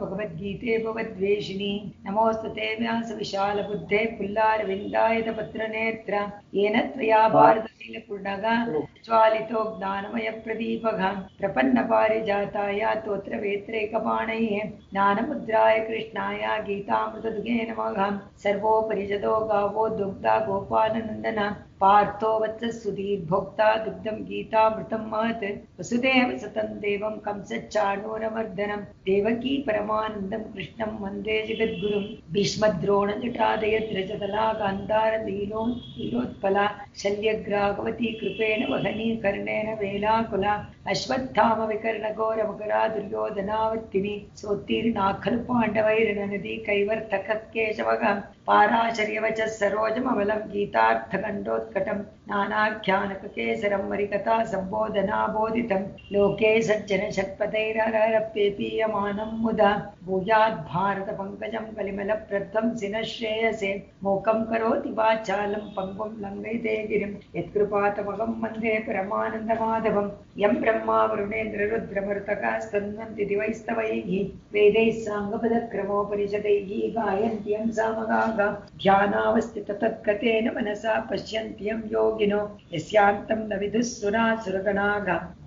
भगवद्गीते भवद्वेषिणि नमोऽस्तुते व्यासविशालबुद्धे पुल्लारविन्दाय पत्रनेत्र येन त्वया भारतशीलपूर्णग ज्वालितो ज्ञानमयप्रदीपः प्रपन्नपारिजाताय तोत्रवेत्रैकपाणये ज्ञानमुद्राय कृष्णाय गीतामृतदुगे नमः। सर्वोपरि जदो गावो दुग्धा गोपालनन्दन पार्थो सुधीर्भोक्ता दुग्धं गीतामृतं महत् वसुदेव सतं देवं कंसच्चाणूरमर्दनं देवकी परमानन्दं कृष्णं वन्दे जगद्गुरुं। भीष्मद्रोणजटादयद्रजतला गान्धारलीलो लीलोत्पला। शल्यग्रागवती कृपेण वहनी कर्णेन वेलाकुला। अश्वत्थामविकर्णघोरमकरा दुर्योधनावर्तिनि सोत्तीर्णा खलु पाण्डवैर्नदी कैवर्तकः केशवः। पाराशर्यवचः सरोजममलं गीतार्थखण्डोत्कटं नानाख्यानककेसरं मरिकथा सम्बोधनाबोधितं लोके सज्जन मुदा भूयाद्भारतपङ्कजं कलिमलप्रध्वंसि न श्रेयसे मूकं करोति वाचालं पङ्गुं लङ्घयते गिरिं यत्कृपातमगं वन्दे परमानन्दमाधवं यं ब्रह्मा वरुणेन्द्ररुद्रमरुतकास्तन्वन्ति दिवैस्तवैः वेदैः साङ्गपदक्रमोपनिषदैः गायन्त्यं सामगाः ध्यानावस्थित तत्कतेन मनसा योगिनो यस्यान्तं न विदुः सुरा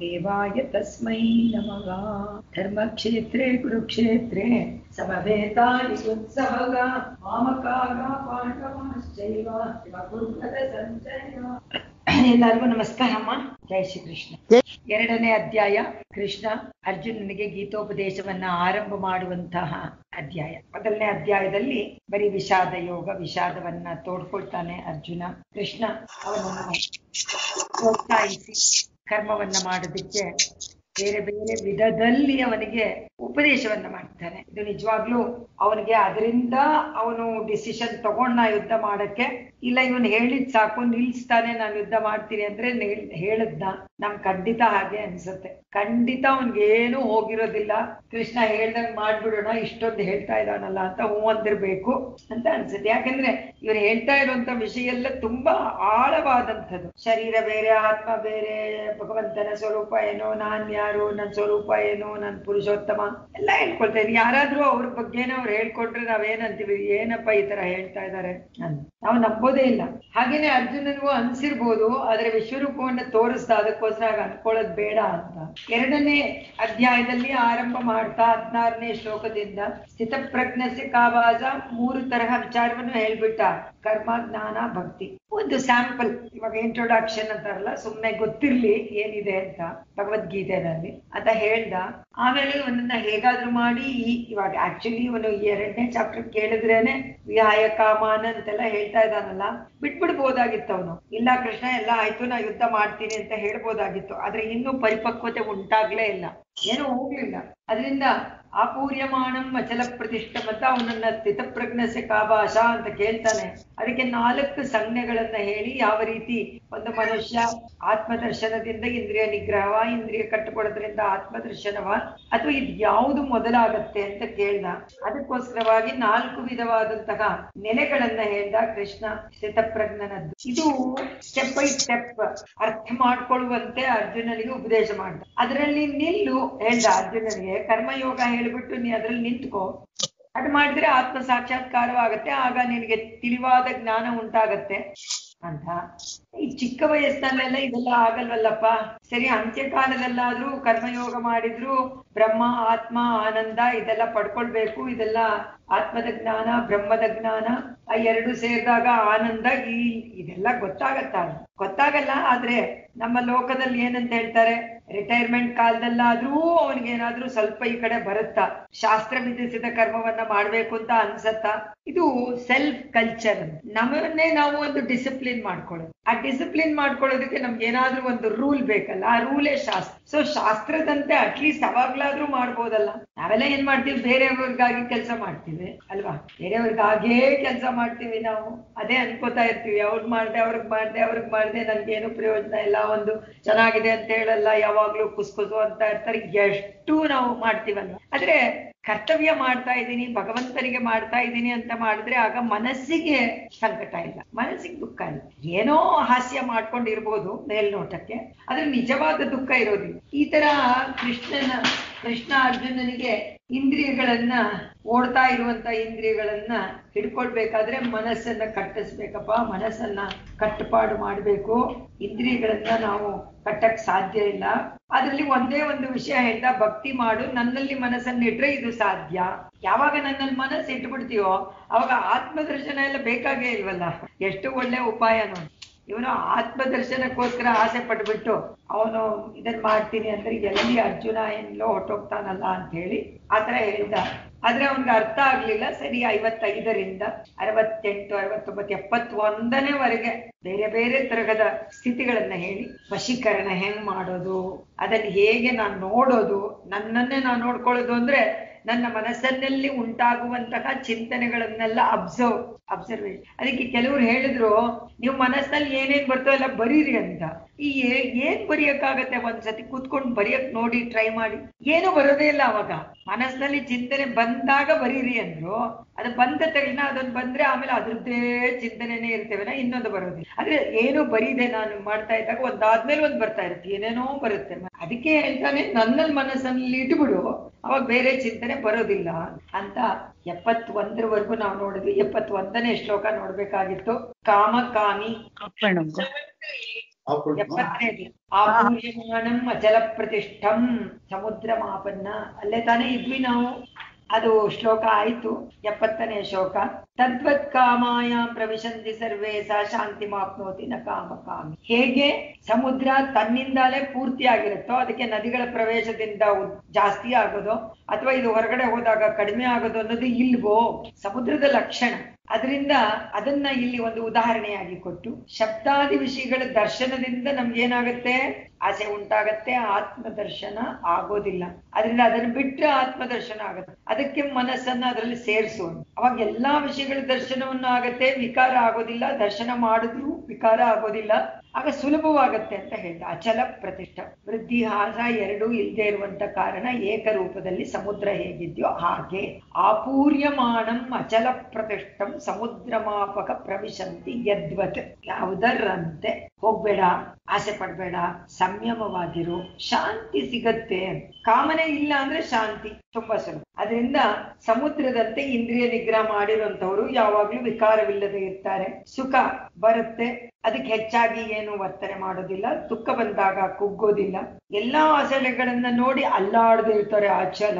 देवाय तस्मै नमः। धर्मक्षेत्रे कुरुक्षेत्रे समभेतात्सहगामका पाठमाश्चैव ಎಲ್ಲರಿಗೂ ನಮಸ್ಕಾರಮ್ಮ ಜೈ ಶ್ರೀ ಕೃಷ್ಣ ಎರಡನೇ ಅಧ್ಯಾಯ. ಕೃಷ್ಣ ಅರ್ಜುನನಿಗೆ ಗೀತೋಪದೇಶವನ್ನ ಆರಂಭ ಮಾಡುವಂತಹ ಅಧ್ಯಾಯ. ಮೊದಲನೇ ಅಧ್ಯಾಯದಲ್ಲಿ ಬರೀ ವಿಷಾದ ಯೋಗ ವಿಷಾದವನ್ನ ತೋಡ್ಕೊಳ್ತಾನೆ ಅರ್ಜುನ. ಕೃಷ್ಣ ಅವನನ್ನು ಪ್ರೋತ್ಸಾಹಿಸಿ ಕರ್ಮವನ್ನ ಮಾಡೋದಕ್ಕೆ ಬೇರೆ ಬೇರೆ ವಿಧದಲ್ಲಿ ಅವನಿಗೆ ಉಪದೇಶವನ್ನ ಮಾಡ್ತಾನೆ. ಇದು ನಿಜವಾಗ್ಲೂ ಅವನಿಗೆ ಅದರಿಂದ ಅವನು ಡಿಸಿಷನ್ ತಗೊಂಡ ಯುದ್ಧ ಮಾಡಕ್ಕೆ ಇಲ್ಲ, ಇವನು ಹೇಳಿದ್ ಸಾಕು, ನಿಲ್ಸ್ತಾನೆ, ನಾನು ಯುದ್ಧ ಮಾಡ್ತೀನಿ ಅಂದ್ರೆ ಹೇಳದ್ನ. ನಮ್ ಖಂಡಿತ ಹಾಗೆ ಅನ್ಸುತ್ತೆ. ಖಂಡಿತ ಏನು ಹೋಗಿರೋದಿಲ್ಲ. ಕೃಷ್ಣ ಹೇಳ್ದಂಗ್ ಮಾಡ್ಬಿಡೋಣ, ಇಷ್ಟೊಂದು ಹೇಳ್ತಾ ಇದ್ದಾನಲ್ಲ ಅಂತ ಹೂ ಅಂದಿರ್ಬೇಕು ಅಂತ ಅನ್ಸುತ್ತೆ. ಯಾಕಂದ್ರೆ ಇವ್ರು ಹೇಳ್ತಾ ಇರುವಂತ ವಿಷಯ ಎಲ್ಲ ತುಂಬಾ ಆಳವಾದಂಥದ್ದು. ಶರೀರ ಬೇರೆ, ಆತ್ಮ ಬೇರೆ, ಭಗವಂತನ ಸ್ವರೂಪ ಏನೋ, ನಾನ್ ಯಾರು, ನನ್ ಸ್ವರೂಪ ಏನು, ನನ್ ಪುರುಷೋತ್ತಮ ಎಲ್ಲ ಹೇಳ್ಕೊಳ್ತಾರೆ ಯಾರಾದ್ರೂ ಅವ್ರ ಬಗ್ಗೆನ ಅವ್ರು ಹೇಳ್ಕೊಟ್ರೆ ನಾವೇನಂತೀವಿ? ಏನಪ್ಪ ಈ ತರ ಹೇಳ್ತಾ ಇದ್ದಾರೆ ನಾವು ನಂಬೋದೇ ಇಲ್ಲ. ಹಾಗೇನೆ ಅರ್ಜುನನಿಗೂ ಅನ್ಸಿರ್ಬೋದು ಆದ್ರೆ ವಿಶ್ವರೂಪವನ್ನ ತೋರಿಸ್ತಾ ಅದಕ್ಕೋಸ್ಕರ ಅನ್ಕೊಳ್ಳೋದ್ ಬೇಡ ಅಂತ. ಎರಡನೇ ಅಧ್ಯಾಯದಲ್ಲಿ ಆರಂಭ ಮಾಡ್ತಾ ಹದಿನಾರನೇ ಶ್ಲೋಕದಿಂದ ಸ್ಥಿತಪ್ರಜ್ಞಸ್ಯ ಕಾವಾಜ ಮೂರು ತರಹ ವಿಚಾರವನ್ನು ಹೇಳ್ಬಿಟ್ಟ. ಕರ್ಮ ಜ್ಞಾನ ಭಕ್ತಿ. ಒಂದು ಸ್ಯಾಂಪಲ್ ಇವಾಗ ಇಂಟ್ರೊಡಕ್ಷನ್ ಅಂತಾರಲ್ಲ ಸುಮ್ನೆ ಗೊತ್ತಿರ್ಲಿ ಏನಿದೆ ಅಂತ ಭಗವದ್ಗೀತೆನಲ್ಲಿ ಅಂತ ಹೇಳ್ದ. ಆಮೇಲೆ ಇವನನ್ನ ಹೇಗಾದ್ರೂ ಮಾಡಿ, ಈ ಇವಾಗ ಆಕ್ಚುಲಿ ಇವನು ಎರಡನೇ ಚಾಪ್ಟರ್ ಕೇಳಿದ್ರೇನೆ ವಿಹಾಯ, ಕಾಮಾನ ಅಂತೆಲ್ಲ ಹೇಳ್ತಾ ಇದ್ದಾನಲ್ಲ. ಬಿಟ್ಬಿಡ್ಬೋದಾಗಿತ್ತು ಅವನು. ಇಲ್ಲ ಕೃಷ್ಣ, ಎಲ್ಲ ಆಯ್ತು, ನಾ ಯುದ್ಧ ಮಾಡ್ತೀನಿ ಅಂತ ಹೇಳ್ಬೋದಾಗಿತ್ತು. ಆದ್ರೆ ಇನ್ನೂ ಪರಿಪಕ್ವತೆ ಉಂಟಾಗ್ಲೇ ಇಲ್ಲ. ಏನೂ ಹೋಗ್ಲಿಲ್ಲ. ಅದರಿಂದ ಅಪೂರ್ಯಮಾಣಂ ಅಚಲ ಪ್ರತಿಷ್ಠ ಅಂತ ಅವನನ್ನ ಸ್ಥಿತಪ್ರಜ್ಞಸೆ ಕಾಭಾಷ ಅಂತ ಕೇಳ್ತಾನೆ. ಅದಕ್ಕೆ ನಾಲ್ಕು ಸಂಜ್ಞೆಗಳನ್ನ ಹೇಳಿ ಯಾವ ರೀತಿ ಒಂದು ಮನುಷ್ಯ ಆತ್ಮದರ್ಶನದಿಂದ ಇಂದ್ರಿಯ ನಿಗ್ರಹವ ಇಂದ್ರಿಯ ಕಟ್ಟುಕೊಡೋದ್ರಿಂದ ಆತ್ಮದರ್ಶನವ ಅಥವಾ ಇದು ಯಾವುದು ಮೊದಲಾಗತ್ತೆ ಅಂತ ಕೇಳ್ದ. ಅದಕ್ಕೋಸ್ಕರವಾಗಿ ನಾಲ್ಕು ವಿಧವಾದಂತಹ ನೆಲೆಗಳನ್ನ ಹೇಳ್ದ ಕೃಷ್ಣ ಸ್ಥಿತಪ್ರಜ್ಞನದ್ದು. ಇದು ಸ್ಟೆಪ್ ಬೈ ಸ್ಟೆಪ್ ಅರ್ಥ ಮಾಡ್ಕೊಳ್ಳುವಂತೆ ಅರ್ಜುನನಿಗೆ ಉಪದೇಶ ಮಾಡ್ದ. ಅದರಲ್ಲಿ ನಿಲ್ಲು ಹೇಳ್ದ ಅರ್ಜುನನಿಗೆ, ಕರ್ಮಯೋಗ ಹೇಳ್ಬಿಟ್ಟು ನೀ ಅದ್ರಲ್ಲಿ ನಿಂತ್ಕೋ. ಅದು ಮಾಡಿದ್ರೆ ಆತ್ಮ ಸಾಕ್ಷಾತ್ಕಾರವಾಗತ್ತೆ ಆಗ ನಿನಗೆ ತಿಳಿವಾದ ಜ್ಞಾನ ಉಂಟಾಗತ್ತೆ ಅಂತ. ಈ ಚಿಕ್ಕ ವಯಸ್ಸಲ್ಲೆಲ್ಲ ಇದೆಲ್ಲ ಆಗಲ್ವಲ್ಲಪ್ಪ? ಸರಿ, ಅಂತ್ಯಕಾಲದಲ್ಲಾದ್ರೂ ಕರ್ಮಯೋಗ ಮಾಡಿದ್ರು ಬ್ರಹ್ಮ, ಆತ್ಮ, ಆನಂದ ಇದೆಲ್ಲ ಪಡ್ಕೊಳ್ಬೇಕು. ಇದೆಲ್ಲ ಆತ್ಮದ ಜ್ಞಾನ, ಬ್ರಹ್ಮದ ಜ್ಞಾನ, ಆ ಎರಡು ಸೇರಿದಾಗ ಆನಂದ ಈ ಇದೆಲ್ಲ ಗೊತ್ತಾಗತ್ತ? ಗೊತ್ತಾಗಲ್ಲ, ಆದ್ರೆ ನಮ್ಮ ಲೋಕದಲ್ಲಿ ಏನಂತ ಹೇಳ್ತಾರೆ? ರಿಟೈರ್ಮೆಂಟ್ ಕಾಲದಲ್ಲಾದ್ರೂ ಅವನಿಗೇನಾದ್ರೂ ಸ್ವಲ್ಪ ಈ ಕಡೆ ಬರುತ್ತಾ? ಶಾಸ್ತ್ರ ವಿಧಿಸಿದ ಕರ್ಮವನ್ನ ಮಾಡ್ಬೇಕು ಅಂತ ಅನ್ಸತ್ತ? ಇದು ಸೆಲ್ಫ್ ಕಲ್ಚರ್ ನಮ್ಮನ್ನೇ ನಾವು ಒಂದು ಡಿಸಿಪ್ಲಿನ್ ಮಾಡ್ಕೊಳ್ಳೋದು. ಆ ಡಿಸಿಪ್ಲಿನ್ ಮಾಡ್ಕೊಳ್ಳೋದಕ್ಕೆ ನಮ್ಗೆ ಏನಾದ್ರೂ ಒಂದು ರೂಲ್ ಬೇಕಲ್ಲ? ಆ ರೂಲೇ ಶಾಸ್ತ್ರ. ಸೊ ಶಾಸ್ತ್ರದಂತೆ ಅಟ್ಲೀಸ್ಟ್ ಅವಾಗ್ಲಾದ್ರೂ ಮಾಡ್ಬೋದಲ್ಲ? ನಾವೆಲ್ಲ ಏನ್ ಮಾಡ್ತೀವಿ? ಬೇರೆಯವ್ರಿಗಾಗಿ ಕೆಲಸ ಮಾಡ್ತೀವಿ, ಅಲ್ವಾ? ಬೇರೆಯವ್ರಿಗಾಗೇ ಕೆಲಸ ಮಾಡ್ತೀವಿ ನಾವು. ಅದೇ ಅನ್ಕೋತಾ ಇರ್ತೀವಿ. ಅವ್ರಿಗೆ ಮಾಡ್ದೆ ಅವ್ರಿಗೆ ಮಾಡ್ದೆ ಅವ್ರಿಗೆ ಮಾಡ್ದೆ ಏನು ಪ್ರಯೋಜನ ಇಲ್ಲ, ಒಂದು ಚೆನ್ನಾಗಿದೆ ಅಂತ ಹೇಳಲ್ಲ, ಯಾವಾಗ್ಲೂ ಕುಸ್ಕುಸು ಅಂತ ಇರ್ತಾರೆ. ಎಷ್ಟು ನಾವು ಮಾಡ್ತೀವಲ್ವ? ಆದ್ರೆ ಕರ್ತವ್ಯ ಮಾಡ್ತಾ ಇದ್ದೀನಿ, ಭಗವಂತನಿಗೆ ಮಾಡ್ತಾ ಇದ್ದೀನಿ ಅಂತ ಮಾಡಿದ್ರೆ ಆಗ ಮನಸ್ಸಿಗೆ ಸಂಕಟ ಇಲ್ಲ. ಮನಸ್ಸಿಗೆ ದುಃಖ ಇಲ್ಲ. ಏನೋ ಹಾಸ್ಯ ಮಾಡ್ಕೊಂಡಿರ್ಬೋದು ಮೇಲ್ನೋಟಕ್ಕೆ, ಆದ್ರೆ ನಿಜವಾದ ದುಃಖ ಇರೋದಿಲ್ಲ. ಈ ತರ ಕೃಷ್ಣನ, ಕೃಷ್ಣ ಅರ್ಜುನನಿಗೆ ಇಂದ್ರಿಯಗಳನ್ನ ಓಡ್ತಾ ಇರುವಂತ ಇಂದ್ರಿಯಗಳನ್ನ ಹಿಡ್ಕೊಳ್ಬೇಕಾದ್ರೆ ಮನಸ್ಸನ್ನ ಕಟ್ಟಿಸ್ಬೇಕಪ್ಪ, ಮನಸ್ಸನ್ನ ಕಟ್ಟುಪಾಡು ಮಾಡ್ಬೇಕು. ಇಂದ್ರಿಯಗಳನ್ನ ನಾವು ಕಟ್ಟಕ್ ಸಾಧ್ಯ ಇಲ್ಲ. ಅದ್ರಲ್ಲಿ ಒಂದೇ ಒಂದು ವಿಷಯ ಹೇಳ್ತಾ ಭಕ್ತಿ ಮಾಡು. ನನ್ನಲ್ಲಿ ಮನಸ್ಸನ್ನ ಇಟ್ರೆ ಇದು ಸಾಧ್ಯ. ಯಾವಾಗ ನನ್ನಲ್ಲಿ ಮನಸ್ಸು ಇಟ್ಬಿಡ್ತೀವೋ ಅವಾಗ ಆತ್ಮದರ್ಶನ ಎಲ್ಲ ಬೇಕಾಗೇ ಇಲ್ವಲ್ಲ? ಎಷ್ಟು ಒಳ್ಳೆ ಉಪಾಯ ನೋಡಿ ಇವನು ಆತ್ಮದರ್ಶನಕ್ಕೋಸ್ಕರ ಆಸೆ ಪಟ್ಬಿಟ್ಟು ಅವನು ಇದನ್ ಮಾಡ್ತೀನಿ ಅಂದ್ರೆ ಎಲ್ಲಿ ಅರ್ಜುನ ಎಲ್ಲೋ ಹೊಟ್ಟೋಗ್ತಾನಲ್ಲ ಅಂತ ಹೇಳಿ ಆತರ ಹೇಳಿದ್ದ. ಆದ್ರೆ ಅವನ್ಗೆ ಅರ್ಥ ಆಗ್ಲಿಲ್ಲ. ಸರಿ, ಐವತ್ತೈದರಿಂದ ಅರವತ್ತೆಂಟು, ಅರವತ್ತೊಂಬತ್ತು, ಎಪ್ಪತ್ತೊಂದನೇವರೆಗೆ ಬೇರೆ ಬೇರೆ ತರಹದ ಸ್ಥಿತಿಗಳನ್ನ ಹೇಳಿ, ವಶೀಕರಣ ಹೆಂಗ್ ಮಾಡೋದು, ಅದನ್ನ ಹೇಗೆ ನಾನು ನೋಡೋದು, ನನ್ನನ್ನೇ ನಾನು ನೋಡ್ಕೊಳ್ಳೋದು ಅಂದ್ರೆ ನನ್ನ ಮನಸ್ಸನ್ನಲ್ಲಿ ಉಂಟಾಗುವಂತಹ ಚಿಂತನೆಗಳನ್ನೆಲ್ಲ ಅಬ್ಸರ್ವ್ ಅಬ್ಸರ್ವೇಷನ್ ಅದಕ್ಕೆ ಕೆಲವರು ಹೇಳಿದ್ರು, ನೀವು ಮನಸ್ಸಲ್ಲಿ ಏನೇನ್ ಬರ್ತೋ ಎಲ್ಲ ಬರೀರಿ ಅಂತ. ಈ ಏನ್ ಬರೆಯಕ್ಕಾಗತ್ತೆ ಒಂದ್ಸತಿ ಕೂತ್ಕೊಂಡು ಬರೆಯಕ್ ನೋಡಿ ಟ್ರೈ ಮಾಡಿ. ಏನು ಬರೋದೇ ಇಲ್ಲ ಅವಾಗ. ಮನಸ್ಸಿನಲ್ಲಿ ಚಿಂತನೆ ಬಂದಾಗ ಬರೀರಿ ಅಂದ್ರು. ಅದು ಬಂದ ತಕ್ಷಣ ಅದೊಂದು ಬಂದ್ರೆ ಆಮೇಲೆ ಅದ್ರದ್ದೇ ಚಿಂತನೆನೇ ಇರ್ತೇವೆ ಇನ್ನೊಂದು ಬರೋದಿಲ್ಲ. ಆದ್ರೆ, ಏನು ಬರೀದೆ ನಾನು ಮಾಡ್ತಾ ಇದ್ದಾಗ ಒಂದಾದ್ಮೇಲೆ ಒಂದ್ ಬರ್ತಾ ಇರುತ್ತೆ. ಏನೇನೋ ಬರುತ್ತೆ. ಅದಕ್ಕೆ ಹೇಳ್ತಾನೆ ನನ್ನಲ್ಲಿ ಮನಸ್ಸಲ್ಲಿ ಇಟ್ಬಿಡು ಅವಾಗ ಬೇರೆ ಚಿಂತನೆ ಬರೋದಿಲ್ಲ. ಅಂತ ಎಪ್ಪತ್ತೊಂದರವರೆಗೂ ನಾವು ನೋಡಿದ್ವಿ. ಎಪ್ಪತ್ತೊಂದನೇ ಶ್ಲೋಕ ನೋಡ್ಬೇಕಾಗಿತ್ತು. ಕಾಮ ಕಾಮಿ ಎಪ್ಪತ್ತನೇದು ಆಪೂರ್ಯಮಾನಂ ಅಚಲ ಪ್ರತಿಷ್ಠಂ ಸಮುದ್ರ ಮಾಪನ್ನ. ಅಲ್ಲೇ ತಾನೇ ಇದ್ವಿ ನಾವು. ಅದು ಶ್ಲೋಕ ಆಯ್ತು, ಎಪ್ಪತ್ತನೇ ಶ್ಲೋಕ. ತದ್ವತ್ ಕಾಮಾಯ ಪ್ರವಿಶಂತಿ ಸರ್ವೇ, ಸಾ ಶಾಂತಿ ಮಾಪ್ನೋತಿ ನ ಕಾಮ ಕಾಮಿ ಹೇಗೆ? ಸಮುದ್ರ ತನ್ನಿಂದಲೇ ಪೂರ್ತಿ ಆಗಿರುತ್ತೋ ಅದಕ್ಕೆ ನದಿಗಳ ಪ್ರವೇಶದಿಂದ ಜಾಸ್ತಿ ಆಗೋದು, ಅಥವಾ ಇದು ಹೊರಗಡೆ ಹೋದಾಗ ಕಡಿಮೆ ಆಗೋದು ಅನ್ನೋದು ಇಲ್ವೋ? ಸಮುದ್ರದ ಲಕ್ಷಣ. ಅದರಿಂದ ಅದನ್ನ ಇಲ್ಲಿ ಒಂದು ಉದಾಹರಣೆಯಾಗಿ ಕೊಟ್ಟು ಶಬ್ದಾದಿ ವಿಷಯಗಳ ದರ್ಶನದಿಂದ ನಮ್ಗೇನಾಗತ್ತೆ ಆಸೆ ಉಂಟಾಗತ್ತೆ ಆತ್ಮ ದರ್ಶನ ಆಗೋದಿಲ್ಲ. ಅದರಿಂದ ಅದನ್ನ ಬಿಟ್ಟರೆ ಆತ್ಮ ದರ್ಶನ ಆಗುತ್ತೆ. ಅದಕ್ಕೆ ಮನಸ್ಸನ್ನ ಅದರಲ್ಲಿ ಸೇರಿಸೋಣ. ಅವಾಗ ಎಲ್ಲಾ ವಿಷಯಗಳ ದರ್ಶನವನ್ನು ಆಗತ್ತೆ, ವಿಕಾರ ಆಗೋದಿಲ್ಲ. ದರ್ಶನ ಮಾಡಿದ್ರು ವಿಕಾರ ಆಗೋದಿಲ್ಲ. ಆಗ ಸುಲಭವಾಗತ್ತೆ ಅಂತ ಹೇಳ್ದ ಅಚಲ ಪ್ರತಿಷ್ಠ. ವೃದ್ಧಿ ಹಾಸ ಎರಡೂ ಇಲ್ಲದೆ ಇರುವಂತ ಕಾರಣ ಏಕರೂಪದಲ್ಲಿ ಸಮುದ್ರ ಹೇಗಿದ್ಯೋ ಹಾಗೆ. ಆಪೂರ್ಯಮಾನಂ ಅಚಲ ಪ್ರತಿಷ್ಠಂ ಸಮುದ್ರ ಮಾಪಕ ಪ್ರವಿಶಂತಿ ಯದ್ವತ್. ಯಾವುದರಂತೆ? ಹೋಗ್ಬೇಡ, ಆಸೆ ಪಡ್ಬೇಡ, ಸಂಯಮವಾಗಿರು, ಶಾಂತಿ ಸಿಗತ್ತೆ. ಕಾಮನೆ ಇಲ್ಲ ಅಂದ್ರೆ ಶಾಂತಿ, ತುಂಬಾ ಸುಲಭ. ಅದರಿಂದ ಸಮುದ್ರದಂತೆ ಇಂದ್ರಿಯ ನಿಗ್ರಹ ಮಾಡಿರುವಂತವ್ರು ಯಾವಾಗ್ಲೂ ವಿಕಾರವಿಲ್ಲದೆ ಇರ್ತಾರೆ. ಸುಖ ಬರುತ್ತೆ ಅದಕ್ಕೆ ಹೆಚ್ಚಾಗಿ ಏನು ವರ್ತನೆ ಮಾಡೋದಿಲ್ಲ ದುಃಖ ಬಂದಾಗ ಕುಗ್ಗೋದಿಲ್ಲ. ಎಲ್ಲಾ ಆಸೆಗಳನ್ನ ನೋಡಿ ಅಲ್ಲಾಡದೆ ಇರ್ತಾರೆ ಆಚಲ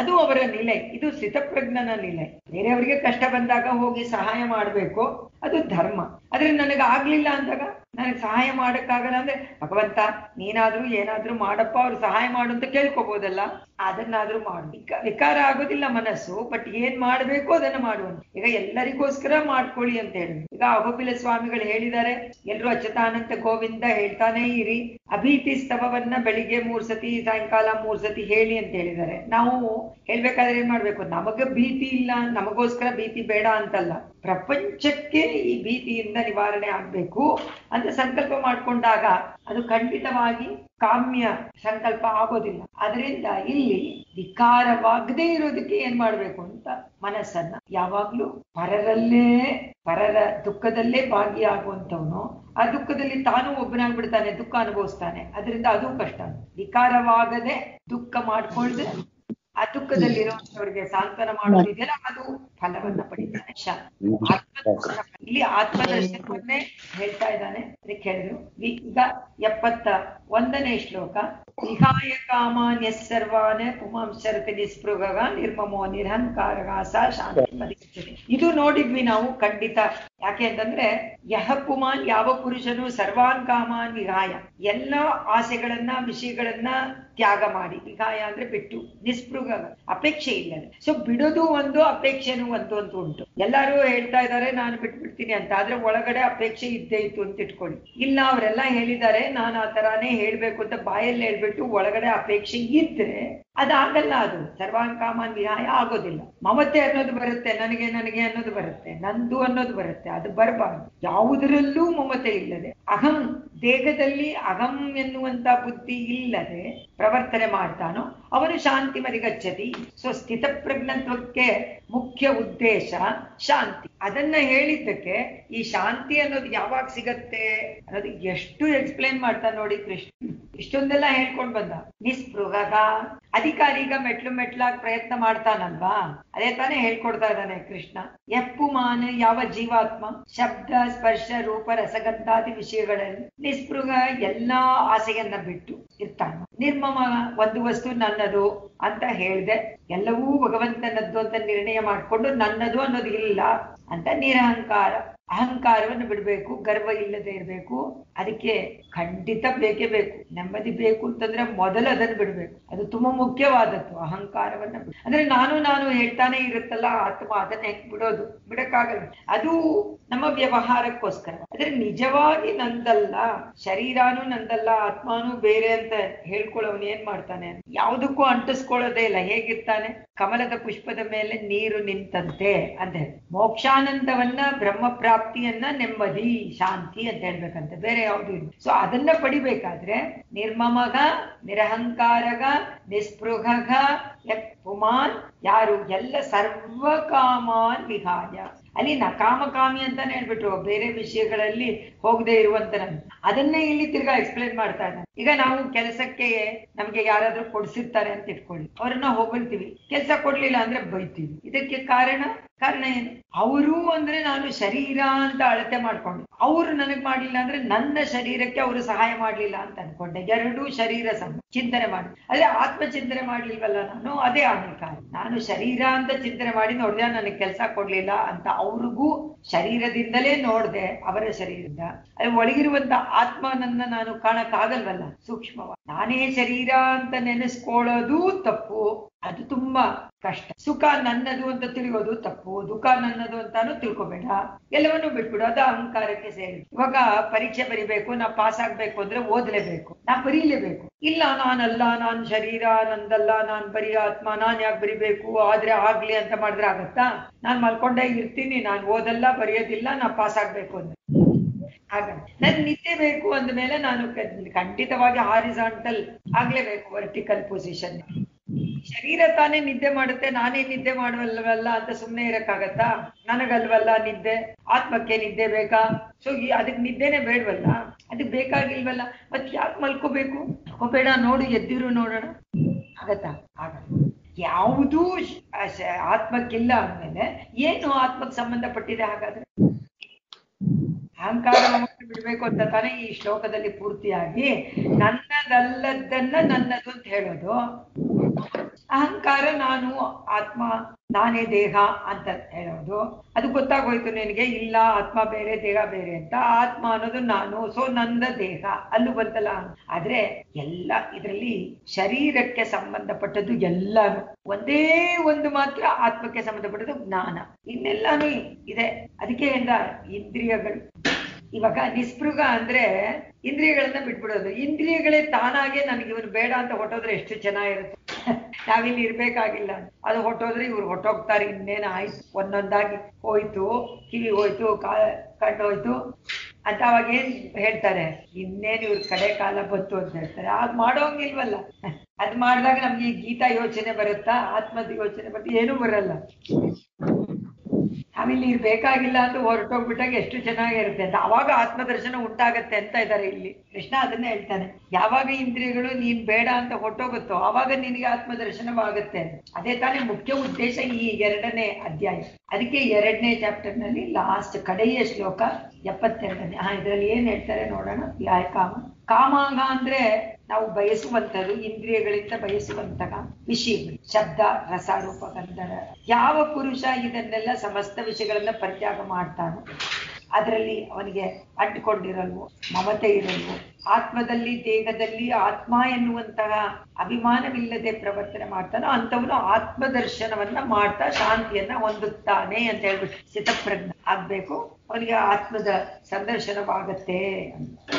ಅದು ಅವರ ನಿಲೆ, ಇದು ಸ್ಥಿತಪ್ರಜ್ಞನ ನಿಲೆ. ಬೇರೆಯವರಿಗೆ ಕಷ್ಟ ಬಂದಾಗ ಹೋಗಿ ಸಹಾಯ ಮಾಡ್ಬೇಕು, ಅದು ಧರ್ಮ. ಆದ್ರೆ ನನಗೆ ಆಗ್ಲಿಲ್ಲ ಅಂದಾಗ ನನಗೆ ಸಹಾಯ ಮಾಡೋಕ್ಕಾಗಲ್ಲ ಅಂದ್ರೆ, ಭಗವಂತ, ನೀನಾದ್ರೂ ಏನಾದ್ರೂ ಮಾಡಪ್ಪ, ಅವ್ರು ಸಹಾಯ ಮಾಡು ಅಂತ ಕೇಳ್ಕೊಬೋದಲ್ಲ? ಅದನ್ನಾದ್ರೂ ಮಾಡು. ವಿಕ- ವಿಕಾರ ಆಗೋದಿಲ್ಲ ಮನಸ್ಸು ಬಟ್ ಏನ್ ಮಾಡ್ಬೇಕು ಅದನ್ನ ಮಾಡುವಂತ ಈಗ ಎಲ್ಲರಿಗೋಸ್ಕರ ಮಾಡ್ಕೊಳ್ಳಿ ಅಂತ ಹೇಳಿ. ಈಗ ಅಹೋಬಿಲ ಸ್ವಾಮಿಗಳು ಹೇಳಿದ್ದಾರೆ, ಎಲ್ರು ಅಚ್ಯುತಾನಂತ ಗೋವಿಂದ ಹೇಳ್ತಾನೆ ಇರಿ. ಅಭೀತಿ ಸ್ತವವನ್ನ ಬೆಳಿಗ್ಗೆ ಮೂರ್ ಸತಿ, ಸಾಯಂಕಾಲ ಮೂರ್ ಸತಿ ಹೇಳಿ ಅಂತ ಹೇಳಿದ್ದಾರೆ. ನಾವು ಹೇಳ್ಬೇಕಾದ್ರೆ ಏನ್ ಮಾಡ್ಬೇಕು? ನಮಗ ಭೀತಿ ಇಲ್ಲ, ನಮಗೋಸ್ಕರ ಭೀತಿ ಬೇಡ ಅಂತಲ್ಲ. ಪ್ರಪಂಚಕ್ಕೆ ಈ ಭೀತಿಯಿಂದ ನಿವಾರಣೆ ಆಗ್ಬೇಕು ಅಂತ ಸಂಕಲ್ಪ ಮಾಡ್ಕೊಂಡಾಗ ಅದು ಖಂಡಿತವಾಗಿ ಕಾಮ್ಯ ಸಂಕಲ್ಪ ಆಗೋದಿಲ್ಲ. ಅದರಿಂದ ಇಲ್ಲಿ ವಿಕಾರವಾಗದೇ ಇರೋದಕ್ಕೆ ಏನ್ ಮಾಡ್ಬೇಕು ಅಂತ ಮನಸ್ಸನ್ನ ಯಾವಾಗ್ಲೂ ಪರರಲ್ಲೇ, ಪರರ ದುಃಖದಲ್ಲೇ ಭಾಗಿಯಾಗುವಂತವನು ಆ ದುಃಖದಲ್ಲಿ ತಾನು ಒಬ್ಬನಾಗ್ಬಿಡ್ತಾನೆ, ದುಃಖ ಅನುಭವಿಸ್ತಾನೆ. ಅದರಿಂದ ಅದು ಕಷ್ಟ. ವಿಕಾರವಾಗದೆ ದುಃಖ ಮಾಡ್ಕೊಳ್ದೆ ಆ ದುಃಖದಲ್ಲಿರುವಂತವ್ರಿಗೆ ಸಾಂತ್ವನ ಮಾಡೋದಿದೆಯಲ್ಲ ಅದು ಫಲವನ್ನ ಪಡಿತಾನೆ ಆತ್ಮದರ್ಶನ ಇಲ್ಲಿ ಆತ್ಮದರ್ಶನವನ್ನೇ ಹೇಳ್ತಾ ಇದ್ದಾನೆ ಅದಕ್ಕೆ ಹೇಳಿದ್ರು ವಿ- ಈಗ ಎಪ್ಪತ್ತ ಒಂದನೇ ಶ್ಲೋಕ. ವಿಹಾಯ ಕಾಮಾನ್ಯ ಸರ್ವಾನ ಪುಮಾಂಶರತಿ ನಿಸ್ಪೃಗ ನಿರ್ಮಮೋ ನಿರಹಂಕಾರಗ ಸ ಶಾಂತಿ ಇದು ನೋಡಿದ್ವಿ ನಾವು ಖಂಡಿತ. ಯಾಕೆ ಅಂತಂದ್ರೆ ಯಹ ಪುಮಾನ್ ಯಾವ ಪುರುಷನು ಸರ್ವಾನ್ ಕಾಮಾನ್ ವಿಹಾಯ, ಎಲ್ಲ ಆಸೆಗಳನ್ನ, ವಿಷಯಗಳನ್ನ ತ್ಯಾಗ ಮಾಡಿ. ವಿಹಾಯ ಅಂದ್ರೆ ಬಿಟ್ಟು ನಿಸ್ಪೃಗ ಅಪೇಕ್ಷೆ ಇಲ್ಲ ಸೊ ಬಿಡೋದು ಒಂದು, ಅಪೇಕ್ಷೆನೂ ಒಂದು ಅಂತ ಉಂಟು. ಎಲ್ಲರೂ ಹೇಳ್ತಾ ಇದ್ದಾರೆ, ನಾನು ಬಿಟ್ಬಿಡ್ತೀನಿ ಅಂತ. ಆದ್ರೆ ಒಳಗಡೆ ಅಪೇಕ್ಷೆ ಇದ್ದೇ ಇತ್ತು ಅಂತ ಇಟ್ಕೊಳ್ಳಿ. ಇಲ್ಲ, ಅವರೆಲ್ಲ ಹೇಳಿದ್ದಾರೆ, ನಾನು ಆ ತರಾನೇ ಹೇಳ್ಬೇಕು ಅಂತ ಬಾಯಲ್ಲಿ ಹೇಳ್ಬಿಟ್ಟು ಒಳಗಡೆ ಅಪೇಕ್ಷೆ ಇದ್ರೆ ಅದಾಗಲ್ಲ ಅದು. ಸರ್ವಾಂಕಾಮನ್ ವಿಹಾಯ ಆಗೋದಿಲ್ಲ. ಮಮತೆ ಅನ್ನೋದು ಬರುತ್ತೆ, ನನಗೆ ನನಗೆ ಅನ್ನೋದು ಬರುತ್ತೆ, ನಂದು ಅನ್ನೋದು ಬರುತ್ತೆ, ಅದು ಬರಬಾರ್ದು. ಯಾವುದರಲ್ಲೂ ಮಮತೆ ಇಲ್ಲದೆ. ಅಹಂ ದೇಹದಲ್ಲಿ ಅಹಂ ಎನ್ನುವಂತ ಬುದ್ಧಿ ಇಲ್ಲದೆ ಪ್ರವರ್ತನೆ ಮಾಡ್ತಾನೋ, ಅವನು ಶಾಂತಿ ಮರಿಗಚ್ಚತಿ. ಸೊ ಸ್ಥಿತಪ್ರಜ್ಞತ್ವಕ್ಕೆ ಮುಖ್ಯ ಉದ್ದೇಶ ಶಾಂತಿ. ಅದನ್ನ ಹೇಳಿದ್ದಕ್ಕೆ ಈ ಶಾಂತಿ ಅನ್ನೋದು ಯಾವಾಗ ಸಿಗತ್ತೆ ಅನ್ನೋದು ಎಷ್ಟು ಎಕ್ಸ್ಪ್ಲೇನ್ ಮಾಡ್ತಾ ನೋಡಿ ಕೃಷ್ಣ. ಇಷ್ಟೊಂದೆಲ್ಲ ಹೇಳ್ಕೊಂಡ್ ಬಂದ. ನಿಸ್ಪೃಹದ ಅಧಿಕಾರಿ ಈಗ ಮೆಟ್ಲು ಮೆಟ್ಲಾಗ್ ಪ್ರಯತ್ನ ಮಾಡ್ತಾನಲ್ವಾ? ಅದೇ ತಾನೇ ಹೇಳ್ಕೊಡ್ತಾ ಇದ್ದಾನೆ ಕೃಷ್ಣ. ಎಪ್ಪು ಮಾನ ಯಾವ ಜೀವಾತ್ಮ? ಶಬ್ದ, ಸ್ಪರ್ಶ, ರೂಪ, ರಸಗಂಧಾದಿ ವಿಷಯಗಳಲ್ಲಿ ನಿಸ್ಪೃಹ ಎಲ್ಲಾ ಆಸೆಯನ್ನ ಬಿಟ್ಟು ಇರ್ತಾನ. ನಿರ್ಮಮ ಒಂದು ವಸ್ತು ನನ್ನದು ಅಂತ ಹೇಳ್ದೆ. ಎಲ್ಲವೂ ಭಗವಂತನದ್ದು ಅಂತ ನಿರ್ಣಯ ಮಾಡ್ಕೊಂಡು ನನ್ನದು ಅನ್ನೋದು ಇಲ್ಲ. ಅಂತ ನಿರಹಂಕಾರ ಅಹಂಕಾರವನ್ನು ಬಿಡಬೇಕು ಗರ್ವ ಇಲ್ಲದೆ ಇರಬೇಕು. ಅದಕ್ಕೆ ಖಂಡಿತ ಬೇಕೇ ಬೇಕು. ನೆಮ್ಮದಿ ಬೇಕು ಅಂತಂದ್ರೆ ಮೊದಲು ಅದನ್ನು ಬಿಡಬೇಕು. ಅದು ತುಂಬಾ ಮುಖ್ಯವಾದದ್ದು, ಅಹಂಕಾರವನ್ನ ಅಂದ್ರೆ ನಾನು ನಾನು ಹೇಳ್ತಾನೆ ಇರುತ್ತಲ್ಲ, ಆತ್ಮ ಅದನ್ನ ಹೆಂಗ್ ಬಿಡೋದು? ಬಿಡಕ್ಕಾಗಲ್ಲ. ಅದು ನಮ್ಮ ವ್ಯವಹಾರಕ್ಕೋಸ್ಕರ. ಆದ್ರೆ ನಿಜವಾಗಿ ನಂದಲ್ಲ, ಶರೀರಾನು ನಂದಲ್ಲ, ಆತ್ಮಾನು ಬೇರೆ ಅಂತ ಹೇಳ್ಕೊಳ್ಳೋನು ಏನ್ ಮಾಡ್ತಾನೆ? ಯಾವುದಕ್ಕೂ ಅಂಟಿಸ್ಕೊಳ್ಳೋದೇ ಇಲ್ಲ. ಹೇಗಿರ್ತಾನೆ? ಕಮಲದ ಪುಷ್ಪದ ಮೇಲೆ ನೀರು ನಿಂತಂತೆ ಅಂತ ಮೋಕ್ಷಾನಂದವನ್ನ ಬ್ರಹ್ಮ ಪ್ರಾಪ್ತಿಯನ್ನ ನೆಮ್ಮದಿ, ಶಾಂತಿ ಅಂತ ಹೇಳ್ಬೇಕಂತೆ. ಬೇರೆ ಯಾವುದು ಸೊ ಅದನ್ನ ಪಡಿಬೇಕಾದ್ರೆ ನಿರ್ಮಮಗ ನಿರಹಂಕಾರಗ ನಿಸ್ಪೃಹಗ ಪುಮಾನ್ ಯಾರು? ಎಲ್ಲ ಸರ್ವಕಾಮಾನ್ ವಿಹಾಯ. ಅಲ್ಲಿ ನಕಾಮಕಾಮಿ ಅಂತಾನೆ ಹೇಳ್ಬಿಟ್ರು. ಬೇರೆ ವಿಷಯಗಳಲ್ಲಿ ಹೋಗದೆ ಇರುವಂತ ಅದನ್ನೇ ಇಲ್ಲಿ ತಿರ್ಗಾ ಎಕ್ಸ್ಪ್ಲೇನ್ ಮಾಡ್ತಾ ಇದ್ದಾನೆ ಈಗ ನಾವು ಕೆಲಸಕ್ಕೆ ನಮ್ಗೆ ಯಾರಾದ್ರೂ ಕೊಡ್ಸಿರ್ತಾರೆ ಅಂತ ಇಟ್ಕೊಳ್ಳಿ. ಅವ್ರನ್ನ ಹೊಗಳ್ತೀವಿ. ಕೆಲಸ ಕೊಡ್ಲಿಲ್ಲ ಅಂದ್ರೆ ಬೈತೀವಿ. ಇದಕ್ಕೆ ಕಾರಣ ಕಾರಣ ಏನು? ಅವರು ಅಂದ್ರೆ ನಾನು ಶರೀರ ಅಂತ ಅಳತೆ ಮಾಡ್ಕೊಂಡು, ಅವ್ರು ನನಗ್ ಮಾಡ್ಲಿಲ್ಲ ಅಂದ್ರೆ ನನ್ನ ಶರೀರಕ್ಕೆ ಅವರು ಸಹಾಯ ಮಾಡ್ಲಿಲ್ಲ ಅಂತ ಅನ್ಕೊಂಡೆ. ಎರಡೂ ಶರೀರ ಸಮ, ಚಿಂತನೆ ಮಾಡಿ. ಆದ್ರೆ ಆತ್ಮ ಚಿಂತನೆ ಮಾಡ್ಲಿಲ್ವಲ್ಲ ನಾನು? ಅದೇ ಅಹಂಕಾರ ನಾನು ಶರೀರ ಅಂತ ಚಿಂತನೆ ಮಾಡಿ ನೋಡಿದ ನನಗೆ ಕೆಲಸ ಕೊಡ್ಲಿಲ್ಲ ಅಂತ ಅವ್ರಿಗೂ ಶರೀರದಿಂದಲೇ ನೋಡ್ದೆ ಅವರ ಶರೀರದಿಂದ. ಅದೇ ಒಳಗಿರುವಂತ ಆತ್ಮನನ್ನ ನಾನು ಕಾಣಕ್ಕಾಗಲ್ವಲ್ಲ? ಸೂಕ್ಷ್ಮವಾಗಿ. ನಾನೇ ಶರೀರ ಅಂತ ನೆನೆಸ್ಕೊಳ್ಳೋದು ತಪ್ಪು. ಅದು ತುಂಬಾ ಕಷ್ಟ. ಸುಖ ನನ್ನದು ಅಂತ ತಿಳಿಯೋದು ತಪ್ಪು, ದುಃಖ ನನ್ನದು ಅಂತಾನು ತಿಳ್ಕೊಬೇಡ. ಎಲ್ಲವನ್ನೂ ಬಿಟ್ಬಿಡು, ಅದು ಅಹಂಕಾರಕ್ಕೆ ಸೇರಿ ಇವಾಗ ಪರೀಕ್ಷೆ ಬರಿಬೇಕು, ನಾ ಪಾಸ್ ಆಗ್ಬೇಕು ಅಂದ್ರೆ ಓದ್ಲೇಬೇಕು, ನಾ ಬರೀಲೇಬೇಕು. ಇಲ್ಲ, ನಾನಲ್ಲ, ನಾನ್ ಶರೀರ, ನಂದಲ್ಲ, ನಾನ್ ಬರೀ ಆತ್ಮ, ನಾನ್ ಯಾಕೆ ಬರಿಬೇಕು, ಆದ್ರೆ ಆಗ್ಲಿ ಅಂತ ಮಾಡಿದ್ರೆ ಆಗತ್ತಾ? ನಾನ್ ಮಲ್ಕೊಂಡೇ ಇರ್ತೀನಿ, ನಾನ್ ಓದಲ್ಲ, ಬರೆಯೋದಿಲ್ಲ, ನಾ ಪಾಸ್ ಆಗ್ಬೇಕು ಅಂದ್ರೆ ಹಾಗ ನನ್ ನಿದ್ದೆ ಬೇಕು ಅಂದ್ಮೇಲೆ ನಾನು ಖಂಡಿತವಾಗಿ ಹಾರಿಸಾಂಟಲ್ ಆಗ್ಲೇಬೇಕು ವರ್ಟಿಕಲ್ ಪೊಸಿಷನ್ ಶರೀರ ತಾನೇ ನಿದ್ದೆ ಮಾಡುತ್ತೆ, ನಾನೇ ನಿದ್ದೆ ಮಾಡುವಲ್ವಲ್ಲ ಅಂತ ಸುಮ್ನೆ ಇರಕ್ಕಾಗತ್ತಾ? ನನಗಲ್ವಲ್ಲ ನಿದ್ದೆ? ಆತ್ಮಕ್ಕೆ ನಿದ್ದೆ ಬೇಕಾ? ಸೊ ಈ ಅದಕ್ಕೆ ನಿದ್ದೆನೆ ಬೇಡವಲ್ಲ? ಅದಕ್ಕೆ ಬೇಕಾಗಿಲ್ವಲ್ಲ? ಮತ್ ಯಾಕೆ ಮಲ್ಕೋಬೇಕು? ಬೇಡ, ನೋಡು, ಎದ್ದಿರು ನೋಡೋಣ. ಆಗತ್ತಾ? ಆಗಲ್ಲ ಯಾವುದೂ ಆತ್ಮಕ್ಕಿಲ್ಲ ಅಂದ್ಮೇಲೆ ಏನು ಆತ್ಮಕ್ಕೆ ಸಂಬಂಧಪಟ್ಟಿದೆ ಹಾಗಾದ್ರೆ? ಅಹಂಕಾರ ಬಿಡ್ಬೇಕು ಅಂತ ತಾನೇ ಈ ಶ್ಲೋಕದಲ್ಲಿ ಪೂರ್ತಿಯಾಗಿ ನನ್ನದಲ್ಲದನ್ನ ನನ್ನದು ಅಂತ ಹೇಳೋದು. ಅಹಂಕಾರ ನಾನು, ಆತ್ಮ, ನಾನೇ ದೇಹ ಅಂತ ಹೇಳೋದು. ಅದು ಗೊತ್ತಾಗೋಯ್ತು ನಿನಗೆ? ಇಲ್ಲ, ಆತ್ಮ ಬೇರೆ, ದೇಹ ಬೇರೆ ಅಂತ. ಆತ್ಮ ಅನ್ನೋದು ನಾನು ಸೊ ನಂದ ದೇಹ. ಅಲ್ಲೂ ಬಂತಲ್ಲ? ಆದ್ರೆ ಎಲ್ಲ ಇದರಲ್ಲಿ ಶರೀರಕ್ಕೆ ಸಂಬಂಧಪಟ್ಟದ್ದು ಎಲ್ಲಾನು. ಒಂದೇ ಒಂದು ಮಾತ್ರ ಆತ್ಮಕ್ಕೆ ಸಂಬಂಧಪಟ್ಟದ್ದು ಜ್ಞಾನ. ಇನ್ನೆಲ್ಲಾನು ಇದೆ. ಅದಕ್ಕೆ ಇಂದ್ರಿಯಗಳು. ಇವಾಗ ನಿಸ್ಪೃಗ ಅಂದ್ರೆ ಇಂದ್ರಿಯಗಳನ್ನ ಬಿಟ್ಬಿಡೋದು. ಇಂದ್ರಿಯಗಳೇ ತಾನಾಗೆ ನನಗೆ ಇವನು ಬೇಡ ಅಂತ ಹೊಟ್ಟೋದ್ರೆ ಎಷ್ಟು ಚೆನ್ನಾಗಿರುತ್ತೆ. ನಾವಿಲ್ಲಿ ಇರ್ಬೇಕಾಗಿಲ್ಲ. ಅದು ಹೊಟ್ಟೋದ್ರೆ ಇವ್ರು ಹೊಟ್ಟೋಗ್ತಾರೆ ಇನ್ನೇನ ಆಯ್ತು? ಒಂದೊಂದಾಗಿ ಹೋಯ್ತು, ಕಿವಿ ಹೋಯ್ತು, ಕಾ, ಕಣ್ಣು ಹೋಯ್ತು ಅಂತ ಅವಾಗ ಏನ್ ಹೇಳ್ತಾರೆ? ಇನ್ನೇನು ಇವ್ರ ಕಡೆ ಕಾಲ ಬಂತು ಅಂತ ಹೇಳ್ತಾರೆ. ಆಗ ಮಾಡೋಂಗಿಲ್ವಲ್ಲ ಅದ್ ಮಾಡಿದಾಗ ನಮ್ಗೆ ಈ ಗೀತಾ ಯೋಚನೆ ಬರುತ್ತಾ? ಆತ್ಮದ ಯೋಚನೆ ಬರುತ್ತೆ? ಏನೂ ಬರಲ್ಲ. ನಾವಿಲ್ಲಿ ಇರ್ಬೇಕಾಗಿಲ್ಲ ಅಂತ ಹೊರಟೋಗ್ಬಿಟ್ಟಾಗ ಎಷ್ಟು ಚೆನ್ನಾಗಿರುತ್ತೆ ಅಂತ. ಅವಾಗ ಆತ್ಮದರ್ಶನ ಉಂಟಾಗತ್ತೆ ಅಂತ ಇದ್ದಾರೆ ಇಲ್ಲಿ. ಕೃಷ್ಣ ಅದನ್ನೇ ಹೇಳ್ತಾನೆ. ಯಾವಾಗ ಇಂದ್ರಿಯಗಳು ನೀನ್ ಬೇಡ ಅಂತ ಹೊಟ್ಟೋಗುತ್ತೋ ಆವಾಗ ನಿನಗೆ ಆತ್ಮದರ್ಶನವಾಗುತ್ತೆ ಅದೇ ತಾನೇ ಮುಖ್ಯ ಉದ್ದೇಶ ಈ ಎರಡನೇ ಅಧ್ಯಾಯ. ಅದಕ್ಕೆ ಎರಡನೇ ಚಾಪ್ಟರ್ನಲ್ಲಿ ಲಾಸ್ಟ್ ಕಡೆಯ ಶ್ಲೋಕ ಎಪ್ಪತ್ತೆರಡನೇ. ಹಾ ಇದ್ರಲ್ಲಿ ಏನ್ ಹೇಳ್ತಾರೆ ನೋಡೋಣ. ಯಾಯ ಕಾಮ ಕಾಮಾಂಗ ಅಂದ್ರೆ ನಾವು ಬಯಸುವಂತರು ಇಂದ್ರಿಯಗಳಿಂದ ಬಯಸುವಂತಹ ವಿಷಯಗಳು. ಶಬ್ದ, ರಸ, ರೂಪ ಗಂಧರ ಯಾವ ಪುರುಷ ಇದನ್ನೆಲ್ಲ ಸಮಸ್ತ ವಿಷಯಗಳನ್ನ ಪರಿತ್ಯಾಗ ಮಾಡ್ತಾನೋ, ಅದರಲ್ಲಿ ಅವನಿಗೆ ಅಂಟಿಕೊಂಡಿರಲ್ವೋ, ಮಮತೆ ಇರಲ್ವೋ, ಆತ್ಮದಲ್ಲಿ, ದೇಹದಲ್ಲಿ ಆತ್ಮ ಎನ್ನುವಂತಹ ಅಭಿಮಾನವಿಲ್ಲದೆ ಪ್ರವರ್ತನೆ ಮಾಡ್ತಾನೋ, ಅಂಥವನು ಆತ್ಮದರ್ಶನವನ್ನ ಮಾಡ್ತಾ ಶಾಂತಿಯನ್ನ ಹೊಂದುತ್ತಾನೆ ಅಂತ ಹೇಳ್ಬಿಟ್ಟು ಸ್ಥಿತಪ್ರಜ್ಞ ಆಗ್ಬೇಕು. ಅವನಿಗೆ ಆತ್ಮದ ಸಂದರ್ಶನವಾಗತ್ತೆ ಅಂತ.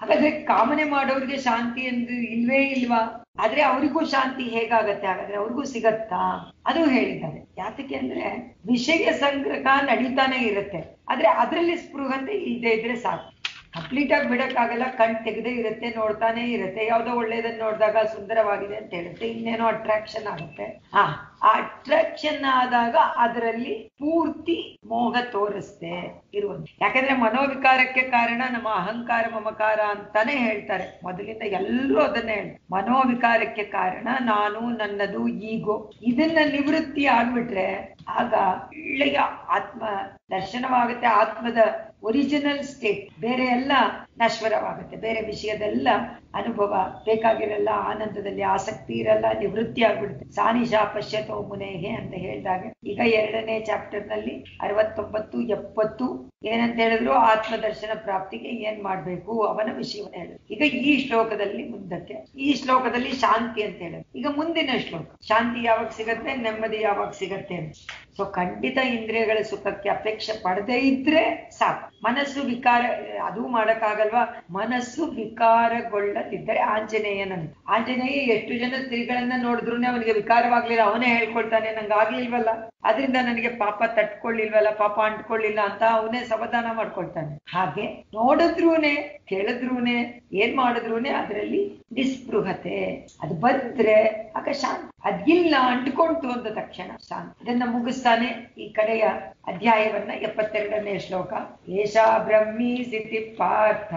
ಹಾಗಾದ್ರೆ ಕಾಮನೆ ಮಾಡೋರಿಗೆ ಶಾಂತಿ ಎಂದು ಇಲ್ವೇ ಇಲ್ವಾ? ಆದ್ರೆ ಅವರಿಗೂ ಶಾಂತಿ ಹೇಗಾಗತ್ತೆ? ಹಾಗಾದ್ರೆ ಅವ್ರಿಗೂ ಸಿಗತ್ತಾ? ಅದು ಹೇಳಿದ್ದಾರೆ. ಯಾತಕ್ಕೆ ಅಂದ್ರೆ ವಿಷಯ ಸಂಗ್ರಹ ನಡೀತಾನೆ ಇರುತ್ತೆ. ಆದ್ರೆ ಅದರಲ್ಲಿ ಸ್ಪೃಹಂತೆ ಇಲ್ಲದೆ ಇದ್ರೆ ಸಾಕು. ಕಂಪ್ಲೀಟ್ ಆಗಿ ಬಿಡಕ್ಕಾಗಲ್ಲ, ಕಣ್ ತೆಗೆದೇ ಇರುತ್ತೆ, ನೋಡ್ತಾನೆ ಇರುತ್ತೆ. ಯಾವ್ದೋ ಒಳ್ಳೇದನ್ನ ನೋಡಿದಾಗ ಸುಂದರವಾಗಿದೆ ಅಂತ ಹೇಳುತ್ತೆ. ಇನ್ನೇನೋ ಅಟ್ರಾಕ್ಷನ್ ಆಗುತ್ತೆ. ಹಾ. ಅಟ್ರಾಕ್ಷನ್ ಆದಾಗ ಅದರಲ್ಲಿ ಪೂರ್ತಿ ಮೋಹ ತೋರಿಸ್ತೆ ಇರುವಂತ. ಯಾಕಂದ್ರೆ ಮನೋವಿಕಾರಕ್ಕೆ ಕಾರಣ ನಮ್ಮ ಅಹಂಕಾರ, ಮಮಕಾರ ಅಂತಾನೆ ಹೇಳ್ತಾರೆ. ಮೊದಲಿಂದ ಎಲ್ಲರೂ ಅದನ್ನೇ ಹೇಳ್ತಾರೆ. ಮನೋವಿಕಾರಕ್ಕೆ ಕಾರಣ ನಾನು, ನನ್ನದು, ಈಗೋ. ಇದನ್ನ ನಿವೃತ್ತಿ ಆಗ್ಬಿಟ್ರೆ ಆಗ ಒಳ್ಳೆಯ ಆತ್ಮ ದರ್ಶನವಾಗುತ್ತೆ. ಆತ್ಮದ ಒರಿಜಿನಲ್ ಸ್ಟೇಟ್ ಬೇರೆ ಎಲ್ಲ ನಶ್ವರವಾಗುತ್ತೆ ಬೇರೆ ವಿಷಯದೆಲ್ಲ ಅನುಭವ ಬೇಕಾಗಿರಲ್ಲ, ಆನಂದದಲ್ಲಿ ಆಸಕ್ತಿ ಇರಲ್ಲ, ನಿವೃತ್ತಿ ಆಗ್ಬಿಡುತ್ತೆ. ಸಾನಿಶಾ ಪಶ್ಯತೋ ಮುನೇಹೆ ಅಂತ ಹೇಳಿದಾಗ, ಈಗ ಎರಡನೇ ಚಾಪ್ಟರ್ನಲ್ಲಿ ಅರವತ್ತೊಂಬತ್ತು, ಎಪ್ಪತ್ತು ಏನಂತ ಹೇಳಿದ್ರು? ಆತ್ಮದರ್ಶನ ಪ್ರಾಪ್ತಿಗೆ ಏನ್ ಮಾಡ್ಬೇಕು? ಅವನ ವಿಷಯವನ್ನು ಹೇಳಿದ್ರು. ಈಗ ಈ ಶ್ಲೋಕದಲ್ಲಿ ಮುಂದಕ್ಕೆ, ಈ ಶ್ಲೋಕದಲ್ಲಿ ಶಾಂತಿ ಅಂತ ಹೇಳಿದ್ರು. ಈಗ ಮುಂದಿನ ಶ್ಲೋಕ, ಶಾಂತಿ ಯಾವಾಗ ಸಿಗತ್ತೆ? ನೆಮ್ಮದಿ ಯಾವಾಗ ಸಿಗತ್ತೆ ಅಂತ. ಸೊ ಖಂಡಿತ ಇಂದ್ರಿಯಗಳ ಸುಖಕ್ಕೆ ಅಪೇಕ್ಷೆ ಪಡದೇ ಇದ್ರೆ ಸಾಕು. ಮನಸ್ಸು ವಿಕಾರ, ಅದು ಮಾಡಕ್ಕಾಗಲ್ವಾ? ಮನಸ್ಸು ವಿಕಾರಗೊಳ್ಳದಿದ್ದರೆ ಆಂಜನೇಯನಂತ ಆಂಜನೇಯ ಎಷ್ಟು ಜನ ಸ್ತ್ರೀಗಳನ್ನ ನೋಡಿದ್ರು ಅವನಿಗೆ ವಿಕಾರವಾಗ್ಲಿಲ್ಲ. ಅವನೇ ಹೇಳ್ಕೊಳ್ತಾನೆ, ನಂಗೆ ಆಗ್ಲಿಲ್ವಲ್ಲ. ಅದರಿಂದ ನನಗೆ ಪಾಪ ತಟ್ಕೊಳ್ಳಿಲ್ವಲ್ಲ ಪಾಪ ಅಂಟ್ಕೊಳ್ಳಿಲ್ಲ ಅಂತ ಅವನೇ ಸಮಾಧಾನ ಮಾಡ್ಕೊಳ್ತಾನೆ. ಹಾಗೆ ನೋಡಿದ್ರೂನೆ, ಕೇಳಿದ್ರೂನೆ, ಏನ್ ಮಾಡಿದ್ರೂನೆ, ಅದರಲ್ಲಿ ನಿಸ್ಪೃಹತೆ. ಅದು ಬಂದ್ರೆ ಆಗ ಶಾಂತಿ. ಅದಿಲ್ಲ ಅಂಟ್ಕೊಂತು ಅಂದ ತಕ್ಷಣ ಶಾಂತಿ ಇದನ್ನ ಮುಗಿಸ್ತಾನೆ ಈ ಕಡೆಯ ಅಧ್ಯಾಯವನ್ನ ಎಪ್ಪತ್ತೆರಡನೇ ಶ್ಲೋಕ ಏಷಾ ಬ್ರಹ್ಮಿ ಸ್ಥಿತಿ ಪಾರ್ಥ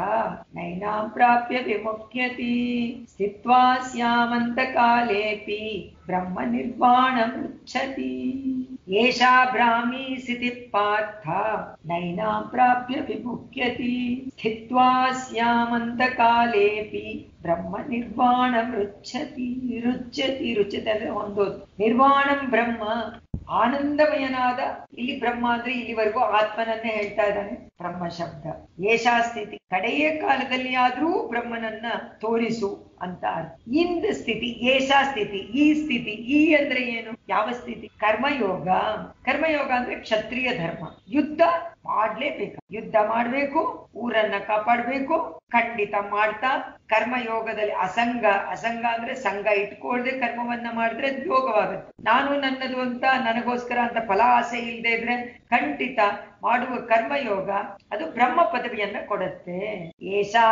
ನೈನಾಂ ಪ್ರಾಪ್ಯ ವಿಮುಖ್ಯತಿ ಸ್ಥಿತ್ವಾ ಸ್ಯಾಮಂತ ಕಾಲೇಪಿ ಬ್ರಹ್ಮ ನಿರ್ವಾಣ ಮುಚ್ಚತಿ ಏಷಾ ಬ್ರಾಹ್ಮಿ ಸ್ಥಿತಿ ಪಾರ್ಥ ನೈನಾಂ ಪ್ರಾಪ್ಯ ವಿಮುಖ್ಯತಿ ಸ್ಥಿತ್ವಾ ಸ್ಯಾಮಂತ ಕಾಲೇಪಿ ಬ್ರಹ್ಮ ನಿರ್ವಾಣ ರುಚ್ಚತಿ ರುಚ್ಯತಿ ರುಚ್ಯತೆ ಅಂದ್ರೆ ಹೊಂದೋದು ನಿರ್ವಾಣಂ ಬ್ರಹ್ಮ, ಆನಂದಮಯನಾದ, ಇಲ್ಲಿ ಬ್ರಹ್ಮ ಅಂದ್ರೆ ಇಲ್ಲಿವರೆಗೂ ಆತ್ಮನನ್ನೇ ಹೇಳ್ತಾ ಇದ್ದಾನೆ, ಬ್ರಹ್ಮ ಶಬ್ದ. ಏಷಾ ಸ್ಥಿತಿ, ಕಡೆಯ ಕಾಲದಲ್ಲಿ ಆದ್ರೂ ಬ್ರಹ್ಮನನ್ನ ತೋರಿಸು ಅಂತ ಇಂದ ಸ್ಥಿತಿ, ಏಷಾ ಸ್ಥಿತಿ, ಈ ಸ್ಥಿತಿ, ಈ ಅಂದ್ರೆ ಏನು? ಯಾವ ಸ್ಥಿತಿ? ಕರ್ಮಯೋಗ. ಕರ್ಮಯೋಗ ಅಂದ್ರೆ ಕ್ಷತ್ರಿಯ ಧರ್ಮ. ಯುದ್ಧ ಮಾಡ್ಲೇಬೇಕು. ಯುದ್ಧ ಮಾಡ್ಬೇಕು, ಊರನ್ನ ಕಾಪಾಡ್ಬೇಕು, ಖಂಡಿತ ಮಾಡ್ತಾ, ಕರ್ಮಯೋಗದಲ್ಲಿ ಅಸಂಗ ಅಸಂಗ ಅಂದ್ರೆ ಸಂಘ ಇಟ್ಕೊಳ್ದೆ ಕರ್ಮವನ್ನ ಮಾಡಿದ್ರೆ ಯೋಗವಾಗುತ್ತೆ. ನಾನು ನನ್ನದು ಅಂತ, ನನಗೋಸ್ಕರ ಅಂತ ಫಲ ಆಸೆ ಇಲ್ಲದೆ ಇದ್ರೆ ಖಂಡಿತ ಮಾಡುವ ಕರ್ಮಯೋಗ ಅದು ಬ್ರಹ್ಮ ಪದವಿಯನ್ನ ಕೊಡುತ್ತೆ. ಏಷಾ,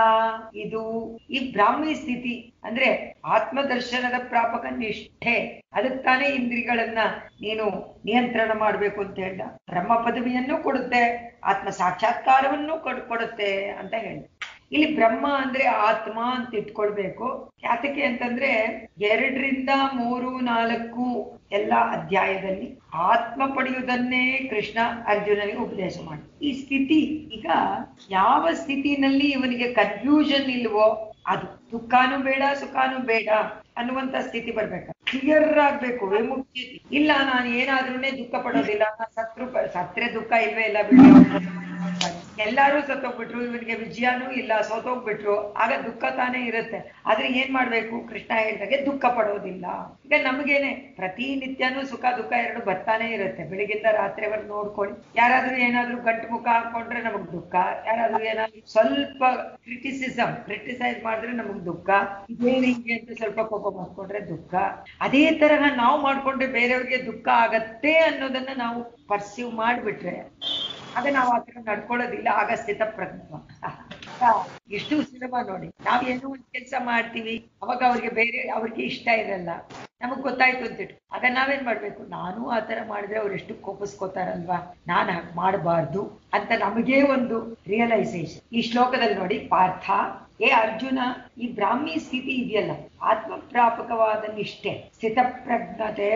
ಇದು ಈ ಬ್ರಾಹ್ಮಿ ಸ್ಥಿತಿ ಅಂದ್ರೆ ಆತ್ಮದರ್ಶನದ ಪ್ರಾಪಕ ನಿಷ್ಠೆ. ಅದಕ್ಕೆ ತಾನೇ ಇಂದ್ರಿಗಳನ್ನ ನೀನು ನಿಯಂತ್ರಣ ಮಾಡ್ಬೇಕು ಅಂತ ಹೇಳ ಬ್ರಹ್ಮ ಪದವಿಯನ್ನು ಕೊಡುತ್ತೆ, ಆತ್ಮ ಸಾಕ್ಷಾತ್ಕಾರವನ್ನು ಕೊಡ್, ಕೊಡುತ್ತೆ ಅಂತ ಹೇಳಿ ಇಲ್ಲಿ ಬ್ರಹ್ಮ ಅಂದ್ರೆ ಆತ್ಮ ಅಂತ ಇಟ್ಕೊಳ್ಬೇಕು. ಯಾತಕ್ಕೆ ಅಂತಂದ್ರೆ ಎರಡರಿಂದ ಮೂರು ನಾಲ್ಕು ಎಲ್ಲ ಅಧ್ಯಾಯದಲ್ಲಿ ಆತ್ಮ ಪಡೆಯುವುದನ್ನೇ ಕೃಷ್ಣ ಅರ್ಜುನನಿಗೆ ಉಪದೇಶ ಮಾಡಿ. ಈ ಸ್ಥಿತಿ ಈಗ ಯಾವ ಸ್ಥಿತಿನಲ್ಲಿ ಇವನಿಗೆ ಕನ್ಫ್ಯೂಷನ್ ಇಲ್ವೋ ಅದು ದುಃಖಾನು ಬೇಡ, ಸುಖಾನು ಬೇಡ ಅನ್ನುವಂತ ಸ್ಥಿತಿ ಬರ್ಬೇಕು. ಕ್ಲಿಯರ್ ಆಗ್ಬೇಕು, ವಿಮುಕ್ತಿ. ಇಲ್ಲ, ನಾನು ಏನಾದ್ರೂ ದುಃಖ ಪಡೋದಿಲ್ಲ ಸತ್ರು, ಸತ್ರೆ ದುಃಖ ಇಲ್ವೇ ಇಲ್ಲ ಬಿಡಿ. ಎಲ್ಲಾರು ಸತ್ತೋಗ್ಬಿಟ್ರು, ಇವನಿಗೆ ವಿಜಯನೂ ಇಲ್ಲ, ಸೋತೋಗ್ಬಿಟ್ರು, ಆಗ ದುಃಖ ತಾನೇ ಇರುತ್ತೆ. ಆದ್ರೆ ಏನ್ ಮಾಡ್ಬೇಕು? ಕೃಷ್ಣ ಹೇಳಿದಾಗೆ ದುಃಖ ಪಡೋದಿಲ್ಲ. ಈಗ ನಮಗೇನೆ ಪ್ರತಿನಿತ್ಯನೂ ಸುಖ, ದುಃಖ ಎರಡು ಬರ್ತಾನೆ ಇರುತ್ತೆ. ಬೆಳಿಗ್ಗಿಂದ ರಾತ್ರಿವರೆಗೆ ನೋಡ್ಕೊಳ್ಳಿ. ಯಾರಾದ್ರೂ ಏನಾದ್ರೂ ಗಂಟು ಮುಖ ಹಾಕೊಂಡ್ರೆ ನಮಗ್ ದುಃಖ. ಯಾರಾದ್ರೂ ಏನಾದ್ರೂ ಸ್ವಲ್ಪ ಕ್ರಿಟಿಸಿಸಮ್ ಕ್ರಿಟಿಸೈಸ್ ಮಾಡಿದ್ರೆ ನಮಗ್ ದುಃಖ. ಹಿಂಗೆ ಅಂತ ಸ್ವಲ್ಪ ಕೋಪ ಮಾಡ್ಕೊಂಡ್ರೆ ದುಃಖ. ಅದೇ ತರಹ ನಾವು ಮಾಡ್ಕೊಂಡ್ರೆ ಬೇರೆಯವ್ರಿಗೆ ದುಃಖ ಆಗತ್ತೆ ಅನ್ನೋದನ್ನ ನಾವು ಪರ್ಸೀವ್ ಮಾಡ್ಬಿಟ್ರೆ ಆಗ ನಾವು ಆ ತರ ನಡ್ಕೊಳ್ಳೋದಿಲ್ಲ, ಆಗ ಸ್ಥಿತ ಪ್ರಜ್ಞ ಎಷ್ಟು ಸುಲಭ ನೋಡಿ. ನಾವ್ ಒಂದು ಒಂದ್ ಕೆಲಸ ಮಾಡ್ತೀವಿ, ಅವಾಗ ಅವ್ರಿಗೆ ಬೇರೆ, ಅವ್ರಿಗೆ ಇಷ್ಟ ಇರಲ್ಲ. ನಮಗ್ ಗೊತ್ತಾಯ್ತು ಅಂತಿಟ್ಟು ಆಗ ನಾವೇನ್ ಮಾಡ್ಬೇಕು? ನಾನು ಆ ತರ ಮಾಡಿದ್ರೆ ಅವ್ರು ಎಷ್ಟು ಕೋಪಿಸ್ಕೋತಾರಲ್ವಾ? ನಾನ್ ಹಾಗೆ ಮಾಡಬಾರ್ದು ಅಂತ ನಮಗೇ ಒಂದು ರಿಯಲೈಸೇಷನ್ ಈ ಶ್ಲೋಕದಲ್ಲಿ ನೋಡಿ ಪಾರ್ಥ ಏ ಅರ್ಜುನ, ಈ ಬ್ರಾಹ್ಮಿ ಸ್ಥಿತಿ ಇದೆಯಲ್ಲ ಆತ್ಮ ಪ್ರಾಪಕವಾದ ನಿಷ್ಠೆ, ಸ್ಥಿತಪ್ರಜ್ಞತೆ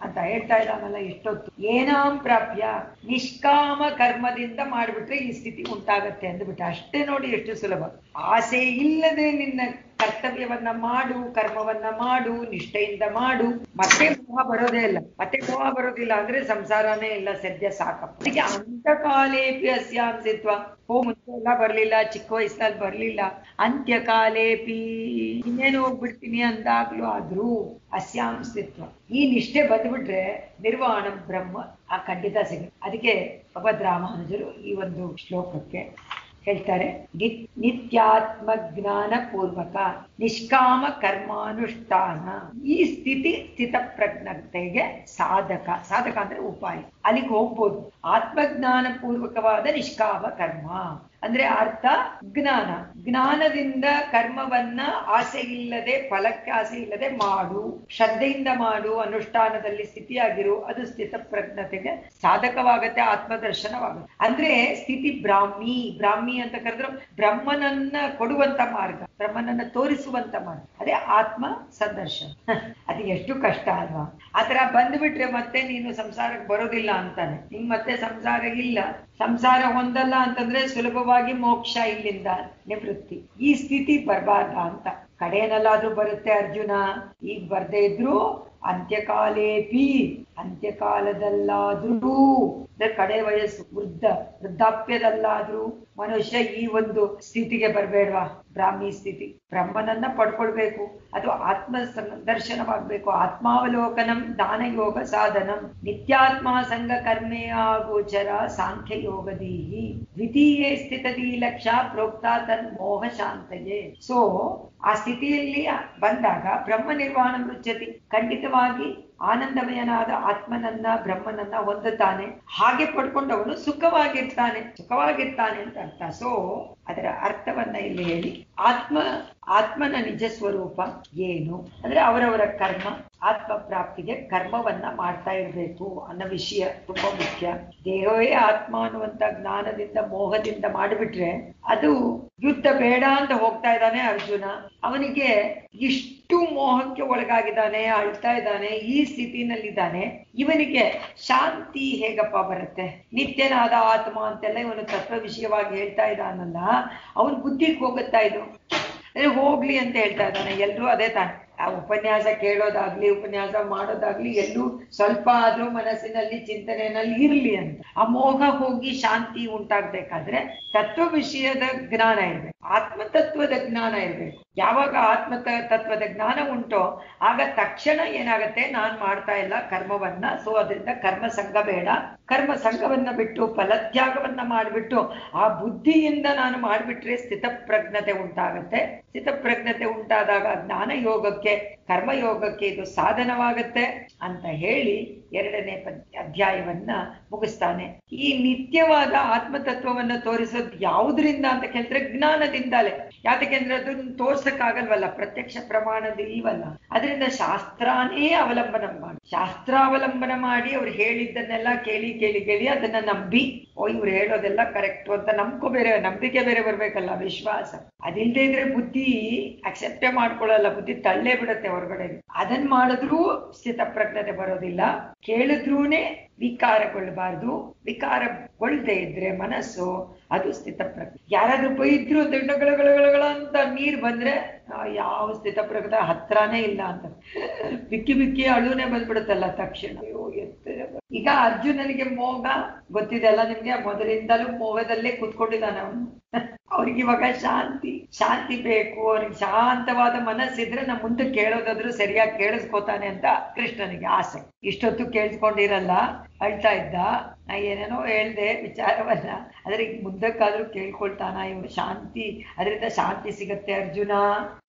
ಅಂತ ಹೇಳ್ತಾ ಇದ್ದಾನಲ್ಲ ಎಷ್ಟೊತ್ತು. ಏನಾಂ ಪ್ರಾಪ್ಯ, ನಿಷ್ಕಾಮ ಕರ್ಮದಿಂದ ಮಾಡ್ಬಿಟ್ರೆ ಈ ಸ್ಥಿತಿ ಉಂಟಾಗತ್ತೆ ಅಂದ್ಬಿಟ್ಟು ಅಷ್ಟೇ ನೋಡಿ ಎಷ್ಟು ಸುಲಭ. ಆಸೆ ಇಲ್ಲದೆ ನಿನ್ನ ಕರ್ತವ್ಯವನ್ನ ಮಾಡು, ಕರ್ಮವನ್ನ ಮಾಡು, ನಿಷ್ಠೆಯಿಂದ ಮಾಡು. ಮತ್ತೆ ಮೋಹ ಬರೋದೇ ಇಲ್ಲ. ಮತ್ತೆ ಮೋಹ ಬರೋದಿಲ್ಲ ಅಂದ್ರೆ ಸಂಸಾರನೇ ಇಲ್ಲ, ಸದ್ಯ ಸಾಕಪ್ಪ. ಅದಕ್ಕೆ ಅಂತಕಾಲೇಪಿ ಅಸ್ಯಾಂಸಿತ್ವ ಓ ಮುಂಚೆ ಎಲ್ಲ ಬರ್ಲಿಲ್ಲ, ಚಿಕ್ಕ ವಯಸ್ಸಲ್ಲಿ ಬರ್ಲಿಲ್ಲ. ಅಂತ್ಯಕಾಲೇಪಿ ಇನ್ನೇನು ಹೋಗ್ಬಿಡ್ತೀನಿ ಅಂದಾಗ್ಲೂ ಆದ್ರೂ ಅಸ್ಯಾಂಸಿತ್ವ ಈ ನಿಷ್ಠೆ ಬಂದ್ಬಿಟ್ರೆ ನಿರ್ವಾಣ ಬ್ರಹ್ಮ ಆ ಖಂಡಿತ ಸಿಗುತ್ತೆ. ಅದಕ್ಕೆ ಭಗವದ್ ರಾಮಾನುಜರು ಈ ಒಂದು ಶ್ಲೋಕಕ್ಕೆ ಹೇಳ್ತಾರೆ, ನಿ- ನಿತ್ಯಾತ್ಮ ಜ್ಞಾನ ಪೂರ್ವಕ ನಿಷ್ಕಾಮ ಕರ್ಮಾನುಷ್ಠಾನ ಈ ಸ್ಥಿತಿ ಸ್ಥಿತ ಪ್ರಜ್ಞತೆಗೆ ಸಾಧಕ. ಸಾಧಕ ಅಂದ್ರೆ ಉಪಾಯ. ಅಲ್ಲಿಗೆ ಹೋಗ್ಬೋದು. ಆತ್ಮಜ್ಞಾನ ಪೂರ್ವಕವಾದ ನಿಷ್ಕಾಮ ಕರ್ಮ. ಅಂದ್ರೆ ಅರ್ಥ ಜ್ಞಾನ. ಜ್ಞಾನದಿಂದ ಕರ್ಮವನ್ನ ಆಸೆ ಇಲ್ಲದೆ, ಫಲಕ್ಕೆ ಆಸೆ ಇಲ್ಲದೆ ಮಾಡು. ಶ್ರದ್ಧೆಯಿಂದ ಮಾಡು. ಅನುಷ್ಠಾನದಲ್ಲಿ ಸ್ಥಿತಿಯಾಗಿರು. ಅದು ಸ್ಥಿತ ಪ್ರಜ್ಞತೆಗೆ ಸಾಧಕವಾಗತ್ತೆ, ಆತ್ಮದರ್ಶನವಾಗುತ್ತೆ. ಅಂದ್ರೆ ಸ್ಥಿತಿ ಬ್ರಾಹ್ಮಿ. ಬ್ರಾಹ್ಮಿ ಅಂತ ಕರೆದ್ರು ಬ್ರಹ್ಮನನ್ನ ಕೊಡುವಂತ ಮಾರ್ಗ. ಬ್ರಹ್ಮನನ್ನ ತೋರಿಸುವಂತ ಮಾರ್ಗ. ಅದೇ ಆತ್ಮ ಸಂದರ್ಶನ. ಅದು ಎಷ್ಟು ಕಷ್ಟ ಅಲ್ವಾ. ಆತರ ಬಂದ್ಬಿಟ್ರೆ ಮತ್ತೆ ನೀನು ಸಂಸಾರಕ್ಕೆ ಬರೋದಿಲ್ಲ. ಅಂತಾನೆ. ನಿಂಗ್ ಮತ್ತೆ ಸಂಸಾರ ಇಲ್ಲ. ಸಂಸಾರ ಹೊಂದಲ್ಲ ಅಂತಂದ್ರೆ ಸುಲಭವಾಗಿ ಮೋಕ್ಷ ಇಲ್ಲಿಂದ ನಿವೃತ್ತಿ. ಈ ಸ್ಥಿತಿ ಬರಬಾರ್ದ ಅಂತ. ಕಡೆಯಲ್ಲಾದ್ರೂ ಬರುತ್ತೆ ಅರ್ಜುನ. ಈಗ ಬರ್ದೇ ಇದ್ರು ಅಂತ್ಯಕಾಲೇಪಿ. ಅಂತ್ಯಕಾಲದಲ್ಲಾದ್ರೂ ಕಡೆ ವಯಸ್ಸು, ವೃದ್ಧ, ವೃದ್ಧಾಪ್ಯದಲ್ಲಾದ್ರೂ ಮನುಷ್ಯ ಈ ಒಂದು ಸ್ಥಿತಿಗೆ ಬರ್ಬೇಡ್ವಾ? ಬ್ರಾಹ್ಮಿ ಸ್ಥಿತಿ. ಬ್ರಹ್ಮನನ್ನ ಪಡ್ಕೊಳ್ಬೇಕು ಅದು ಆತ್ಮ ದರ್ಶನವಾಗ್ಬೇಕು ಆತ್ಮಾವಲೋಕನಂ ದಾನಯೋಗ ಸಾಧನಂ. ನಿತ್ಯಾತ್ಮ ಸಂಘ ಕರ್ಮೇ ಆಗೋಚರ ಸಾಂಖ್ಯ ಯೋಗದೀಹಿ ದ್ವಿತೀಯ ಸ್ಥಿತದಿ ಲಕ್ಷ ಪ್ರೋಕ್ತ ತನ್ ಮೋಹ ಶಾಂತಯೇ. ಸೊ, ಆ ಸ್ಥಿತಿಯಲ್ಲಿ ಬಂದಾಗ ಬ್ರಹ್ಮ ನಿರ್ವಾಣ ರುಚತಿ ಖಂಡಿತವಾಗಿ ಆನಂದಮಯನಾದ ಆತ್ಮನನ್ನ ಬ್ರಹ್ಮನನ್ನ ಹೊಂದುತ್ತಾನೆ. ಹಾಗೆ ಪಡ್ಕೊಂಡವನು ಸುಖವಾಗಿರ್ತಾನೆ ಸುಖವಾಗಿರ್ತಾನೆ ಅಂತ ಅರ್ಥ. ಸೊ ಅದರ ಅರ್ಥವನ್ನ ಇಲ್ಲಿ ಹೇಳಿ. ಆತ್ಮ, ಆತ್ಮನ ನಿಜ ಸ್ವರೂಪ ಏನು? ಅಂದ್ರೆ ಅವರವರ ಕರ್ಮ, ಆತ್ಮ ಪ್ರಾಪ್ತಿಗೆ ಕರ್ಮವನ್ನ ಮಾಡ್ತಾ ಇರಬೇಕು ಅನ್ನೋ ವಿಷಯ ತುಂಬಾ ಮುಖ್ಯ. ದೇಹವೇ ಆತ್ಮ ಅನ್ನುವಂತ ಜ್ಞಾನದಿಂದ, ಮೋಹದಿಂದ ಮಾಡಿಬಿಟ್ರೆ ಅದು ಯುದ್ಧ ಬೇಡ ಅಂತ ಹೋಗ್ತಾ ಇದ್ದಾನೆ ಅರ್ಜುನ. ಅವನಿಗೆ ಇಷ್ಟು ಮೋಹಕ್ಕೆ ಒಳಗಾಗಿದ್ದಾನೆ, ಅಳ್ತಾ ಇದ್ದಾನೆ, ಈ ಸ್ಥಿತಿನಲ್ಲಿದ್ದಾನೆ. ಇವನಿಗೆ ಶಾಂತಿ ಹೇಗಪ್ಪ ಬರುತ್ತೆ? ನಿತ್ಯನಾದ ಆತ್ಮ ಅಂತೆಲ್ಲ ಇವನು ತತ್ವ ವಿಷಯವಾಗಿ ಹೇಳ್ತಾ ಇದ್ದಾನಲ್ಲ. ಅವನ್ ಬುದ್ಧಿಗೆ ಹೋಗುತ್ತಾ ಇದು? ಹೋಗ್ಲಿ ಅಂತ ಹೇಳ್ತಾ ಇದ್ದಾನೆ. ಎಲ್ರೂ ಅದೇ ತಾನೆ. ಉಪನ್ಯಾಸ ಕೇಳೋದಾಗ್ಲಿ, ಉಪನ್ಯಾಸ ಮಾಡೋದಾಗ್ಲಿ, ಎಲ್ಲೂ ಸ್ವಲ್ಪ ಆದ್ರೂ ಮನಸ್ಸಿನಲ್ಲಿ ಚಿಂತನೆಯಲ್ಲಿ ಇರ್ಲಿ ಅಂತ. ಆ ಮೋಹ ಹೋಗಿ ಶಾಂತಿ ಉಂಟಾಗ್ಬೇಕಾದ್ರೆ ತತ್ವ ವಿಷಯದ ಜ್ಞಾನ ಇರ್ಬೇಕು. ಆತ್ಮತತ್ವದ ಜ್ಞಾನ ಇರ್ಬೇಕು. ಯಾವಾಗ ಆತ್ಮ ತತ್ವದ ಜ್ಞಾನ ಉಂಟೋ, ಆಗ ತಕ್ಷಣ ಏನಾಗತ್ತೆ? ನಾನ್ ಮಾಡ್ತಾ ಇಲ್ಲ ಕರ್ಮವನ್ನ. ಸೊ, ಅದರಿಂದ ಕರ್ಮ ಸಂಘ ಬೇಡ. ಕರ್ಮ ಸಂಘವನ್ನ ಬಿಟ್ಟು, ಫಲತ್ಯಾಗವನ್ನ ಮಾಡಿಬಿಟ್ಟು, ಆ ಬುದ್ಧಿಯಿಂದ ನಾನು ಮಾಡಿಬಿಟ್ರೆ ಸ್ಥಿತಪ್ರಜ್ಞತೆ ಉಂಟಾಗತ್ತೆ. ಸ್ಥಿತಪ್ರಜ್ಞತೆ ಉಂಟಾದಾಗ ಜ್ಞಾನ ಯೋಗಕ್ಕೆ ಕರ್ಮಯೋಗಕ್ಕೆ ಇದು ಸಾಧನವಾಗತ್ತೆ ಅಂತ ಹೇಳಿ ಎರಡನೇ ಅಧ್ಯಾಯವನ್ನ ಮುಗಿಸ್ತಾನೆ. ಈ ನಿತ್ಯವಾದ ಆತ್ಮತತ್ವವನ್ನು ತೋರಿಸೋದು ಯಾವುದರಿಂದ ಅಂತ ಕೇಳಿದ್ರೆ ಜ್ಞಾನದಿಂದಲೇ. ಯಾತಕ್ಕೆಂದ್ರೆ ಅದನ್ನ ತೋರ್ಸಕ್ಕಾಗಲ್ವಲ್ಲ? ಪ್ರತ್ಯಕ್ಷ ಪ್ರಮಾಣದ ಇಲ್ವಲ್ಲ? ಅದರಿಂದ ಶಾಸ್ತ್ರಾನೇ ಅವಲಂಬನ ಮಾಡಿ ಶಾಸ್ತ್ರಾವಲಂಬನ ಮಾಡಿ ಅವ್ರು ಹೇಳಿದ್ದನ್ನೆಲ್ಲ ಕೇಳಿ ಕೇಳಿ ಕೇಳಿ ಅದನ್ನ ನಂಬಿ ಓ ಇವ್ರು ಹೇಳೋದೆಲ್ಲ ಕರೆಕ್ಟ್ ಅಂತ ನಂಬ್ಕೋ ಬೇರೆ, ನಂಬಿಕೆ ಬೇರೆ ಬರ್ಬೇಕಲ್ಲ, ವಿಶ್ವಾಸ. ಅದಿಲ್ಲದೆ ಇದ್ರೆ ಬುದ್ಧಿ ಅಕ್ಸೆಪ್ಟೇ ಮಾಡ್ಕೊಳ್ಳಲ್ಲ, ಬುದ್ಧಿ ತಳ್ಳೇ ಬಿಡುತ್ತೆ ಹೊರಗಡೆ. ಅದನ್ ಮಾಡಿದ್ರೂ ಸ್ಥಿತಪ್ರಜ್ಞತೆ ಬರೋದಿಲ್ಲ. ಕೇಳಿದ್ರೂನೆ ವಿಕಾರಗೊಳ್ಬಾರ್ದು ವಿಕಾರಗೊಳ್ಳದೆ ಇದ್ರೆ ಮನಸ್ಸು ಅದು ಸ್ಥಿತಪ್ರಜ್ಞೆ ಯಾರಾದ್ರೂ ಬೈದ್ರು ದಂಡಗಳಗಳಗಳ ಅಂತ ನೀರ್ ಬಂದ್ರೆ ಯಾವ ಸ್ಥಿತಪ್ರಜ್ಞೆ ಹತ್ರನೇ ಇಲ್ಲ ಅಂತ. ಬಿಕ್ಕಿ ಬಿಕ್ಕಿ ಅಳುನೇ ಬಂದ್ಬಿಡುತ್ತಲ್ಲ ತಕ್ಷಣ. ಈಗ ಅರ್ಜುನನಿಗೆ ಮೋಹ ಗೊತ್ತಿದೆ ಅಲ್ಲ ನಿಮ್ಗೆ? ಮೊದಲಿಂದಲೂ ಮೋಗದಲ್ಲೇ ಕೂತ್ಕೊಂಡಿದ್ದಾನೆ ಅವನು. ಅವ್ರಿಗೆ ಇವಾಗ ಶಾಂತಿ ಶಾಂತಿ ಬೇಕು. ಅವ್ರಿಗೆ ಶಾಂತವಾದ ಮನಸ್ಸಿದ್ರೆ ನಮ್ಮ ಮುಂದೆ ಕೇಳೋದಾದ್ರೂ ಸರಿಯಾಗಿ ಕೇಳಿಸ್ಕೊತಾನೆ ಅಂತ ಕೃಷ್ಣನಿಗೆ ಆಸೆ. ಇಷ್ಟೊತ್ತು ಕೇಳಿಸ್ಕೊಂಡಿರಲ್ಲ ಅಳ್ತಾ ಇದ್ದ. ನಾ ಏನೇನೋ ಹೇಳ್ದೆ ವಿಚಾರವಲ್ಲ ಆದ್ರೆ ಈಗ ಮುಂದಕ್ಕಾದ್ರೂ ಕೇಳ್ಕೊಳ್ತಾನ ಇವ್ರು. ಶಾಂತಿ, ಅದರಿಂದ ಶಾಂತಿ ಸಿಗತ್ತೆ ಅರ್ಜುನ.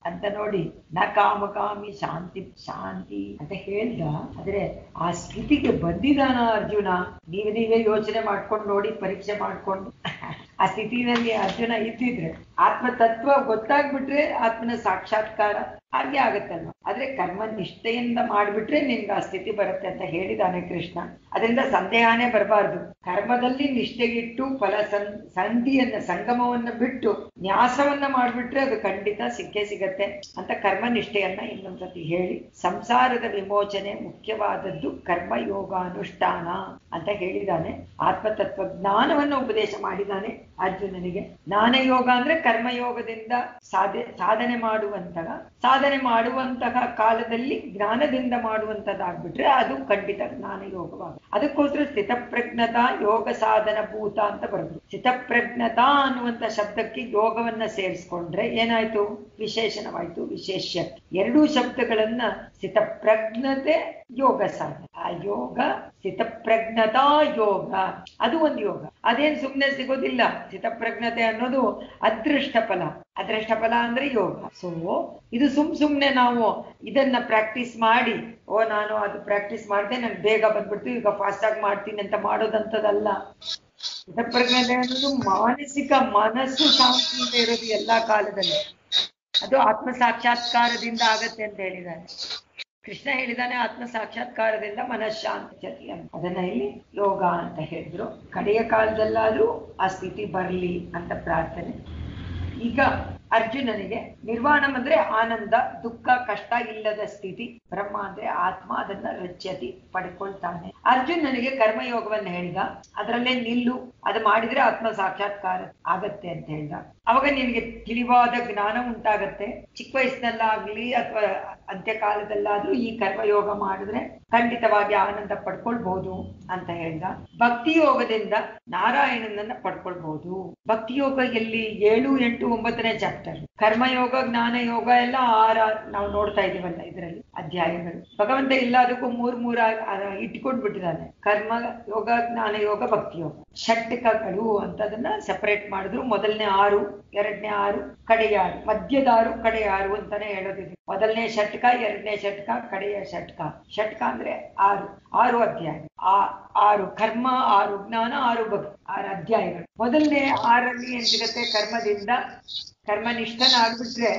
ಅಂತ ನೋಡಿ, ನ ಕಾಮಕಾಮಿ ಶಾಂತಿ ಶಾಂತಿ ಅಂತ ಹೇಳ್ದ. ಆದ್ರೆ ಆ ಸ್ಥಿತಿಗೆ ಬಂದಿದಾನ ಅರ್ಜುನ? ನೀವ್ ನೀವೇ ಯೋಚನೆ ಮಾಡ್ಕೊಂಡು ನೋಡಿ, ಪರೀಕ್ಷೆ ಮಾಡ್ಕೊಂಡು. ಆ ಸ್ಥಿತಿನಲ್ಲಿ ಅರ್ಜುನ ಇದ್ದಿದ್ರೆ ಆತ್ಮ ತತ್ವ ಗೊತ್ತಾಗ್ಬಿಟ್ರೆ ಆತ್ಮನ ಸಾಕ್ಷಾತ್ಕಾರ. ಹಾಗೆ ಆಗತ್ತಲ್ವ? ಆದ್ರೆ ಕರ್ಮ ನಿಷ್ಠೆಯಿಂದ ಮಾಡ್ಬಿಟ್ರೆ ನಿನ್ಗೆ ಆ ಸ್ಥಿತಿ ಬರುತ್ತೆ ಅಂತ ಹೇಳಿದಾನೆ ಕೃಷ್ಣ. ಅದರಿಂದ ಸಂದೇಹನೇ ಬರಬಾರ್ದು. ಕರ್ಮದಲ್ಲಿ ನಿಷ್ಠೆಗಿಟ್ಟು ಫಲ ಸಂ, ಸಂಧಿಯನ್ನ, ಸಂಗಮವನ್ನ ಬಿಟ್ಟು ನ್ಯಾಸವನ್ನ ಮಾಡ್ಬಿಟ್ರೆ ಅದು ಖಂಡಿತ ಸಿಕ್ಕೇ ಸಿಗತ್ತೆ ಅಂತ ಕರ್ಮ ನಿಷ್ಠೆಯನ್ನ ಇನ್ನೊಂದ್ಸತಿ ಹೇಳಿ. ಸಂಸಾರದ ವಿಮೋಚನೆ ಮುಖ್ಯವಾದದ್ದು ಕರ್ಮ ಯೋಗ ಅನುಷ್ಠಾನ ಅಂತ ಹೇಳಿದಾನೆ. ಆತ್ಮತತ್ವ ಜ್ಞಾನವನ್ನು ಉಪದೇಶ ಮಾಡಿದಾನೆ ಅರ್ಜುನನಿಗೆ. ಜ್ಞಾನಯೋಗ ಅಂದ್ರೆ ಕರ್ಮಯೋಗದಿಂದ ಸಾಧ, ಸಾಧನೆ ಮಾಡುವಂತಹ ಸಾಧನೆ ಮಾಡುವಂತಹ ಕಾಲದಲ್ಲಿ ಜ್ಞಾನದಿಂದ ಮಾಡುವಂತದ್ದಾಗ್ಬಿಟ್ರೆ ಅದು ಖಂಡಿತ ಜ್ಞಾನ ಯೋಗವಾಗ ಅದಕ್ಕೋಸ್ಕರ ಸ್ಥಿತಪ್ರಜ್ಞತಾ ಯೋಗ ಸಾಧನ ಭೂತ ಅಂತ ಬರೆದ್ರು ಸ್ಥಿತಪ್ರಜ್ಞತಾ ಅನ್ನುವಂತ ಶಬ್ದಕ್ಕೆ ಯೋಗವನ್ನ ಸೇರಿಸ್ಕೊಂಡ್ರೆ ಏನಾಯ್ತು? ವಿಶೇಷಣವಾಯ್ತು ವಿಶೇಷ ಎರಡೂ ಶಬ್ದಗಳನ್ನ ಸ್ಥಿತಪ್ರಜ್ಞತೆ ಯೋಗ ಸಾಧನೆ. ಯೋಗ ಸ್ಥಿತಪ್ರಜ್ಞತಾ ಯೋಗ. ಅದು ಒಂದು ಯೋಗ. ಅದೇನ್ ಸುಮ್ಮನೆ ಸಿಗೋದಿಲ್ಲ. ಸ್ಥಿತಪ್ರಜ್ಞತೆ ಅನ್ನೋದು ಅದೃಷ್ಟ ಫಲ. ಅದೃಷ್ಟ ಫಲ ಅಂದ್ರೆ ಯೋಗ. ಸೊ ಇದು ಸುಮ್ ಸುಮ್ನೆ ನಾವು ಇದನ್ನ ಪ್ರಾಕ್ಟೀಸ್ ಮಾಡಿ, ಓ, ನಾನು ಅದು ಪ್ರಾಕ್ಟೀಸ್ ಮಾಡಿದೆ ನನ್ಗೆ ಬೇಗ ಬಂದ್ಬಿಡ್ತು, ಈಗ ಫಾಸ್ಟ್ ಆಗಿ ಮಾಡ್ತೀನಿ ಅಂತ ಮಾಡೋದಂಥದ್ದಲ್ಲ ಸ್ಥಿತಪ್ರಜ್ಞತೆ ಅನ್ನೋದು ಮಾನಸಿಕ ಮನಸ್ಸು ಶಾಂತಿಯಿಂದ ಇರೋದು ಎಲ್ಲಾ ಕಾಲದಲ್ಲಿ. ಅದು ಆತ್ಮ ಸಾಕ್ಷಾತ್ಕಾರದಿಂದ ಆಗತ್ತೆ ಅಂತ ಹೇಳಿದ್ದಾನೆ ಕೃಷ್ಣ ಹೇಳಿದಾನೆ ಆತ್ಮ ಸಾಕ್ಷಾತ್ಕಾರದಿಂದ ಮನಃಶಾಂತಿ ಅಂತ. ಅದನ್ನ ಇಲ್ಲಿ ಯೋಗ ಅಂತ ಹೇಳಿದ್ರು. ಕಡೆಯ ಕಾಲದಲ್ಲಾದ್ರೂ ಆ ಸ್ಥಿತಿ ಬರ್ಲಿ ಅಂತ ಪ್ರಾರ್ಥನೆ. ಈಗ ಅರ್ಜುನನಿಗೆ ನಿರ್ವಾಣಂ ಅಂದ್ರೆ ಆನಂದ, ದುಃಖ, ಕಷ್ಟ ಇಲ್ಲದ ಸ್ಥಿತಿ, ಬ್ರಹ್ಮ ಅಂದ್ರೆ ಆತ್ಮ, ಅದನ್ನ ರಚ್ಯತಿ ಪಡ್ಕೊಳ್ತಾನೆ. ಅರ್ಜುನನಿಗೆ ಕರ್ಮಯೋಗವನ್ನ ಹೇಳಿದ, ಅದರಲ್ಲೇ ನಿಲ್ಲು, ಅದು ಮಾಡಿದ್ರೆ ಆತ್ಮ ಸಾಕ್ಷಾತ್ಕಾರ ಆಗತ್ತೆ ಅಂತ ಹೇಳ್ದ. ಅವಾಗ ನಿನಗೆ ತಿಳಿವಾದ ಜ್ಞಾನ ಉಂಟಾಗತ್ತೆ. ಚಿಕ್ಕ ವಯಸ್ಸಿನಲ್ಲಾಗ್ಲಿ ಅಥವಾ ಅಂತ್ಯಕಾಲದಲ್ಲಾದ್ರೂ ಈ ಕರ್ಮಯೋಗ ಮಾಡಿದ್ರೆ ಖಂಡಿತವಾಗಿ ಆನಂದ ಪಡ್ಕೊಳ್ಬಹುದು ಅಂತ ಹೇಳ್ದ. ಭಕ್ತಿ ಯೋಗದಿಂದ ನಾರಾಯಣನನ್ನ ಪಡ್ಕೊಳ್ಬಹುದು ಭಕ್ತಿ ಯೋಗ ಎಲ್ಲಿ? ಏಳು, ಎಂಟು, ಒಂಬತ್ತನೇ ಚಾಪ್ಟರ್. ಕರ್ಮಯೋಗ ಜ್ಞಾನ ಯೋಗ ಎಲ್ಲ ಆರ ನಾವು ನೋಡ್ತಾ ಇದೀವಲ್ಲ ಇದರಲ್ಲಿ ಅಧ್ಯಾಯಗಳು. ಭಗವಂತ ಎಲ್ಲದಕ್ಕೂ ಮೂರ್, ಮೂರ ಇಟ್ಕೊಂಡ್ ಬಿಟ್ಟಿದ್ದಾನೆ ಕರ್ಮ ಯೋಗ, ಜ್ಞಾನ ಯೋಗ, ಭಕ್ತಿ ಯೋಗ. ಷಟ್ಕಗಳು ಅಂತ ಅದನ್ನ ಸೆಪರೇಟ್ ಮಾಡಿದ್ರು. ಮೊದಲನೇ ಆರು, ಎರಡನೇ ಆರು, ಕಡೆಯ ಆರು. ಮಧ್ಯದ ಆರು ಅಂತಾನೆ ಹೇಳೋದಿದೆ. ಮೊದಲನೇ ಷಟ್ಕ, ಎರಡನೇ ಷಟ್ಕ, ಕಡೆಯ ಷಟ್ಕ. ಷಟ್ಕ ಅಂದ್ರೆ ಆರು ಆರು ಅಧ್ಯಾಯ. ಆರು ಕರ್ಮ, ಆರು ಜ್ಞಾನ, ಆರು ಭಕ್ತಿ, ಆರು ಅಧ್ಯಾಯಗಳು. ಮೊದಲನೇ ಆರಲ್ಲಿ ಏನ್ ಸಿಗತ್ತೆ? ಕರ್ಮದಿಂದ ಕರ್ಮನಿಷ್ಠನಾಗ್ಬಿಟ್ರೆ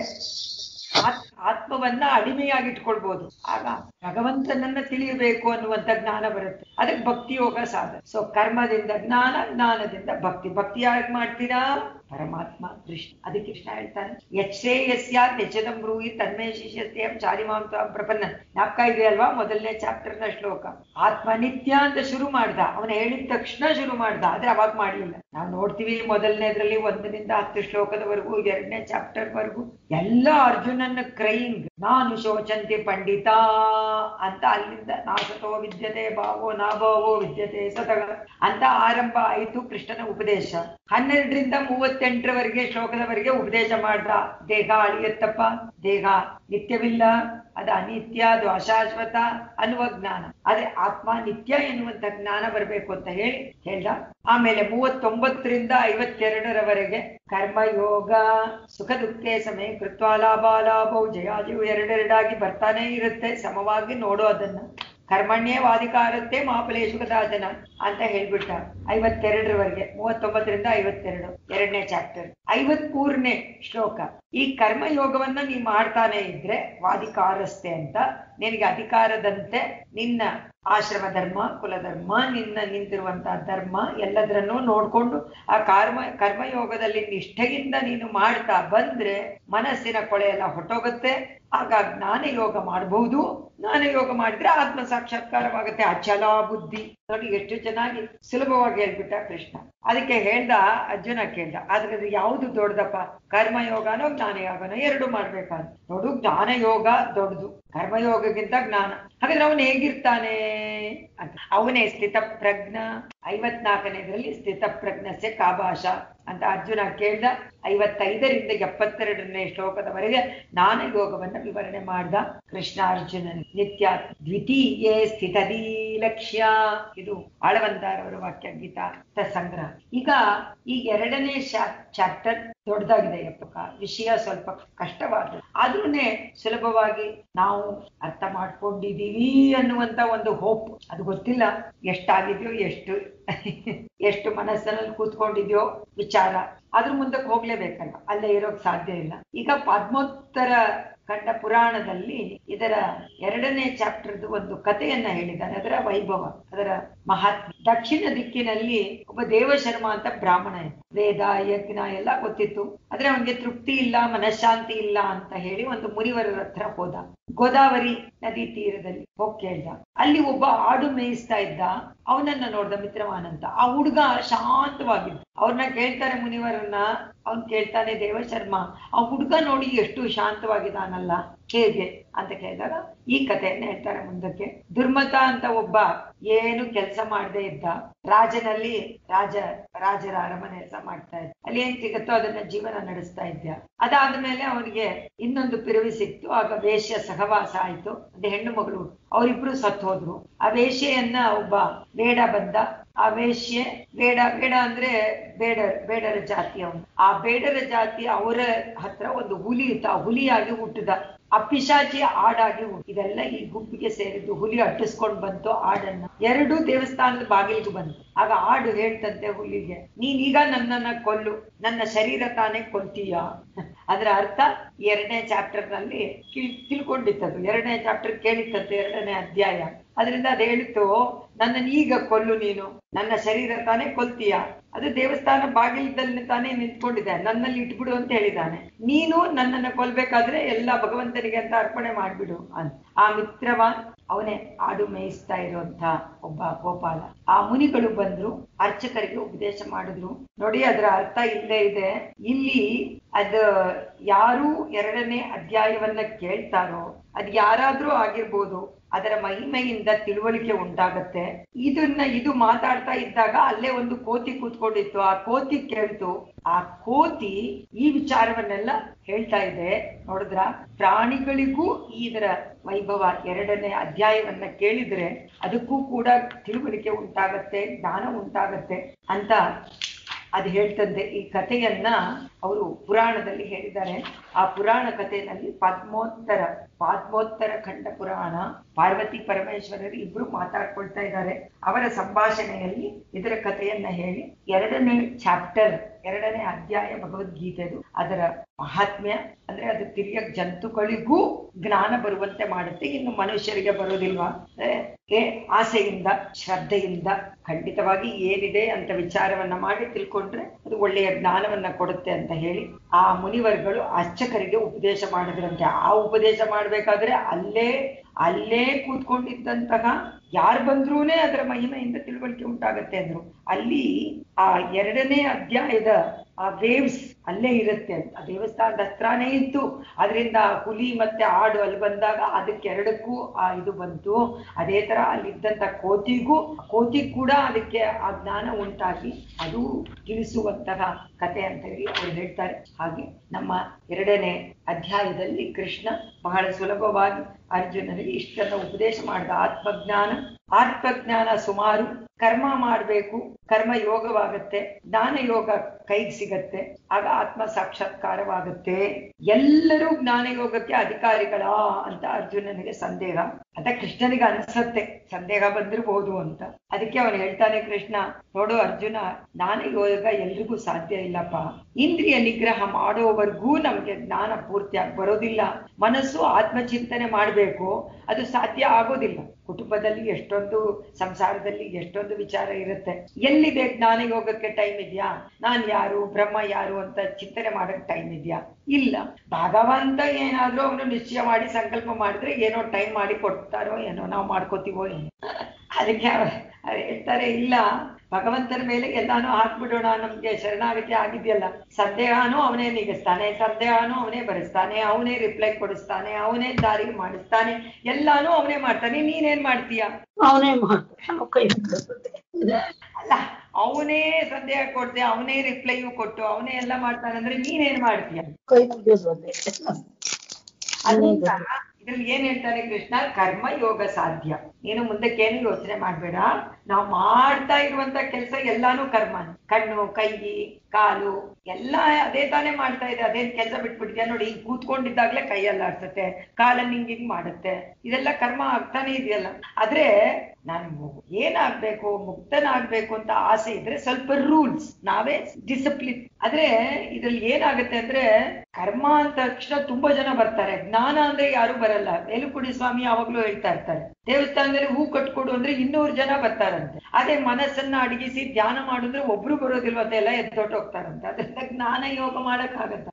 ಆತ್- ಆತ್ಮವನ್ನ ಅಡಿಮೆಯಾಗಿ ಇಟ್ಕೊಳ್ಬಹುದು ಆಗ ಭಗವಂತನನ್ನ ತಿಳಿಯಬೇಕು ಅನ್ನುವಂತ ಜ್ಞಾನ ಬರುತ್ತೆ. ಅದಕ್ಕೆ ಭಕ್ತಿ ಯೋಗ ಸಾಧನೆ. ಸೊ ಕರ್ಮದಿಂದ ಜ್ಞಾನ, ಜ್ಞಾನದಿಂದ ಭಕ್ತಿ. ಭಕ್ತಿ ಯಾಕೆ ಮಾಡ್ತೀರಾ? ಪರಮಾತ್ಮ ಕೃಷ್ಣ ಅದಕ್ಕೆ ಕೃಷ್ಣ ಹೇಳ್ತಾನೆ ಯಶ್ರೇಯಸ್ಯ ನಿಜದ ಬ್ರೂಹಿ ತನ್ಮೇ ಶಿಷ್ಯತೆ ಚಾರಿಮಾಂ ತ್ವಾಂ ಪ್ರಪನ್ನ. ಜ್ಞಾಪಕ ಇದೆ ಅಲ್ವಾ? ಮೊದಲನೇ ಚಾಪ್ಟರ್ನ ಶ್ಲೋಕ. ಆತ್ಮ ನಿತ್ಯ ಅಂತ ಶುರು ಮಾಡ್ದ. ಅವನು ಹೇಳಿದ ತಕ್ಷಣ ಶುರು ಮಾಡ್ದ. ಆದ್ರೆ ಅವಾಗ ಮಾಡ್ಲಿಲ್ಲ. ನಾವು ನೋಡ್ತೀವಿ ಮೊದಲನೇದ್ರಲ್ಲಿ ಒಂದರಿಂದ ಹತ್ತು ಶ್ಲೋಕದವರೆಗೂ, ಎರಡನೇ ಚಾಪ್ಟರ್ ವರೆಗೂ ಎಲ್ಲ ಅರ್ಜುನನ ಕ್ರೈಯಿಂಗ್ ನಾನು ಶೋಚಂತಿ ಪಂಡಿತ ಅಂತ ಅಲ್ಲಿಂದ ನಾಸತೋ ವಿದ್ಯತೆ ಭಾವೋ ನಾಭಾವೋ ವಿದ್ಯತೆ ಸತಗ ಅಂತ ಆರಂಭ ಆಯಿತು ಕೃಷ್ಣನ ಉಪದೇಶ. ಹನ್ನೆರಡರಿಂದ ಮೂವತ್ತೆಂಟರವರೆಗೆ ಶ್ಲೋಕದವರೆಗೆ ಉಪದೇಶ ಮಾಡ್ದ. ದೇಹ ಅಳಿಯತ್ತಪ್ಪ. ದೇಹ ನಿತ್ಯವಿಲ್ಲ. ಅದು ಅನಿತ್ಯ, ಅದು ಅಶಾಶ್ವತ ಅನ್ನುವ ಜ್ಞಾನ. ಆದ್ರೆ ಆತ್ಮ ನಿತ್ಯ ಎನ್ನುವಂತ ಜ್ಞಾನ ಬರಬೇಕು ಅಂತ ಹೇಳಿ ಹೇಳ್ದ. ಆಮೇಲೆ ಮೂವತ್ತೊಂಬತ್ತರಿಂದ ಐವತ್ತೆರಡರವರೆಗೆ ಕರ್ಮಯೋಗ ಸುಖ, ದುಃಖೆ ಸಮಯ ಕೃತ್ವ, ಲಾಭ ಲಾಭವು ಜಯಾಜು ಎರಡೆರಡಾಗಿ ಬರ್ತಾನೆ ಇರುತ್ತೆ. ಸಮವಾಗಿ ನೋಡೋ ಅದನ್ನ. ಕರ್ಮಣ್ಯೇ ವಾದಿಕಾರತ್ತೆ ಮಾಪಲೇಶು ಕದಾಚನ ಅಂತ ಹೇಳ್ಬಿಟ್ಟ. ಐವತ್ತೆರಡರವರೆಗೆ, ಮೂವತ್ತೊಂಬತ್ತರಿಂದ ಐವತ್ತೆರಡು, ಎರಡನೇ ಚಾಪ್ಟರ್ ಐವತ್ಮೂರನೇ ಶ್ಲೋಕ. ಈ ಕರ್ಮಯೋಗವನ್ನ ನೀ ಮಾಡ್ತಾನೆ ಇದ್ರೆ ವಾದಿಕಾರಸ್ತೆ ಅಂತ, ನಿನಗೆ ಅಧಿಕಾರದಂತೆ ನಿನ್ನ ಆಶ್ರಮ ಧರ್ಮ ಕುಲಧರ್ಮ, ನಿನ್ನ ನಿಂತಿರುವಂತಹ ಧರ್ಮ ಎಲ್ಲದರನ್ನೂ ನೋಡ್ಕೊಂಡು ಆ ಕರ್ಮ, ಕರ್ಮಯೋಗದಲ್ಲಿ ನಿಷ್ಠೆಯಿಂದ ನೀನು ಮಾಡ್ತಾ ಬಂದ್ರೆ ಮನಸ್ಸಿನ ಕೊಳೆ ಎಲ್ಲ ಹೊಟ್ಟೋಗುತ್ತೆ. ಆಗ ಜ್ಞಾನ ಯೋಗ ಮಾಡಬಹುದು ಜ್ಞಾನ ಯೋಗ ಮಾಡಿದ್ರೆ ಆತ್ಮ ಸಾಕ್ಷಾತ್ಕಾರವಾಗುತ್ತೆ ಅಚಲ ಬುದ್ಧಿ ನೋಡಿ ಎಷ್ಟು ಚೆನ್ನಾಗಿ ಸುಲಭವಾಗಿ ಹೇಳ್ಬಿಟ್ಟ ಕೃಷ್ಣ. ಅದಕ್ಕೆ ಹೇಳ್ದ ಅರ್ಜುನ ಕೇಳ್ದ, ಆದ್ರೆ ಅದು ಯಾವುದು ದೊಡ್ಡದಪ್ಪ? ಕರ್ಮಯೋಗನೋ ಜ್ಞಾನ ಯೋಗನೋ ಎರಡು ಮಾಡ್ಬೇಕಾದ್ರೆ. ನೋಡು ಜ್ಞಾನ ಯೋಗ ದೊಡ್ಡದು, ಕರ್ಮಯೋಗಕ್ಕಿಂತ ಜ್ಞಾನ. ಹಾಗಾದ್ರೆ ಅವನು ಹೇಗಿರ್ತಾನೆ ಅಂತ. ಅವನೇ ಸ್ಥಿತ ಪ್ರಜ್ಞ ಐವತ್ನಾಲ್ಕನೇದ್ರಲ್ಲಿ ಸ್ಥಿತ ಪ್ರಜ್ಞಸ್ಯ ಕಾಭಾಷ ಅಂತ ಅರ್ಜುನ ಕೇಳ್ದ. ಐವತ್ತೈದರಿಂದ ಎಪ್ಪತ್ತೆರಡನೇ ಶ್ಲೋಕದವರೆಗೆ ಜ್ಞಾನ ಯೋಗವನ್ನ ವಿವರಣೆ ಮಾಡ್ದ ಕೃಷ್ಣ ಅರ್ಜುನನ. ನಿತ್ಯ ದ್ವಿತೀಯೇ ಸ್ಥಿತದಿ ಲಕ್ಷ್ಯ ಇದು ಆಳವಂತಾರವರ ವಾಕ್ಯ ಗೀತಾ ಸಂಗ್ರಹ ಈಗ ಈ ಎರಡನೇ ಚಾಪ್ಟರ್ ದೊಡ್ಡದಾಗಿದೆ ಯಪ್ಪಕ ವಿಷಯ ಸ್ವಲ್ಪ ಕಷ್ಟವಾದ ಆದ್ರೂನೆ ಸುಲಭವಾಗಿ ನಾವು ಅರ್ಥ ಮಾಡ್ಕೊಂಡಿದೀವಿ ಅನ್ನುವಂತ ಒಂದು ಹೋಪ್. ಅದು ಗೊತ್ತಿಲ್ಲ. ಎಷ್ಟಾಗಿದೆಯೋ ಎಷ್ಟು ಎಷ್ಟು ಮನಸ್ಸಿನಲ್ಲಿ ಕೂತ್ಕೊಂಡಿದ್ಯೋ ವಿಚಾರ. ಅದ್ರ ಮುಂದಕ್ಕೆ ಹೋಗ್ಲೇಬೇಕಲ್ಲ. ಅಲ್ಲೇ ಇರೋಕ್ ಸಾಧ್ಯ ಇಲ್ಲ. ಈಗ ಪದ್ಮೋತ್ತರ ಕಂಡ ಪುರಾಣದಲ್ಲಿ ಇದರ ಎರಡನೇ ಚಾಪ್ಟರ್ದು ಒಂದು ಕಥೆಯನ್ನ ಹೇಳಿದ್ದಾನೆ ಅದರ ವೈಭವ, ಅದರ ಮಹಾತ್ಮ ದಕ್ಷಿಣ ದಿಕ್ಕಿನಲ್ಲಿ ಒಬ್ಬ ದೇವಶರ್ಮ ಅಂತ ಬ್ರಾಹ್ಮಣ ವೇದ, ಯಜ್ಞ ಎಲ್ಲ ಗೊತ್ತಿತ್ತು. ಆದ್ರೆ ಅವನಿಗೆ ತೃಪ್ತಿ ಇಲ್ಲ, ಮನಃಶಾಂತಿ ಇಲ್ಲ ಅಂತ ಹೇಳಿ ಒಂದು ಮುನಿವರರ ಹತ್ರ ಹೋದ. ಗೋದಾವರಿ ನದಿ ತೀರದಲ್ಲಿ ಹೋಗ್ ಕೇಳ್ದ ಅಲ್ಲಿ ಒಬ್ಬ ಆಡು ಮೇಯಿಸ್ತಾ ಇದ್ದ, ಅವನನ್ನ ನೋಡ್ದ ಮಿತ್ರವಾನಂತ ಆ ಹುಡುಗ ಶಾಂತವಾಗಿದ್ದ. ಅವ್ರನ್ನ ಕೇಳ್ತಾರೆ ಮುನಿವರನ್ನ, ಅವ್ನ್ ಕೇಳ್ತಾನೆ ದೇವಶರ್ಮ. ಆ ಹುಡುಗ ನೋಡಿ ಎಷ್ಟು ಶಾಂತವಾಗಿದ್ದಾನಲ್ಲ. ಹೇಗೆ ಅಂತ ಕೇಳಿದಾಗ ಈ ಕಥೆಯನ್ನ ಹೇಳ್ತಾರೆ ಮುಂದಕ್ಕೆ. ದುರ್ಮತ ಅಂತ ಒಬ್ಬ ಏನು ಕೆಲಸ ಮಾಡದೇ ಇದ್ದ ರಾಜನಲ್ಲಿ ರಾಜ, ರಾಜರ ಅರಮನೆ ಕೆಲಸ ಮಾಡ್ತಾ ಇದ್ದ. ಅಲ್ಲಿ ಏನ್ ಸಿಗತ್ತೋ ಅದನ್ನ ಜೀವನ ನಡೆಸ್ತಾ ಇದ್ದ. ಅದಾದ್ಮೇಲೆ ಅವನಿಗೆ ಇನ್ನೊಂದು ಪಿರುವಿ ಸಿಕ್ತು. ಆಗ ವೇಶ್ಯ ಸಹವಾಸ ಆಯ್ತು. ಒಂದು ಹೆಣ್ಣು ಮಗಳು, ಅವರಿಬ್ರು ಸತ್ತು ಹೋದ್ರು. ಆ ವೇಶ್ಯೆಯನ್ನ ಒಬ್ಬ ಬೇಡ ಬಂದ ಆ ವೇಶ್ಯೆ ಬೇಡ ಬೇಡ ಅಂದ್ರೆ ಬೇಡ, ಬೇಡರ ಜಾತಿ ಅವನು. ಆ ಬೇಡರ ಜಾತಿ ಅವರ ಹತ್ರ ಒಂದು ಹುಲಿ ಇತ್ತು. ಆ ಹುಲಿಯಾಗಿ ಹುಟ್ಟಿದ, ಆ ಪಿಶಾಚಿ ಆಡಾಗಿ ಇದೆಲ್ಲ ಈ ಗುಂಪಿಗೆ ಸೇರಿದ್ದು ಹುಲಿ ಅಟ್ಟಿಸ್ಕೊಂಡ್ ಬಂತು ಆಡನ್ನ. ಎರಡು ದೇವಸ್ಥಾನದ ಬಾಗಿಲಿಗೆ ಬಂತು. ಆಗ ಆಡು ಹೇಳ್ತಂತೆ ಹುಲಿಗೆ, ನೀನೀಗ ನನ್ನನ್ನ ಕೊಲ್ಲು, ನನ್ನ ಶರೀರ ತಾನೇ ಕೊಲ್ತೀಯ? ಅದರ ಅರ್ಥ ಎರಡನೇ ಚಾಪ್ಟರ್ನಲ್ಲಿ ತಿಳ್ಕೊಂಡಿತ್ತದು ಎರಡನೇ ಚಾಪ್ಟರ್ ಕೇಳಿತ್ತಂತೆ ಎರಡನೇ ಅಧ್ಯಾಯ. ಅದರಿಂದ ಅದು ಹೇಳಿತು, ನನ್ನನ್ನು ಈಗ ಕೊಲ್ಲು ನೀನು, ನನ್ನ ಶರೀರ ತಾನೇ ಕೊಲ್ತೀಯ? ಅದು ದೇವಸ್ಥಾನ ಬಾಗಿಲದಲ್ಲಿ ತಾನೇ ನಿಂತ್ಕೊಂಡಿದೆ, ನನ್ನಲ್ಲಿ ಇಟ್ಬಿಡು ಅಂತ ಹೇಳಿದ್ದಾನೆ. ನೀನು ನನ್ನನ್ನ ಕೊಲ್ಬೇಕಾದ್ರೆ ಎಲ್ಲ ಭಗವಂತನಿಗೆ ಅಂತ ಅರ್ಪಣೆ ಮಾಡ್ಬಿಡು ಅಂತ. ಆ ಮಿತ್ರವಾನ್ ಅವನೇ ಆಡು ಮೇಯಿಸ್ತಾ ಇರುವಂತ ಒಬ್ಬ ಗೋಪಾಲ. ಆ ಮುನಿಗಳು ಬಂದ್ರು, ಅರ್ಚಕರಿಗೆ ಉಪದೇಶ ಮಾಡಿದ್ರು. ನೋಡಿ, ಅದರ ಅರ್ಥ ಇಲ್ಲೇ ಇದೆ. ಇಲ್ಲಿ ಅದ ಯಾರು ಎರಡನೇ ಅಧ್ಯಾಯವನ್ನ ಕೇಳ್ತಾರೋ, ಅದ್ ಯಾರಾದ್ರೂ ಆಗಿರ್ಬೋದು ಅದರ ಮಹಿಮೆಯಿಂದ ತಿಳುವಳಿಕೆ ಉಂಟಾಗತ್ತೆ. ಇದನ್ನ ಇದು ಮಾತಾಡ್ತಾ ಇದ್ದಾಗ ಅಲ್ಲೇ ಒಂದು ಕೋತಿ ಕೂತ್ಕೊಂಡಿತ್ತು. ಆ ಕೋತಿ ಕೇಳ್ತು, ಆ ಕೋತಿ ಈ ವಿಚಾರವನ್ನೆಲ್ಲ ಹೇಳ್ತಾ ಇದೆ. ನೋಡಿದ್ರ? ಪ್ರಾಣಿಗಳಿಗೂ ಇದರ ವೈಭವ ಎರಡನೇ ಅಧ್ಯಾಯವನ್ನ ಕೇಳಿದ್ರೆ ಅದಕ್ಕೂ ಕೂಡ ತಿಳುವಳಿಕೆ ಉಂಟಾಗತ್ತೆ, ಜ್ಞಾನ ಉಂಟಾಗತ್ತೆ ಅಂತ ಅದು ಹೇಳ್ತಂತೆ. ಈ ಕಥೆಯನ್ನ ಅವರು ಪುರಾಣದಲ್ಲಿ ಹೇಳಿದ್ದಾರೆ. ಆ ಪುರಾಣ ಕಥೆಯಲ್ಲಿ ಪದ್ಮೋತ್ತರ ಪಾದ್ಮೋತ್ತರ ಖಂಡ ಪುರಾಣ ಪಾರ್ವತಿ ಪರಮೇಶ್ವರರು ಇಬ್ರು ಮಾತಾಡ್ಕೊಳ್ತಾ ಇದ್ದಾರೆ. ಅವರ ಸಂಭಾಷಣೆಯಲ್ಲಿ ಇದರ ಕಥೆಯನ್ನ ಹೇಳಿ, ಎರಡನೇ ಚಾಪ್ಟರ್, ಎರಡನೇ ಅಧ್ಯಾಯ ಭಗವದ್ಗೀತೆದು ಅದರ ಮಹಾತ್ಮ್ಯ, ಅಂದ್ರೆ ಅದು ತಿರಿಯ ಜಂತುಗಳಿಗೂ ಜ್ಞಾನ ಬರುವಂತೆ ಮಾಡುತ್ತೆ. ಇನ್ನು ಮನುಷ್ಯರಿಗೆ ಬರೋದಿಲ್ವಾ ಆಸೆಯಿಂದ, ಶ್ರದ್ಧೆಯಿಂದ ಖಂಡಿತವಾಗಿ ಏನಿದೆ ಅಂತ ವಿಚಾರವನ್ನ ಮಾಡಿ ತಿಳ್ಕೊಂಡ್ರೆ ಅದು ಒಳ್ಳೆಯ ಜ್ಞಾನವನ್ನ ಕೊಡುತ್ತೆ ಅಂತ ಹೇಳಿ ಆ ಮುನಿವರ್ಗಳು ಅರ್ಚಕರಿಗೆ ಉಪದೇಶ ಮಾಡಿದ್ರಂತೆ. ಆ ಉಪದೇಶ ಮಾಡ್ಬೇಕಾದ್ರೆ ಅಲ್ಲೇ ಅಲ್ಲೇ ಕೂತ್ಕೊಂಡಿದ್ದಂತಹ ಯಾರು ಬಂದ್ರೂನೇ ಅದರ ಮಹಿಮೆಯಿಂದ ತಿಳುವಳಿಕೆ ಉಂಟಾಗತ್ತೆ ಅಂದ್ರು. ಅಲ್ಲಿ ಆ ಎರಡನೇ ಅಧ್ಯಾಯದ ಆ ವೇವ್ಸ್ ಅಲ್ಲೇ ಇರುತ್ತೆ ಆ ದೇವಸ್ಥಾನದ ಹತ್ರನೇ ಇತ್ತು. ಅದರಿಂದ ಹುಲಿ ಮತ್ತೆ ಆಡು ಅಲ್ಲಿ ಬಂದಾಗ ಅದಕ್ಕೆ ಎರಡಕ್ಕೂ ಆ ಇದು ಬಂತು. ಅದೇ ತರ ಅಲ್ಲಿದ್ದಂತ ಕೋತಿಗೂ, ಕೋತಿ ಕೂಡ ಅದಕ್ಕೆ ಆ ಜ್ಞಾನ ಉಂಟಾಗಿ ಅದು ತಿಳಿಸುವಂತಹ ಕತೆ ಅಂತ ಹೇಳಿ ಅವ್ರು ಹೇಳ್ತಾರೆ. ಹಾಗೆ ನಮ್ಮ ಎರಡನೇ ಅಧ್ಯಾಯದಲ್ಲಿ ಕೃಷ್ಣ ಬಹಳ ಸುಲಭವಾಗಿ ಅರ್ಜುನನಿಗೆ ಇಷ್ಟನ್ನು ಉಪದೇಶ ಮಾಡಿದ ಆತ್ಮಜ್ಞಾನ. ಆತ್ಮಜ್ಞಾನ ಸುಮಾರು ಕರ್ಮ ಮಾಡಬೇಕು, ಕರ್ಮ ಯೋಗವಾಗತ್ತೆ, ಜ್ಞಾನ ಯೋಗ ಕೈಗೆ ಸಿಗತ್ತೆ, ಆಗ ಆತ್ಮ ಸಾಕ್ಷಾತ್ಕಾರವಾಗುತ್ತೆ. ಎಲ್ಲರೂ ಜ್ಞಾನ ಯೋಗಕ್ಕೆ ಅಧಿಕಾರಿಗಳ ಅಂತ ಅರ್ಜುನನಿಗೆ ಸಂದೇಹ. ಅದ ಕೃಷ್ಣನಿಗೆ ಅನ್ಸತ್ತೆ, ಸಂದೇಹ ಬಂದಿರಬಹುದು ಅಂತ. ಅದಕ್ಕೆ ಅವನು ಹೇಳ್ತಾನೆ, ಕೃಷ್ಣ, ನೋಡು ಅರ್ಜುನ ಜ್ಞಾನ ಯೋಗ ಎಲ್ರಿಗೂ ಸಾಧ್ಯ ಇಲ್ಲಪ್ಪ. ಇಂದ್ರಿಯ ನಿಗ್ರಹ ಮಾಡೋವರೆಗೂ ನಮ್ಗೆ ಜ್ಞಾನ ಪೂರ್ತಿಯಾಗಿ ಬರೋದಿಲ್ಲ. ಮನಸ್ಸು ಆತ್ಮಚಿಂತನೆ ಮಾಡಬೇಕು, ಅದು ಸಾಧ್ಯ ಆಗೋದಿಲ್ಲ. ಕುಟುಂಬದಲ್ಲಿ ಎಷ್ಟೊಂದು ಸಂಸಾರದಲ್ಲಿ ಎಷ್ಟೊಂದು ವಿಚಾರ ಇರುತ್ತೆ. ಎಲ್ಲಿದೆ ಜ್ಞಾನ ಹೋಗಕ್ಕೆ ಟೈಮ್ ಇದೆಯಾ? ನಾನ್ ಯಾರು? ಬ್ರಹ್ಮ ಯಾರು ಅಂತ ಚಿಂತನೆ ಮಾಡಕ್ ಟೈಮ್ ಇದೆಯಾ? ಇಲ್ಲ. ಭಗವಂತ ಏನಾದ್ರೂ ಅವನು ನಿಶ್ಚಯ ಮಾಡಿ ಸಂಕಲ್ಪ ಮಾಡಿದ್ರೆ ಏನೋ ಟೈಮ್ ಮಾಡಿ ಕೊಡ್ತಾರೋ ಏನೋ, ನಾವು ಮಾಡ್ಕೋತೀವೋ ಏನೋ. ಅದಕ್ಕೆ ಹೇಳ್ತಾರೆ, ಇಲ್ಲ. ಭಗವಂತನ ಮೇಲೆ ಎಲ್ಲಾನು ಹಾಕ್ಬಿಡೋಣ ನಮ್ಗೆ ಶರಣಾಗತಿ ಆಗಿದೆಯಲ್ಲ. ಸಂದೇಹನೂ ಅವನೇ ನೀಗಿಸ್ತಾನೆ ಸಂದೇಹನೂ ಅವನೇ ಬರೆಸ್ತಾನೆ ಅವನೇ ರಿಪ್ಲೈ ಕೊಡಿಸ್ತಾನೆ ಅವನೇ ದಾರಿ ಮಾಡಿಸ್ತಾನೆ ಎಲ್ಲಾನು ಅವನೇ ಮಾಡ್ತಾನೆ. ನೀನೇನ್ ಮಾಡ್ತೀಯ? ಅವನೇ ಅಲ್ಲ ಅವನೇ ಸಂದೇಹ ಕೊಡ್ತೆ ಅವನೇ ರಿಪ್ಲೈಯು ಕೊಟ್ಟು ಅವನೇ ಎಲ್ಲ ಮಾಡ್ತಾನೆ ಅಂದ್ರೆ ನೀನೇನ್ ಮಾಡ್ತೀಯ? ಇದ್ರಲ್ಲಿ ಏನ್ ಹೇಳ್ತಾನೆ ಕೃಷ್ಣ? ಕರ್ಮ ಯೋಗ ಸಾಧ್ಯ. ನೀನು ಮುಂದಕ್ಕೇನು ಯೋಚನೆ ಮಾಡ್ಬೇಡ. ನಾವು ಮಾಡ್ತಾ ಇರುವಂತ ಕೆಲಸ ಎಲ್ಲಾನು ಕರ್ಮ. ಕಣ್ಣು ಕೈ ಕಾಲು, ಎಲ್ಲ ಅದೇ ತಾನೇ ಮಾಡ್ತಾ ಇದೆ. ಅದೇನ್ ಕೆಲಸ ಬಿಟ್ಬಿಟ್ಟಿದ್ಯಾ ನೋಡಿ, ಈಗ ಕೂತ್ಕೊಂಡಿದ್ದಾಗ್ಲೇ ಕೈಯಲ್ಲಿ ಆಡ್ಸತ್ತೆ ಕಾಲಲ್ಲಿ ಹಿಂಗ್ ಹಿಂಗ್ ಮಾಡುತ್ತೆ. ಇದೆಲ್ಲ ಕರ್ಮ ಆಗ್ತಾನೆ ಇದೆಯಲ್ಲ. ಆದ್ರೆ ನಾನು ಏನಾಗ್ಬೇಕು, ಮುಕ್ತನಾಗ್ಬೇಕು ಅಂತ ಆಸೆ ಇದ್ರೆ ಸ್ವಲ್ಪ ರೂಲ್ಸ್. ನಾವೇ ಡಿಸಿಪ್ಲಿನ್. ಆದ್ರೆ ಇದ್ರಲ್ಲಿ ಏನಾಗುತ್ತೆ ಅಂದ್ರೆ ಕರ್ಮ ಅಂತ ತಕ್ಷಣ ತುಂಬಾ ಜನ ಬರ್ತಾರೆ. ಜ್ಞಾನ ಅಂದ್ರೆ ಯಾರು ಬರಲ್ಲ. ಮೇಲುಕುಡಿ ಸ್ವಾಮಿ ಯಾವಾಗ್ಲೂ ಹೇಳ್ತಾ ಇರ್ತಾರೆ. ದೇವಸ್ಥಾನದಲ್ಲಿ ಹೂ ಕಟ್ಕೊಡು ಅಂದ್ರೆ ಇನ್ನೂರು ಜನ ಬರ್ತಾರಂತೆ. ಅದೇ ಮನಸ್ಸನ್ನ ಅಡಗಿಸಿ ಧ್ಯಾನ ಮಾಡಿದ್ರೆ ಒಬ್ರು ಬರೋದಿಲ್ವಂತೆ? ಎಲ್ಲ ಎದ್ದೊಟ್ಟು ಹೋಗ್ತಾರಂತೆ. ಅದರಿಂದ ಜ್ಞಾನ ಯೋಗ ಮಾಡಕ್ ಆಗತ್ತ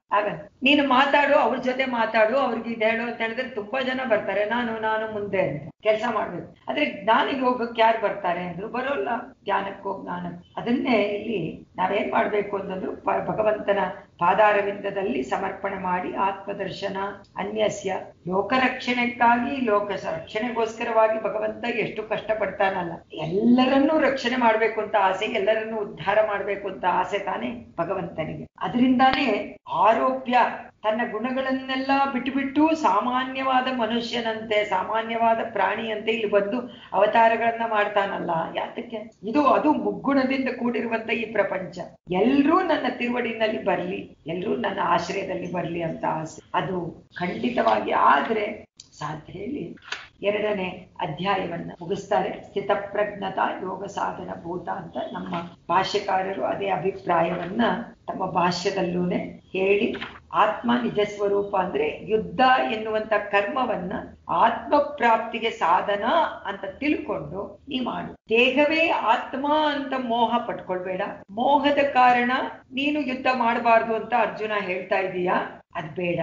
ನೀನು ಮಾತಾಡು, ಅವ್ರ ಜೊತೆ ಮಾತಾಡು, ಅವ್ರಿಗೆ ಇದು ಹೇಳು ಅಂತ ಹೇಳಿದ್ರೆ ತುಂಬಾ ಜನ ಬರ್ತಾರೆ. ನಾನು ನಾನು ಮುಂದೆ ಅಂತ ಕೆಲಸ ಮಾಡ್ಬೇಕು. ಆದ್ರೆ ಜ್ಞಾನ ಯೋಗಕ್ಕೆ ಯಾರು ಬರ್ತಾರೆ ಅಂದ್ರು ಬರೋಲ್ಲ. ಧ್ಯಾನಕ್ಕೋ ಜ್ಞಾನ. ಅದನ್ನೇ ಇಲ್ಲಿ ನಾವೇನ್ ಮಾಡ್ಬೇಕು ಅಂತಂದ್ರು ಭಗವಂತನ ಪಾದಾರವಿಂದದಲ್ಲಿ ಸಮರ್ಪಣೆ ಮಾಡಿ ಆತ್ಮದರ್ಶನ, ಅನ್ಯಸ್ಯ ಲೋಕ ರಕ್ಷಣೆಗಾಗಿ ಲೋಕ ರಕ್ಷಣೆಗೋಸ್ಕರವಾಗಿ ಭಗವಂತ ಎಷ್ಟು ಕಷ್ಟ ಪಡ್ತಾನಲ್ಲ ಎಲ್ಲರನ್ನೂ ರಕ್ಷಣೆ ಮಾಡ್ಬೇಕು ಅಂತ ಆಸೆ, ಎಲ್ಲರನ್ನೂ ಉದ್ಧಾರ ಮಾಡ್ಬೇಕು ಅಂತ ಆಸೆ ತಾನೇ ಭಗವಂತನಿಗೆ. ಅದರಿಂದಾನೇ ಆರೋಗ್ಯ ತನ್ನ ಗುಣಗಳನ್ನೆಲ್ಲ ಬಿಟ್ಟುಬಿಟ್ಟು ಸಾಮಾನ್ಯವಾದ ಮನುಷ್ಯನಂತೆ, ಸಾಮಾನ್ಯವಾದ ಪ್ರಾಣಿಯಂತೆ ಇಲ್ಲಿ ಬಂದು ಅವತಾರಗಳನ್ನ ಮಾಡ್ತಾನಲ್ಲ. ಯಾತಕ್ಕೆ? ಇದು, ಅದು ಮುಗ್ಗುಣದಿಂದ ಕೂಡಿರುವಂತ ಈ ಪ್ರಪಂಚ. ಎಲ್ರೂ ನನ್ನ ತಿರುವಡಿನಲ್ಲಿ ಬರ್ಲಿ, ಎಲ್ರೂ ನನ್ನ ಆಶ್ರಯದಲ್ಲಿ ಬರ್ಲಿ ಅಂತ ಆಸೆ. ಅದು ಖಂಡಿತವಾಗಿ ಆದ್ರೆ ಸಾಧ್ಯ ಹೇಳಿ ಎರಡನೇ ಅಧ್ಯಾಯವನ್ನ ಮುಗಿಸ್ತಾರೆ. ಸ್ಥಿತಪ್ರಜ್ಞತಾ ಯೋಗ ಸಾಧನ ಭೂತ ಅಂತ ನಮ್ಮ ಭಾಷ್ಯಕಾರರು ಅದೇ ಅಭಿಪ್ರಾಯವನ್ನ ತಮ್ಮ ಭಾಷ್ಯದಲ್ಲೂನೆ ಹೇಳಿ, ಆತ್ಮ ನಿಜ ಸ್ವರೂಪ ಅಂದ್ರೆ ಯುದ್ಧ ಎನ್ನುವಂತ ಕರ್ಮವನ್ನ ಆತ್ಮ ಪ್ರಾಪ್ತಿಗೆ ಸಾಧನ ಅಂತ ತಿಳ್ಕೊಂಡು ನೀ ಮಾಡು. ದೇಹವೇ ಆತ್ಮ ಅಂತ ಮೋಹ ಪಟ್ಕೊಳ್ಬೇಡ. ಮೋಹದ ಕಾರಣ ನೀನು ಯುದ್ಧ ಮಾಡಬಾರ್ದು ಅಂತ ಅರ್ಜುನ ಹೇಳ್ತಾ ಇದೀಯಾ? ಅದ್ ಬೇಡ.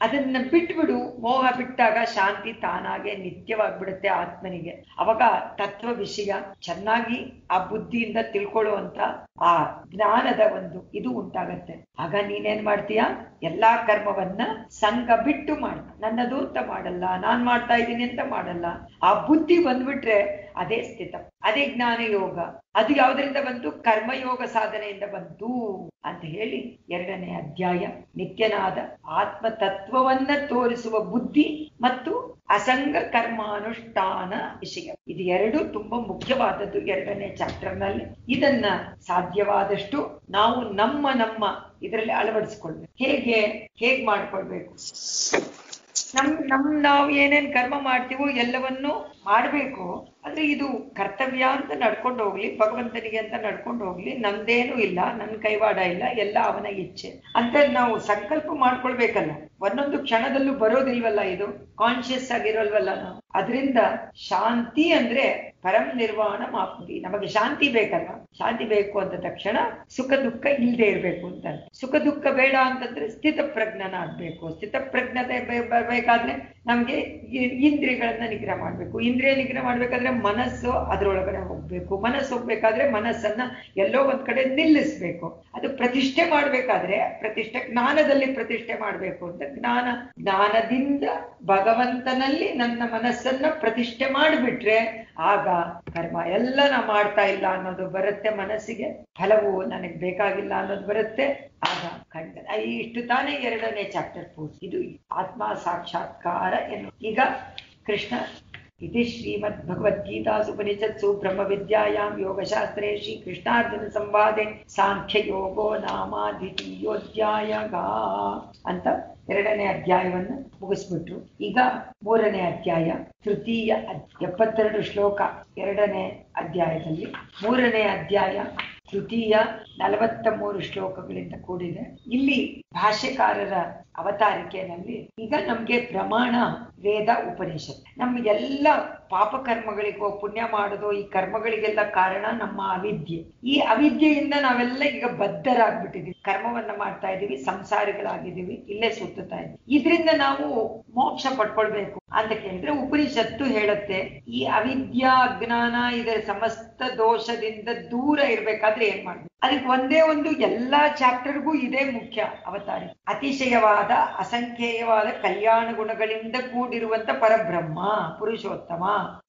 ಅದನ್ನ ಬಿಟ್ಬಿಡು. ಮೋಹ ಬಿಟ್ಟಾಗ ಶಾಂತಿ ತಾನಾಗೆ ನಿತ್ಯವಾಗ್ಬಿಡುತ್ತೆ ಆತ್ಮನಿಗೆ. ಅವಾಗ ತತ್ವ ವಿಷಯ ಚೆನ್ನಾಗಿ ಆ ಬುದ್ಧಿಯಿಂದ ತಿಳ್ಕೊಳ್ಳುವಂತ ಆ ಜ್ಞಾನದ ಒಂದು ಇದು ಉಂಟಾಗತ್ತೆ. ಆಗ ನೀನೇನ್ ಮಾಡ್ತೀಯ? ಎಲ್ಲಾ ಕರ್ಮವನ್ನ ಸಂಘ ಬಿಟ್ಟು ಮಾಡ. ನನ್ನದು ಅಂತ ಮಾಡಲ್ಲ, ನಾನ್ ಮಾಡ್ತಾ ಇದ್ದೀನಿ ಅಂತ ಮಾಡಲ್ಲ. ಆ ಬುದ್ಧಿ ಬಂದ್ಬಿಟ್ರೆ ಅದೇ ಸ್ಥಿತ. ಅದೇ ಜ್ಞಾನ ಯೋಗ ಅದು ಯಾವುದರಿಂದ ಬಂತು? ಕರ್ಮಯೋಗ ಸಾಧನೆಯಿಂದ ಬಂತು ಅಂತ ಹೇಳಿ ಎರಡನೇ ಅಧ್ಯಾಯ ನಿತ್ಯನಾದ ಆತ್ಮ ತತ್ವವನ್ನ ತೋರಿಸುವ ಬುದ್ಧಿ ಮತ್ತು ಅಸಂಗ ಕರ್ಮಾನುಷ್ಠಾನ ವಿಷಯ. ಇದು ಎರಡು ತುಂಬಾ ಮುಖ್ಯವಾದದ್ದು ಎರಡನೇ ಚಾಪ್ಟರ್ನಲ್ಲಿ. ಇದನ್ನ ಸಾಧ್ಯವಾದಷ್ಟು ನಾವು ನಮ್ಮ ನಮ್ಮ ಇದರಲ್ಲಿ ಅಳವಡಿಸ್ಕೊಳ್ಬೇಕು ಹೇಗೆ? ಹೇಗ್ ಮಾಡ್ಕೊಳ್ಬೇಕು? ನಮ್ ನಮ್ ನಾವು ಏನೇನ್ ಕರ್ಮ ಮಾಡ್ತೀವೋ ಎಲ್ಲವನ್ನು ಮಾಡ್ಬೇಕು. ಆದ್ರೆ ಇದು ಕರ್ತವ್ಯ ಅಂತ ನಡ್ಕೊಂಡು ಹೋಗ್ಲಿ, ಭಗವಂತನಿಗೆ ಅಂತ ನಡ್ಕೊಂಡು ಹೋಗ್ಲಿ, ನಂದೇನು ಇಲ್ಲ, ನನ್ ಕೈವಾಡ ಇಲ್ಲ, ಎಲ್ಲ ಅವನ ಇಚ್ಛೆ. ಅಂತ ನಾವು ಸಂಕಲ್ಪ ಮಾಡ್ಕೊಳ್ಬೇಕಲ್ಲ. ಒಂದೊಂದು ಕ್ಷಣದಲ್ಲೂ ಬರೋದಿಲ್ವಲ್ಲ ಇದು? ಕಾನ್ಶಿಯಸ್ ಆಗಿರೋಲ್ವಲ್ಲ ನಾವು. ಅದರಿಂದ ಶಾಂತಿ ಅಂದ್ರೆ ಪರಂ ನಿರ್ವಾಣ ಮಾಪ್ತಿ ನಮಗೆ ಶಾಂತಿ ಬೇಕಲ್ಲ? ಶಾಂತಿ ಬೇಕು ಅಂತ ತಕ್ಷಣ ಸುಖ ದುಃಖ ಇಲ್ಲದೆ ಇರಬೇಕು ಅಂತ ಸುಖ ದುಃಖ ಬೇಡ ಅಂತಂದ್ರೆ ಸ್ಥಿತ ಪ್ರಜ್ಞಾನ ಆಗ್ಬೇಕು ಸ್ಥಿತ ಪ್ರಜ್ಞತೆ ಬರ್ಬೇಕಾದ್ರೆ ನಮ್ಗೆ ಇಂದ್ರಿಯಗಳನ್ನ ನಿಗ್ರಹ ಮಾಡ್ಬೇಕು. ಇಂದ್ರಿಯ ನಿಗ್ರಹ ಮಾಡ್ಬೇಕಾದ್ರೆ ಮನಸ್ಸು ಅದ್ರೊಳಗಡೆ ಹೋಗ್ಬೇಕು. ಮನಸ್ಸು ಹೋಗ್ಬೇಕಾದ್ರೆ ಮನಸ್ಸನ್ನ ಎಲ್ಲೋ ಒಂದ್ ಕಡೆ ನಿಲ್ಲಿಸ್ಬೇಕು. ಅದು ಪ್ರತಿಷ್ಠೆ ಮಾಡ್ಬೇಕಾದ್ರೆ ಪ್ರತಿಷ್ಠೆ, ಜ್ಞಾನದಲ್ಲಿ ಪ್ರತಿಷ್ಠೆ ಮಾಡ್ಬೇಕು ಅಂತ ಜ್ಞಾನ, ಜ್ಞಾನದಿಂದ ಭಗವಂತನಲ್ಲಿ ನನ್ನ ಮನಸ್ಸನ್ನ ಪ್ರತಿಷ್ಠೆ ಮಾಡ್ಬಿಟ್ರೆ ಆಗ ಕರ್ಮ ಎಲ್ಲ ನಾ ಮಾಡ್ತಾ ಇಲ್ಲ ಅನ್ನೋದು ಬರುತ್ತೆ ಮನಸ್ಸಿಗೆ. ಫಲವು ನನಗೆ ಬೇಕಾಗಿಲ್ಲ ಅನ್ನೋದು ಬರುತ್ತೆ. ಆಗ ಖಂಡ ಇಷ್ಟು ತಾನೇ ಎರಡನೇ ಚಾಪ್ಟರ್ ಪೂರ್ತಿ. ಇದು ಆತ್ಮ ಸಾಕ್ಷಾತ್ಕಾರ ಎನ್ನು ಈಗ ಕೃಷ್ಣ इति श्रीमद्भगवद्गीतासु उपनिषत्सु ब्रह्मविद्यायां योगशास्त्रे श्रीकृष्णार्जुनसंवादे साङ्ख्ययोगो नाम ದ್ವಿತೀಯೋಧ್ಯಾಯಗ ಅಂತ ಎರಡನೇ ಅಧ್ಯಾಯವನ್ನ ಮುಗಿಸ್ಬಿಟ್ರು ಈಗ ಮೂರನೇ ಅಧ್ಯಾಯ ತೃತೀಯ ಎಪ್ಪತ್ತೆರಡು ಶ್ಲೋಕ ಎರಡನೇ ಅಧ್ಯಾಯದಲ್ಲಿ ಮೂರನೇ ಅಧ್ಯಾಯ ತೃತೀಯ ನಲವತ್ತ ಮೂರು ಶ್ಲೋಕಗಳಿಂದ ಕೂಡಿದೆ. ಇಲ್ಲಿ ಭಾಷ್ಯಕಾರರ ಅವತಾರಿಕೆಯಲ್ಲಿ ಈಗ ನಮ್ಗೆ ಪ್ರಮಾಣ ವೇದ ಉಪನಿಷತ್ ನಮ್ಗೆಲ್ಲ ಪಾಪ ಕರ್ಮಗಳಿಗೋ ಪುಣ್ಯ ಮಾಡೋದು ಈ ಕರ್ಮಗಳಿಗೆಲ್ಲ ಕಾರಣ ನಮ್ಮ ಅವಿದ್ಯೆ. ಈ ಅವಿದ್ಯೆಯಿಂದ ನಾವೆಲ್ಲ ಈಗ ಬದ್ಧರಾಗ್ಬಿಟ್ಟಿದೀವಿ. ಕರ್ಮವನ್ನ ಮಾಡ್ತಾ ಇದೀವಿ, ಸಂಸಾರಿಗಳಾಗಿದ್ದೀವಿ, ಇಲ್ಲೇ ಸುತ್ತುತ್ತಾ ಇದ್ದೀವಿ ಇದರಿಂದ ನಾವು ಮೋಕ್ಷ ಪಡ್ಕೊಳ್ಬೇಕು ಅಂತ ಕೇಳಿದ್ರೆ ಉಪನಿಷತ್ತು ಹೇಳುತ್ತೆ, ಈ ಅವಿದ್ಯಾ ಅಜ್ಞಾನ ಇದರ ಸಮಸ್ತ ದೋಷದಿಂದ ದೂರ ಇರ್ಬೇಕಾದ್ರೆ ಏನ್ ಮಾಡ್ಬೇಕು? ಅದಕ್ಕೆ ಒಂದೇ ಒಂದು ಎಲ್ಲಾ ಚಾಪ್ಟರ್ಗೂ ಇದೇ ಮುಖ್ಯ ಅವತಾರ. ಅತಿಶಯವಾದ, ಅಸಂಖ್ಯೇಯವಾದ ಕಲ್ಯಾಣ ಗುಣಗಳಿಂದ ಕೂಡಿರುವಂತ ಪರಬ್ರಹ್ಮ, ಪುರುಷೋತ್ತಮ.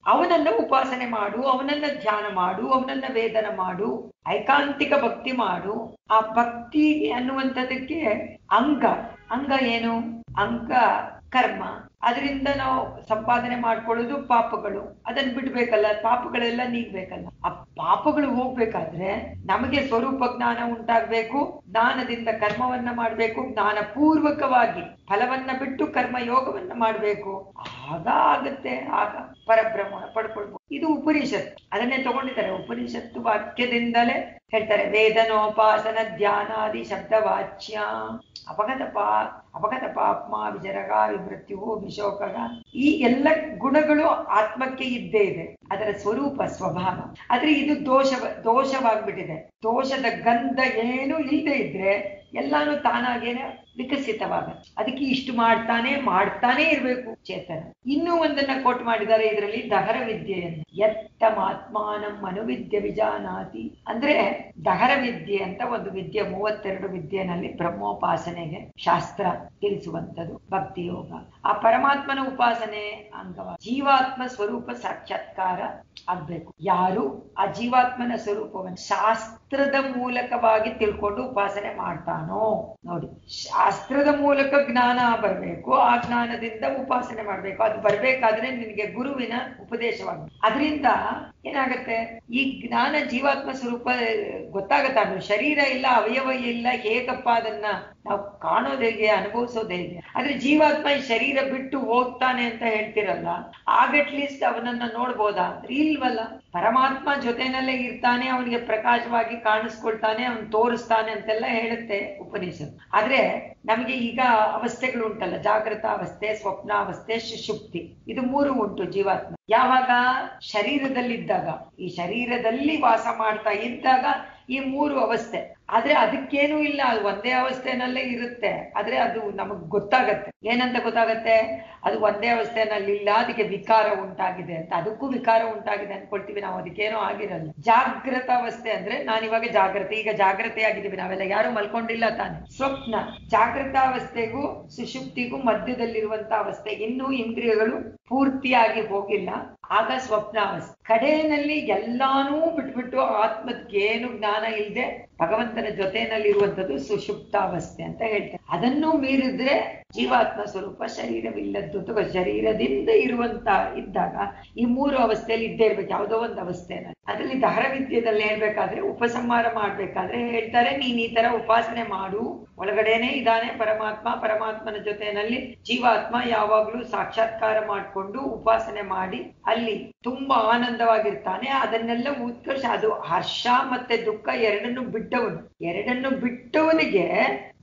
ಅವನನ್ನ ಉಪಾಸನೆ ಮಾಡು, ಅವನನ್ನ ಧ್ಯಾನ ಮಾಡು, ಅವನನ್ನ ವೇದನ ಮಾಡು, ಐಕಾಂತಿಕ ಭಕ್ತಿ ಮಾಡು. ಆ ಭಕ್ತಿ ಅನ್ನುವಂಥದಕ್ಕೆ ಅಂಗ. ಅಂಗ ಏನು? ಅಂಗ, ಕರ್ಮ. ಅದರಿಂದ ನಾವು ಸಂಪಾದನೆ ಮಾಡ್ಕೊಳ್ಳೋದು ಪಾಪಗಳು. ಅದನ್ನ ಬಿಡ್ಬೇಕಲ್ಲ, ಪಾಪಗಳೆಲ್ಲ ನೀಗ್ಬೇಕಲ್ಲ. ಆ ಪಾಪಗಳು ಹೋಗ್ಬೇಕಾದ್ರೆ ನಮಗೆ ಸ್ವರೂಪ ಜ್ಞಾನ ಉಂಟಾಗ್ಬೇಕು, ಜ್ಞಾನದಿಂದ ಕರ್ಮವನ್ನ ಮಾಡ್ಬೇಕು ಜ್ಞಾನ ಪೂರ್ವಕವಾಗಿ ಫಲವನ್ನ ಬಿಟ್ಟು ಕರ್ಮ ಯೋಗವನ್ನ ಮಾಡ್ಬೇಕು. ಆಗ ಆಗತ್ತೆ ಆಗ ಪರಬ್ರಹ್ಮ ಪಡ್ಕೊಳ್ಬಹುದು ಇದು ಉಪನಿಷತ್ ಅದನ್ನೇ ತಗೊಂಡಿದ್ದಾರೆ. ಉಪನಿಷತ್ತು ವಾಕ್ಯದಿಂದಲೇ ಹೇಳ್ತಾರೆ, ವೇದನೋಪಾಸನ ಧ್ಯಾನಾದಿ ಶಬ್ದವಾಚ್ಯ. ಅಪಗತ ಪಾ ಅಪಗತ ಪಾಪ್ಮ, ವಿಜರಗ ವಿಮೃತ್ಯು ವಿಶೋಕಗ, ಈ ಎಲ್ಲ ಗುಣಗಳು ಆತ್ಮಕ್ಕೆ ಇದ್ದೇ ಇದೆ. ಅದರ ಸ್ವರೂಪ, ಸ್ವಭಾವ. ಆದ್ರೆ ಇದು ದೋಷ ದೋಷವಾಗ್ಬಿಟ್ಟಿದೆ. ದೋಷದ ಗಂಧ ಏನು ಇಲ್ಲದೆ ಇದ್ರೆ ಎಲ್ಲಾನು ತಾನಾಗೇನೆ ವಿಕಸಿತವಾಗುತ್ತೆ ಅದಕ್ಕೆ ಇಷ್ಟು ಮಾಡ್ತಾನೆ ಮಾಡ್ತಾನೆ ಇರಬೇಕು ಚೇತನ. ಇನ್ನೂ ಒಂದನ್ನ ಕೋಟ್ ಮಾಡಿದ್ದಾರೆ ಇದರಲ್ಲಿ ದಹರ ವಿದ್ಯೆಯನ್ನು. ಎತ್ತಮಾತ್ಮಾನಂ ಮನುವಿದ್ಯೆ ವಿಜಾನಾತಿ. ಅಂದ್ರೆ ದಹರ ವಿದ್ಯೆ ಅಂತ ಒಂದು ವಿದ್ಯೆ, ಮೂವತ್ತೆರಡು ವಿದ್ಯೆನಲ್ಲಿ ಬ್ರಹ್ಮೋಪಾಸನೆಗೆ ಶಾಸ್ತ್ರ ತಿಳಿಸುವಂತದ್ದು ಭಕ್ತಿ ಯೋಗ. ಆ ಪರಮಾತ್ಮನ ಉಪಾಸನೆ ಅಂಗವಾಗಿ ಜೀವಾತ್ಮ ಸ್ವರೂಪ ಸಾಕ್ಷಾತ್ಕಾರ ಆಗ್ಬೇಕು. ಯಾರು ಆ ಜೀವಾತ್ಮನ ಸ್ವರೂಪವನ್ನು ಶಾಸ್ತ್ರದ ಮೂಲಕವಾಗಿ ತಿಳ್ಕೊಂಡು ಉಪಾಸನೆ ಮಾಡ್ತಾನೋ, ನೋಡಿ ಶಾಸ್ತ್ರದ ಮೂಲಕ ಜ್ಞಾನ ಬರಬೇಕು, ಆ ಜ್ಞಾನದಿಂದ ಉಪಾಸನೆ ಮಾಡಬೇಕು. ಅದು ಬರಬೇಕಾದ್ರೆ ನಿನಗೆ ಗುರುವಿನ ಉಪದೇಶವಾಗಬೇಕು ಅದರಿಂದ ಏನಾಗತ್ತೆ? ಈ ಜ್ಞಾನ ಜೀವಾತ್ಮ ಸ್ವರೂಪ ಗೊತ್ತಾಗತ್ತ. ಶರೀರ ಇಲ್ಲ, ಅವಯವ ಇಲ್ಲ, ಹೇಗಪ್ಪ ಅದನ್ನ ನಾವು ಕಾಣೋದು ಹೇಗೆ, ಅನುಭವಿಸೋದು ಹೇಗೆ? ಆದ್ರೆ ಜೀವಾತ್ಮ ಈ ಶರೀರ ಬಿಟ್ಟು ಹೋಗ್ತಾನೆ ಅಂತ ಹೇಳ್ತಿರಲ್ಲ, ಆಗ ಅಟ್ಲೀಸ್ಟ್ ಅವನನ್ನ ನೋಡ್ಬೋದಾ? ಅಂದ್ರೆ ಇಲ್ವಲ್ಲ. ಪರಮಾತ್ಮ ಜೊತೆನಲ್ಲೇ ಇರ್ತಾನೆ, ಅವನಿಗೆ ಪ್ರಕಾಶವಾಗಿ ಕಾಣಿಸ್ಕೊಳ್ತಾನೆ, ಅವನ್ ತೋರಿಸ್ತಾನೆ ಅಂತೆಲ್ಲ ಹೇಳುತ್ತೆ ಉಪನಿಷತ್. ಆದ್ರೆ ನಮಗೆ ಈಗ ಅವಸ್ಥೆಗಳು ಉಂಟಲ್ಲ ಜಾಗೃತ ಅವಸ್ಥೆ ಸ್ವಪ್ನಾವಸ್ಥೆ ಶುಶುಕ್ತಿ ಇದು ಮೂರು ಉಂಟು ಜೀವಾತ್ಮ. ಯಾವಾಗ? ಶರೀರದಲ್ಲಿದ್ದಾಗ. ಈ ಶರೀರದಲ್ಲಿ ವಾಸ ಮಾಡ್ತಾ ಇದ್ದಾಗ ಈ ಮೂರು ಅವಸ್ಥೆ. ಆದ್ರೆ ಅದಕ್ಕೇನು ಇಲ್ಲ, ಅದು ಒಂದೇ ಅವಸ್ಥೆನಲ್ಲೇ ಇರುತ್ತೆ. ಆದ್ರೆ ಅದು ನಮಗ್ ಗೊತ್ತಾಗತ್ತೆ. ಏನಂತ ಗೊತ್ತಾಗತ್ತೆ? ಅದು ಒಂದೇ ಅವಸ್ಥೆನಲ್ಲಿ ಇಲ್ಲ ಅದಕ್ಕೆ ವಿಕಾರ ಉಂಟಾಗಿದೆ ಅಂತ. ಅದಕ್ಕೂ ವಿಕಾರ ಉಂಟಾಗಿದೆ ಅನ್ಕೊಳ್ತೀವಿ ನಾವು. ಅದಕ್ಕೇನೋ ಆಗಿರಲ್ಲ. ಜಾಗೃತ ಅವಸ್ಥೆ ಅಂದ್ರೆ ಇವಾಗ ಜಾಗ್ರತೆ. ಈಗ ಜಾಗ್ರತೆ ಆಗಿದ್ದೀವಿ ನಾವೆಲ್ಲ. ಯಾರು ಮಲ್ಕೊಂಡಿಲ್ಲ ತಾನೆ. ಸ್ವಪ್ನ. ಜಾಗೃತಾವಸ್ಥೆಗೂ ಸುಷುಪ್ತಿಗೂ ಮಧ್ಯದಲ್ಲಿರುವಂತ ಅವಸ್ಥೆ. ಇನ್ನೂ ಇಂದ್ರಿಯಗಳು ಪೂರ್ತಿಯಾಗಿ ಹೋಗಿಲ್ಲ. ಆಗ ಸ್ವಪ್ನಾವಸ್ಥೆ ಕಡೆಯಲ್ಲಿ ಎಲ್ಲಾನೂ ಬಿಟ್ಬಿಟ್ಟು ಆತ್ಮದ್ಗೇನು ಜ್ಞಾನ ಇಲ್ಲದೆ ಭಗವಂತನ ಜೊತೆಯಲ್ಲಿರುವಂಥದ್ದು ಸುಷುಪ್ತಾವಸ್ಥೆ ಅಂತ ಹೇಳ್ತಾರೆ. ಅದನ್ನು ಮೀರಿದ್ರೆ ಜೀವಾತ್ಮ ಸ್ವರೂಪ ಶರೀರವಿಲ್ಲದ್ದು ಅಥವಾ ಶರೀರದಿಂದ ಇರುವಂತ ಇದ್ದಾಗ ಈ ಮೂರು ಅವಸ್ಥೆಯಲ್ಲಿ ಇದ್ದೇ ಇರ್ಬೇಕು, ಯಾವುದೋ ಒಂದು ಅವಸ್ಥೆನ ಅದರಲ್ಲಿ ದಹರ ವಿದ್ಯೆದಲ್ಲಿ ಹೇಳ್ಬೇಕಾದ್ರೆ ಉಪಸಂಹಾರ ಮಾಡ್ಬೇಕಾದ್ರೆ ಹೇಳ್ತಾರೆ, ನೀನ್ ಈ ತರ ಉಪಾಸನೆ ಮಾಡು, ಒಳಗಡೆನೆ ಇದ್ದಾನೆ ಪರಮಾತ್ಮ, ಪರಮಾತ್ಮನ ಜೊತೆನಲ್ಲಿ ಜೀವಾತ್ಮ ಯಾವಾಗ್ಲೂ ಸಾಕ್ಷಾತ್ಕಾರ ಮಾಡ್ಕೊಂಡು ಉಪಾಸನೆ ಮಾಡಿ ಅಲ್ಲಿ ತುಂಬಾ ಆನಂದವಾಗಿರ್ತಾನೆ. ಅದನ್ನೆಲ್ಲ ಉತ್ಕರ್ಷ, ಅದು ಹರ್ಷ ಮತ್ತೆ ದುಃಖ ಎರಡನ್ನು ಬಿಟ್ಟವನು. ಎರಡನ್ನು ಬಿಟ್ಟವನಿಗೆ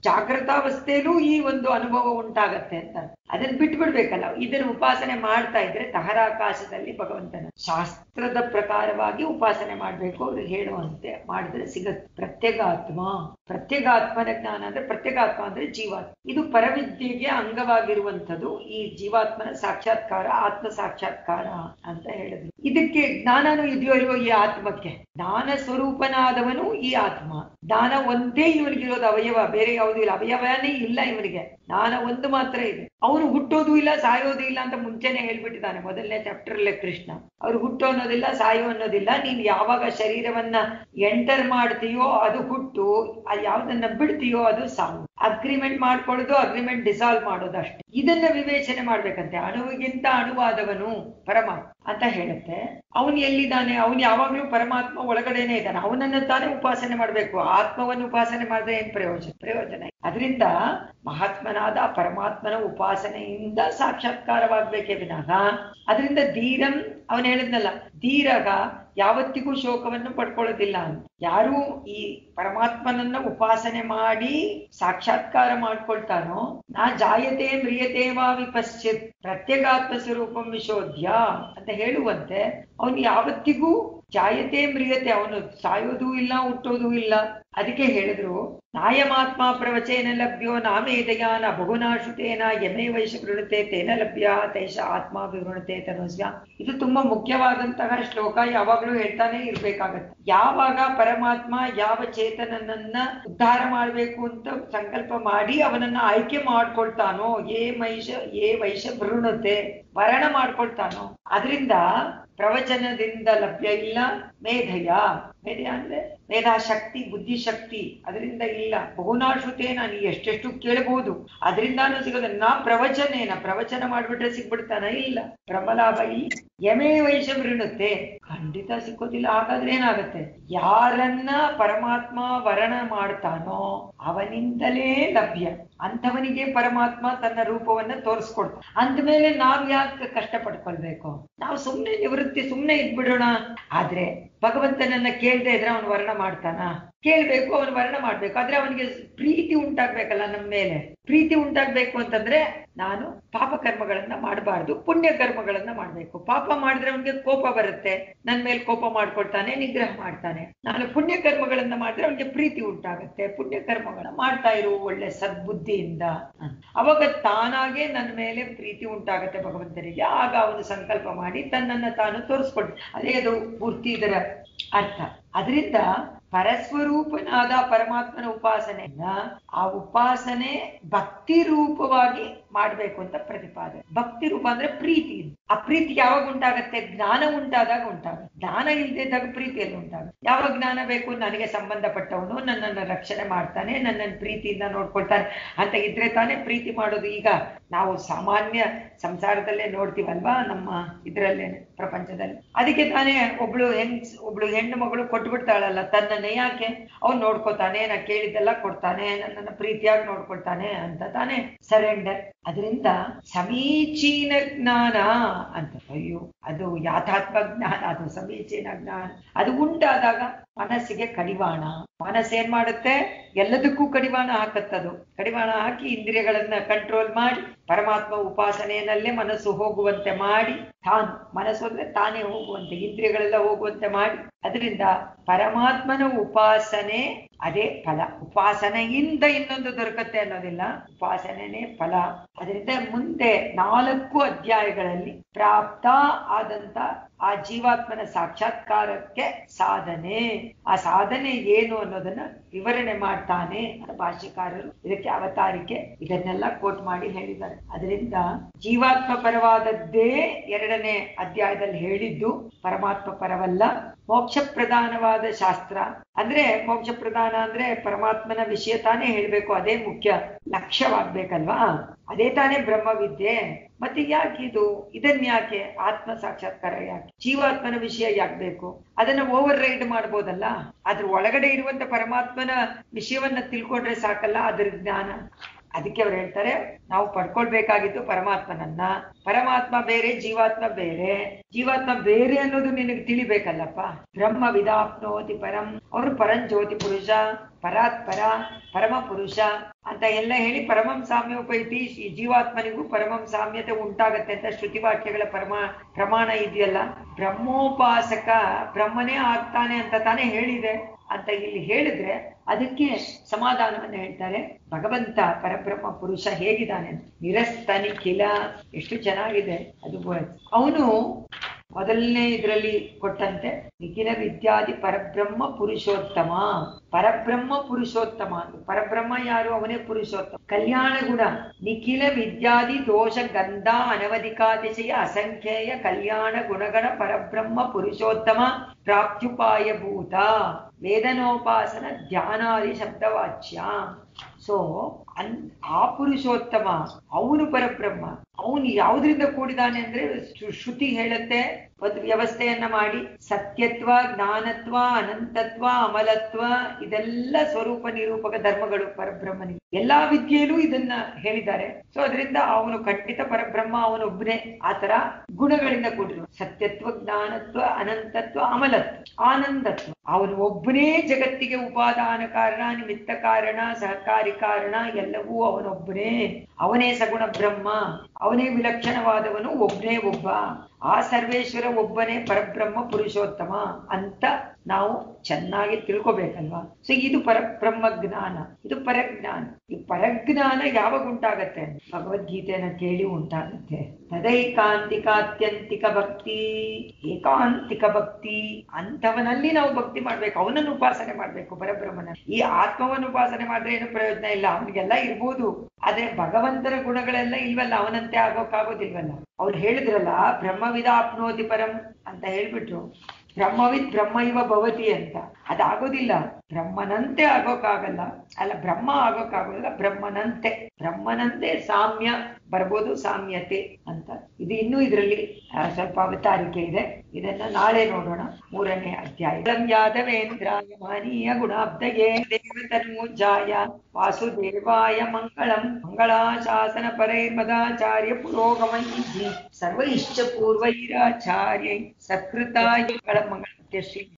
ಜಾಗೃತಾವಸ್ಥೆಯಲ್ಲೂ ಈ ಒಂದು ಅನುಭವ ಉಂಟಾಗತ್ತೆ ಅಂತ. ಅದನ್ನ ಬಿಟ್ಬಿಡ್ಬೇಕಲ್ಲ. ಇದನ್ನ ಉಪಾಸನೆ ಮಾಡ್ತಾ ಇದ್ರೆ ತಹರಾಕಾಶದಲ್ಲಿ ಭಗವಂತನ ಶಾಸ್ತ್ರದ ಪ್ರಕಾರವಾಗಿ ಉಪಾಸನೆ ಮಾಡ್ಬೇಕು. ಅವ್ರು ಹೇಳುವಂತೆ ಮಾಡಿದ್ರೆ ಸಿಗತ್ತೆ. ಪ್ರತ್ಯಗಾತ್ಮ. ಪ್ರತ್ಯಗಾತ್ಮನ ಜ್ಞಾನ ಅಂದ್ರೆ ಪ್ರತ್ಯಗಾತ್ಮ ಅಂದ್ರೆ ಜೀವಾತ್ಮ. ಇದು ಪರವಿದ್ಯೆಗೆ ಅಂಗವಾಗಿರುವಂಥದ್ದು ಈ ಜೀವಾತ್ಮನ ಸಾಕ್ಷಾತ್ಕಾರ, ಆತ್ಮ ಸಾಕ್ಷಾತ್ಕಾರ ಅಂತ ಹೇಳಿದ್ರು. ಇದಕ್ಕೆ ಜ್ಞಾನನೂ ಇದೆಯೋ ಇಲ್ವೋ ಈ ಆತ್ಮಕ್ಕೆ? ಜ್ಞಾನ ಸ್ವರೂಪನಾದವನು ಈ ಆತ್ಮ. ಜ್ಞಾನ ಒಂದೇ ಇವನಿಗಿರೋದು ಅವಯವ. ಬೇರೆ ಯಾವುದೂ ಇಲ್ಲ. ಅವಯವನೇ ಇಲ್ಲ ಇವನಿಗೆ. ಜ್ಞಾನ ಒಂದು ಮಾತ್ರ ಇದೆ. ಅವನು ಹುಟ್ಟೋದು ಇಲ್ಲ, ಸಾಯೋದು ಇಲ್ಲ ಅಂತ ಮುಂಚೆನೆ ಹೇಳ್ಬಿಟ್ಟಿದ್ದಾನೆ. ಮೊದಲನೇ ಚಾಪ್ಟರ್ ಅಲ್ಲೇ ಕೃಷ್ಣ. ಅವ್ರು ಹುಟ್ಟು ಅನ್ನೋದಿಲ್ಲ, ಸಾಯೋ ಅನ್ನೋದಿಲ್ಲ. ನೀನ್ ಯಾವಾಗ ಶರೀರವನ್ನ ಎಂಟರ್ ಮಾಡ್ತೀಯೋ ಅದು ಹುಟ್ಟು ಯಾವ್ದನ್ನ ಬಿಡ್ತೀಯೋ ಅದು ಸಾವು. ಅಗ್ರಿಮೆಂಟ್ ಮಾಡ್ಕೊಳ್ಳೋದು, ಅಗ್ರಿಮೆಂಟ್ ಡಿಸಾಲ್ವ್ ಮಾಡೋದು ಅಷ್ಟೇ. ಇದನ್ನ ವಿವೇಚನೆ ಮಾಡ್ಬೇಕಂತೆ. ಅಣುವಿಗಿಂತ ಅಣುವಾದವನು ಪರಮಾತ್ಮ. ಅಂತ ಹೇಳುತ್ತೆ. ಅವನು ಎಲ್ಲಿದ್ದಾನೆ? ಅವನು ಯಾವಾಗ್ಲೂ ಪರಮಾತ್ಮ ಒಳಗಡೆನೆ ಇದ್ದಾನೆ. ಅವನನ್ನು ತಾನೇ ಉಪಾಸನೆ ಮಾಡ್ಬೇಕು. ಆತ್ಮವನ್ನು ಉಪಾಸನೆ ಮಾಡಿದ್ರೆ ಏನ್ ಪ್ರಯೋಜನ? ಪ್ರಯೋಜನ ಅದರಿಂದ ಮಹಾತ್ಮನಾದ ಪರಮಾತ್ಮನ ಉಪಾಸನೆಯಿಂದ ಸಾಕ್ಷಾತ್ಕಾರವಾಗ್ಬೇಕೇ ವಿನಃ, ಅದರಿಂದ ಧೀರಂ ಅವನು ಹೇಳಿದ್ನಲ್ಲ, ಧೀರಗ ಯಾವತ್ತಿಗೂ ಶೋಕವನ್ನು ಪಡ್ಕೊಳ್ಳೋದಿಲ್ಲ ಅಂತ. ಯಾರು ಈ ಪರಮಾತ್ಮನನ್ನ ಉಪಾಸನೆ ಮಾಡಿ ಸಾಕ್ಷಾತ್ಕಾರ ಮಾಡ್ಕೊಳ್ತಾನೋ, ನಾ ಜಾಯತೆ ಮ್ರಿಯತೆ ವಾ ವಿಪಶ್ಚಿತ್ ಪ್ರತ್ಯೇಗಾತ್ಮ ಸ್ವರೂಪಂ ವಿಶೋಧ್ಯ ಅಂತ ಹೇಳುವಂತೆ, ಅವನು ಯಾವತ್ತಿಗೂ ಜಾಯತೆ ಮ್ರಿಯತೆ, ಅವನು ಸಾಯೋದೂ ಇಲ್ಲ, ಹುಟ್ಟೋದೂ ಇಲ್ಲ. ಅದಕ್ಕೆ ಹೇಳಿದ್ರು, ನಾಯಮಾತ್ಮ ಪ್ರವಚೇನ ಲಭ್ಯೋ ನಾಮೇದಯಾನ ಬಹುನಾಶುತೇನ ಯಮೇ ವೈಶ ವೃಣತೆ ತೇನ ಲಭ್ಯ, ತೈಷ ಆತ್ಮ ವಿವೃಣತೆ ತನುಸ್ಯ. ಇದು ತುಂಬಾ ಮುಖ್ಯವಾದಂತಹ ಶ್ಲೋಕ, ಯಾವಾಗ್ಲೂ ಹೇಳ್ತಾನೆ ಇರ್ಬೇಕಾಗತ್ತೆ. ಯಾವಾಗ ಪರಮಾತ್ಮ ಯಾವ ಚೇತನನನ್ನ ಉದ್ಧಾರ ಮಾಡ್ಬೇಕು ಅಂತ ಸಂಕಲ್ಪ ಮಾಡಿ ಅವನನ್ನ ಆಯ್ಕೆ ಮಾಡ್ಕೊಳ್ತಾನೋ, ಏ ಮೈಷ ಏ ವೈಷ ಭ್ರೂಣತೆ ವರಣ ಮಾಡ್ಕೊಳ್ತಾನೋ, ಅದರಿಂದ ಪ್ರವಚನದಿಂದ ಲಭ್ಯ ಇಲ್ಲ, ಮೇಧಯ. ಮೇಧಯ ಅಂದ್ರೆ ಮೇಧಾಶಕ್ತಿ, ಬುದ್ಧಿಶಕ್ತಿ. ಅದರಿಂದ ಇಲ್ಲ. ಬಹುನಾಶುತೇನ, ನೀ ಎಷ್ಟೆಷ್ಟು ಕೇಳಬಹುದು ಅದರಿಂದಾನು ಸಿಗೋದ, ನಾ ಪ್ರವಚನೇನ. ಪ್ರವಚನ ಮಾಡ್ಬಿಟ್ರೆ ಸಿಗ್ಬಿಡ್ತಾನ? ಇಲ್ಲ. ಪ್ರಮಲಾಭ ಯಮೇ ವೈಶ ವೃಣತೆ ಖಂಡಿತ ಸಿಕ್ಕೋದಿಲ್ಲ. ಹಾಗಾದ್ರೆ ಏನಾಗತ್ತೆ? ಯಾರನ್ನ ಪರಮಾತ್ಮ ವರಣ ಮಾಡ್ತಾನೋ ಅವನಿಂದಲೇ ಲಭ್ಯ. ಅಂಥವನಿಗೆ ಪರಮಾತ್ಮ ತನ್ನ ರೂಪವನ್ನ ತೋರಿಸ್ಕೊಡ್ತಾನೆ ಅಂದ್ಮೇಲೆ ನಾವ್ ಯಾಕೆ ಕಷ್ಟ ಪಡ್ಕೊಳ್ಬೇಕು ನಾವು ಸುಮ್ನೆ ನಿವೃತ್ತಿ ಸುಮ್ನೆ ಇದ್ಬಿಡೋಣ. ಆದ್ರೆ ಭಗವಂತನನ್ನ ಕೇಳ್ದೆ ಇದ್ರೆ ಅವನು ವರ್ಣ ಮಾಡ್ತಾನ? ಕೇಳ್ಬೇಕು, ಅವನು ವರ್ಣ ಮಾಡ್ಬೇಕು. ಆದ್ರೆ ಅವನಿಗೆ ಪ್ರೀತಿ ಉಂಟಾಗ್ಬೇಕಲ್ಲ ನಮ್ಮ ಮೇಲೆ. ಪ್ರೀತಿ ಉಂಟಾಗ್ಬೇಕು ಅಂತಂದ್ರೆ ನಾನು ಪಾಪ ಕರ್ಮಗಳನ್ನ ಮಾಡಬಾರ್ದು, ಪುಣ್ಯ ಕರ್ಮಗಳನ್ನ ಮಾಡ್ಬೇಕು. ಪಾಪ ಮಾಡಿದ್ರೆ ಅವನಿಗೆ ಕೋಪ ಬರುತ್ತೆ. ನನ್ ಮೇಲೆ ಕೋಪ ಮಾಡ್ಕೊಳ್ತಾನೆ, ನಿಗ್ರಹ ಮಾಡ್ತಾನೆ. ನಾನು ಪುಣ್ಯ ಕರ್ಮಗಳನ್ನ ಮಾಡಿದ್ರೆ ಅವನಿಗೆ ಪ್ರೀತಿ ಉಂಟಾಗುತ್ತೆ. ಪುಣ್ಯ ಕರ್ಮಗಳನ್ನ ಮಾಡ್ತಾ ಇರು ಒಳ್ಳೆ ಸದ್ಬುದ್ಧಿಯಿಂದ ಅವಾಗ ತಾನಾಗೆ ನನ್ನ ಮೇಲೆ ಪ್ರೀತಿ ಉಂಟಾಗತ್ತೆ ಭಗವಂತನಿಗೆ. ಆಗ ಅವನು ಸಂಕಲ್ಪ ಮಾಡಿ ತನ್ನನ್ನ ತಾನು ತೋರಿಸ್ಕೊಡ್ ಅದೇ ಅದು ಪೂರ್ತಿ ಇದರ ಅರ್ಥ. ಅದರಿಂದ ಪರಸ್ವರೂಪನಾದ ಪರಮಾತ್ಮನ ಉಪಾಸನೆಯನ್ನ ಆ ಉಪಾಸನೆ ಭಕ್ತಿ ರೂಪವಾಗಿ ಮಾಡ್ಬೇಕು ಅಂತ ಪ್ರತಿಪಾದನೆ. ಭಕ್ತಿ ರೂಪ ಅಂದ್ರೆ ಪ್ರೀತಿ ಆ ಪ್ರೀತಿ ಯಾವಾಗ ಉಂಟಾಗತ್ತೆ? ಜ್ಞಾನ ಉಂಟಾದಾಗ ಉಂಟಾಗುತ್ತೆ ಜ್ಞಾನ ಇಲ್ಲದೆ ಇದ್ದಾಗ ಪ್ರೀತಿಯಲ್ಲಿ ಉಂಟಾಗುತ್ತೆ ಯಾವಾಗ ಜ್ಞಾನ ಬೇಕು? ನನಗೆ ಸಂಬಂಧಪಟ್ಟವನು ನನ್ನನ್ನು ರಕ್ಷಣೆ ಮಾಡ್ತಾನೆ ನನ್ನನ್ನು ಪ್ರೀತಿಯಿಂದ ನೋಡ್ಕೊಳ್ತಾನೆ. ಅಂತ ಇದ್ರೆ ತಾನೇ ಪ್ರೀತಿ ಮಾಡೋದು. ಈಗ ನಾವು ಸಾಮಾನ್ಯ ಸಂಸಾರದಲ್ಲೇ ನೋಡ್ತೀವಲ್ವಾ? ನಮ್ಮ ಇದ್ರಲ್ಲೇ, ಪ್ರಪಂಚದಲ್ಲಿ. ಅದಕ್ಕೆ ತಾನೇ ಒಬ್ಳು ಹೆಣ್, ಒಬ್ಳು ಹೆಣ್ಣು ಮಗಳು ಕೊಟ್ಬಿಡ್ತಾಳಲ್ಲ. ತನ್ನ ಯಾಕೆ? ಅವ್ನು ನೋಡ್ಕೊತಾನೆ, ನಾ ಕೇಳಿದ್ದೆಲ್ಲ ಕೊಡ್ತಾನೆ, ನನ್ನನ್ನ ಪ್ರೀತಿಯಾಗಿ ನೋಡ್ಕೊಳ್ತಾನೆ ಅಂತ ತಾನೇ ಸರೆಂಡರ್. ಅದರಿಂದ ಸಮೀಚೀನ ಜ್ಞಾನ ಅಂತ ಅಯ್ಯೋ ಅದು ಯಾಥಾತ್ಮ ಜ್ಞಾನ ಅದು ಸಮೀಚೀನ ಜ್ಞಾನ. ಅದು ಉಂಟಾದಾಗ ಮನಸ್ಸಿಗೆ ಕಡಿವಾಣ. ಮನಸ್ಸೇನ್ ಮಾಡುತ್ತೆ? ಎಲ್ಲದಕ್ಕೂ ಕಡಿವಾಣ ಹಾಕತ್ತದು. ಕಡಿವಾಣ ಹಾಕಿ ಇಂದ್ರಿಯಗಳನ್ನ ಕಂಟ್ರೋಲ್ ಮಾಡಿ, ಪರಮಾತ್ಮ ಉಪಾಸನೆಯಲ್ಲೇ ಮನಸ್ಸು ಹೋಗುವಂತೆ ಮಾಡಿ, ತಾನು, ಮನಸ್ಸು ಅಂದ್ರೆ ತಾನೇ ಹೋಗುವಂತೆ, ಇಂದ್ರಿಯಗಳೆಲ್ಲ ಹೋಗುವಂತೆ ಮಾಡಿ. ಅದರಿಂದ ಪರಮಾತ್ಮನ ಉಪಾಸನೆ ಅದೇ ಫಲ. ಉಪಾಸನೆಯಿಂದ ಇನ್ನೊಂದು ದೊರಕತ್ತೆ ಅನ್ನೋದಿಲ್ಲ. ಉಪಾಸನೆನೇ ಫಲ. ಅದರಿಂದ ಮುಂದೆ ನಾಲ್ಕು ಅಧ್ಯಾಯಗಳಲ್ಲಿ ಪ್ರಾಪ್ತ ಆದಂತ ಆ ಜೀವಾತ್ಮನ ಸಾಕ್ಷಾತ್ಕಾರಕ್ಕೆ ಸಾಧನೆ. ಆ ಸಾಧನೆ ಏನು ಅನ್ನೋದನ್ನ ವಿವರಣೆ ಮಾಡ್ತಾನೆ ಭಾಷ್ಯಕಾರರು ಇದಕ್ಕೆ ಅವತಾರಿಕೆ ಇದನ್ನೆಲ್ಲ ಕೋಟ್ ಮಾಡಿ ಹೇಳಿದ್ದಾರೆ. ಅದರಿಂದ ಜೀವಾತ್ಮ ಪರವಾದದ್ದೇ ಎರಡನೇ ಅಧ್ಯಾಯದಲ್ಲಿ ಹೇಳಿದ್ದು ಪರಮಾತ್ಮ ಪರವಲ್ಲ, ಮೋಕ್ಷ ಪ್ರಧಾನವಾದ ಶಾಸ್ತ್ರ. ಅಂದ್ರೆ ಮೋಕ್ಷ ಪ್ರಧಾನ ಅಂದ್ರೆ ಪರಮಾತ್ಮನ ವಿಷಯ ತಾನೇ ಹೇಳ್ಬೇಕು, ಅದೇ ಮುಖ್ಯ, ಲಕ್ಷ್ಯವಾಗ್ಬೇಕಲ್ವಾ? ಅದೇ ತಾನೇ ಬ್ರಹ್ಮವಿದ್ಯೆ. ಮತ್ತೆ ಯಾಕೆ ಇದು? ಇದನ್ಯಾಕೆ ಆತ್ಮ ಸಾಕ್ಷಾತ್ಕಾರ ಯಾಕೆ? ಜೀವಾತ್ಮನ ವಿಷಯ ಯಾಕೆ ಬೇಕು? ಅದನ್ನ ಓವರ್ ರೈಡ್ ಮಾಡ್ಬೋದಲ್ಲ? ಅದ್ರ ಒಳಗಡೆ ಇರುವಂತ ಪರಮಾತ್ಮನ ವಿಷಯವನ್ನ ತಿಳ್ಕೊಂಡ್ರೆ ಸಾಕಲ್ಲ, ಅದ್ರ ಜ್ಞಾನ. ಅದಕ್ಕೆ ಅವ್ರು ಹೇಳ್ತಾರೆ, ನಾವು ಪಡ್ಕೊಳ್ಬೇಕಾಗಿತ್ತು ಪರಮಾತ್ಮನನ್ನ. ಪರಮಾತ್ಮ ಬೇರೆ, ಜೀವಾತ್ಮ ಬೇರೆ. ಜೀವಾತ್ಮ ಬೇರೆ ಅನ್ನೋದು ನಿನಗೆ ತಿಳಿಬೇಕಲ್ಲಪ್ಪ. ಬ್ರಹ್ಮ ವಿದಾಪ್ನೋತಿ ಪರಂ, ಅವರು ಪರಂಜ್ಯೋತಿ ಪುರುಷ ಪರಾತ್ಪರ ಪರಮ ಪುರುಷ ಅಂತ ಎಲ್ಲ ಹೇಳಿ ಪರಮಂ ಸಾಮ್ಯೋಪೈತಿ, ಈ ಜೀವಾತ್ಮನಿಗೂ ಪರಮಂ ಸಾಮ್ಯತೆ ಉಂಟಾಗತ್ತೆ ಅಂತ ಶ್ರುತಿ ವಾಕ್ಯಗಳ ಪರಮ, ಪ್ರಮಾಣ ಇದೆಯಲ್ಲ. ಬ್ರಹ್ಮೋಪಾಸಕ ಬ್ರಹ್ಮನೇ ಆಗ್ತಾನೆ ಅಂತ ತಾನೇ ಹೇಳಿದೆ. ಅಂತ ಇಲ್ಲಿ ಹೇಳಿದ್ರೆ ಅದಕ್ಕೆ ಸಮಾಧಾನವನ್ನು ಹೇಳ್ತಾರೆ. ಭಗವಂತ ಪರಬ್ರಹ್ಮ ಪುರುಷ ಹೇಗಿದ್ದಾನೆ? ನಿರಸ್ತನಿ ಕಿಲ ಎಷ್ಟು ಚೆನ್ನಾಗಿದೆ. ಅದು ಅವನು ಮೊದಲನೇ ಇದರಲ್ಲಿ ಕೊಟ್ಟಂತೆ, ನಿಖಿಲ ವಿದ್ಯಾದಿ ಪರಬ್ರಹ್ಮ ಪುರುಷೋತ್ತಮ. ಪರಬ್ರಹ್ಮ ಪುರುಷೋತ್ತಮ ಪರಬ್ರಹ್ಮ ಯಾರು? ಅವನೇ ಪುರುಷೋತ್ತಮ. ಕಲ್ಯಾಣ ಗುಣ, ನಿಖಿಲ ವಿದ್ಯಾದಿ ದೋಷ ಗಂಧ ಅನವಧಿಕಾತಿಶಯ ಅಸಂಖ್ಯೆಯ ಕಲ್ಯಾಣ ಗುಣಗಳ ಪರಬ್ರಹ್ಮ ಪುರುಷೋತ್ತಮ ಪ್ರಾಪ್ತುಪಾಯ ಭೂತ. ವೇದನೋಪಾಸನ ಧ್ಯಾನಾದಿ ಶಬ್ದವಾಚ್ಯ. ಸೊ ಅನ್, ಆ ಪುರುಷೋತ್ತಮ, ಅವನು ಪರಬ್ರಹ್ಮ. ಅವನು ಯಾವುದರಿಂದ ಕೂಡಿದಾನೆ ಅಂದ್ರೆ ಶ್ರುತಿ ಹೇಳುತ್ತೆ ಒಂದು ವ್ಯವಸ್ಥೆಯನ್ನ ಮಾಡಿ ಸತ್ಯತ್ವ, ಜ್ಞಾನತ್ವ, ಅನಂತತ್ವ, ಅಮಲತ್ವ, ಇದೆಲ್ಲ ಸ್ವರೂಪ ನಿರೂಪಕ ಧರ್ಮಗಳು ಪರಬ್ರಹ್ಮನಿಗೆ. ಎಲ್ಲಾ ವಿದ್ಯೆಯಲ್ಲೂ ಇದನ್ನ ಹೇಳಿದ್ದಾರೆ. ಸೊ ಅದರಿಂದ ಅವನು ಖಂಡಿತ ಪರಬ್ರಹ್ಮ ಅವನೊಬ್ಬನೇ ಆತರ ಗುಣಗಳಿಂದ ಕೂಡಿರು ಸತ್ಯತ್ವ, ಜ್ಞಾನತ್ವ, ಅನಂತತ್ವ, ಅಮಲತ್ವ, ಆನಂದತ್ವ. ಅವನು ಒಬ್ಬನೇ ಜಗತ್ತಿಗೆ ಉಪಾದಾನ ಕಾರಣ, ನಿಮಿತ್ತ ಕಾರಣ, ಸಹಕಾರಿ ಕಾರಣ, ಎಲ್ಲವೂ ಅವನೊಬ್ಬನೇ ಅವನೇ ಸಗುಣ ಬ್ರಹ್ಮ. ಅವನೇ ವಿಲಕ್ಷಣವಾದವನು ಒಬ್ಬನೇ ಒಬ್ಬ. ಆ ಸರ್ವೇಶ್ವರ ಒಬ್ಬನೇ ಪರಬ್ರಹ್ಮ ಪುರುಷೋತ್ತಮ ಅಂತ ನಾವು ಚೆನ್ನಾಗಿ ತಿಳ್ಕೊಬೇಕಲ್ವಾ? ಸೊ ಇದು ಪರಬ್ರಹ್ಮ ಜ್ಞಾನ ಇದು ಪರಜ್ಞಾನ. ಈ ಪರಜ್ಞಾನ ಯಾವಾಗ ಉಂಟಾಗತ್ತೆ ಭಗವದ್ಗೀತೆಯನ್ನ ಕೇಳಿ ಉಂಟಾಗತ್ತೆ. ತದೈಕಾಂತಿಕಾತ್ಯಂತಿಕ ಭಕ್ತಿ ಏಕಾಂತಿಕ ಭಕ್ತಿ ಅಂತವನಲ್ಲಿ ನಾವು ಭಕ್ತಿ ಮಾಡ್ಬೇಕು. ಅವನನ್ನು ಉಪಾಸನೆ ಮಾಡ್ಬೇಕು, ಪರಬ್ರಹ್ಮನ. ಈ ಆತ್ಮವನ್ನು ಉಪಾಸನೆ ಮಾಡಿದ್ರೆ ಏನು ಪ್ರಯೋಜನ ಇಲ್ಲ. ಅವನಿಗೆಲ್ಲ ಇರ್ಬೋದು. ಆದ್ರೆ ಭಗವಂತನ ಗುಣಗಳೆಲ್ಲ ಇಲ್ವಲ್ಲ? ಅವನಂತೆ ಆಗೋಕಾಗೋದಿಲ್ವಲ್ಲ? ಅವ್ರು ಹೇಳಿದ್ರಲ್ಲ ಬ್ರಹ್ಮವಿದ ಆಪ್ನೋತಿ ಪರಂ ಅಂತ ಹೇಳ್ಬಿಟ್ರು. ಬ್ರಹ್ಮವಿದ್ ಬ್ರಹ್ಮ ಇವ ಭವತಿ ಅಂತ. ಅದಾಗೋದಿಲ್ಲ. ಬ್ರಹ್ಮನಂತೆ ಆಗೋಕ್ಕಾಗಲ್ಲ ಅಲ್ಲ, ಬ್ರಹ್ಮ ಆಗೋಕ್ಕಾಗೋದಿಲ್ಲ ಬ್ರಹ್ಮನಂತೆ. ಬ್ರಹ್ಮನಂತೆ ಸಾಮ್ಯ, ಬರ್ಬೋದು ಸಾಮ್ಯತೆ ಅಂತ. ಇದು ಇನ್ನೂ ಇದರಲ್ಲಿ ಸ್ವಲ್ಪ ಅವತಾರಿಕೆ ಇದೆ. ಇದನ್ನ ನಾಳೆ ನೋಡೋಣ. ಮೂರನೇ ಅಧ್ಯಾಯ. ಯಾದವೇಂದ್ರಾಯ ಮಾನೀಯ ಗುಣಾಬ್ಧಯೇ ದೇವತನ್ಮೂಜಾಯ ವಾಸುದೇವಾಯ ಮಂಗಳಂ. ಮಂಗಳಾಶಾಸನ ಪರೈರ್ಮದಾಚಾರ್ಯ ಪುರೋಗಮೈ ಸರ್ವೈಶ್ಚ ಪೂರ್ವೈರಾಚಾರ್ಯೈ ಸತ್ಕೃತಾಯ ಮಂಗಳ ಶ್ರೀ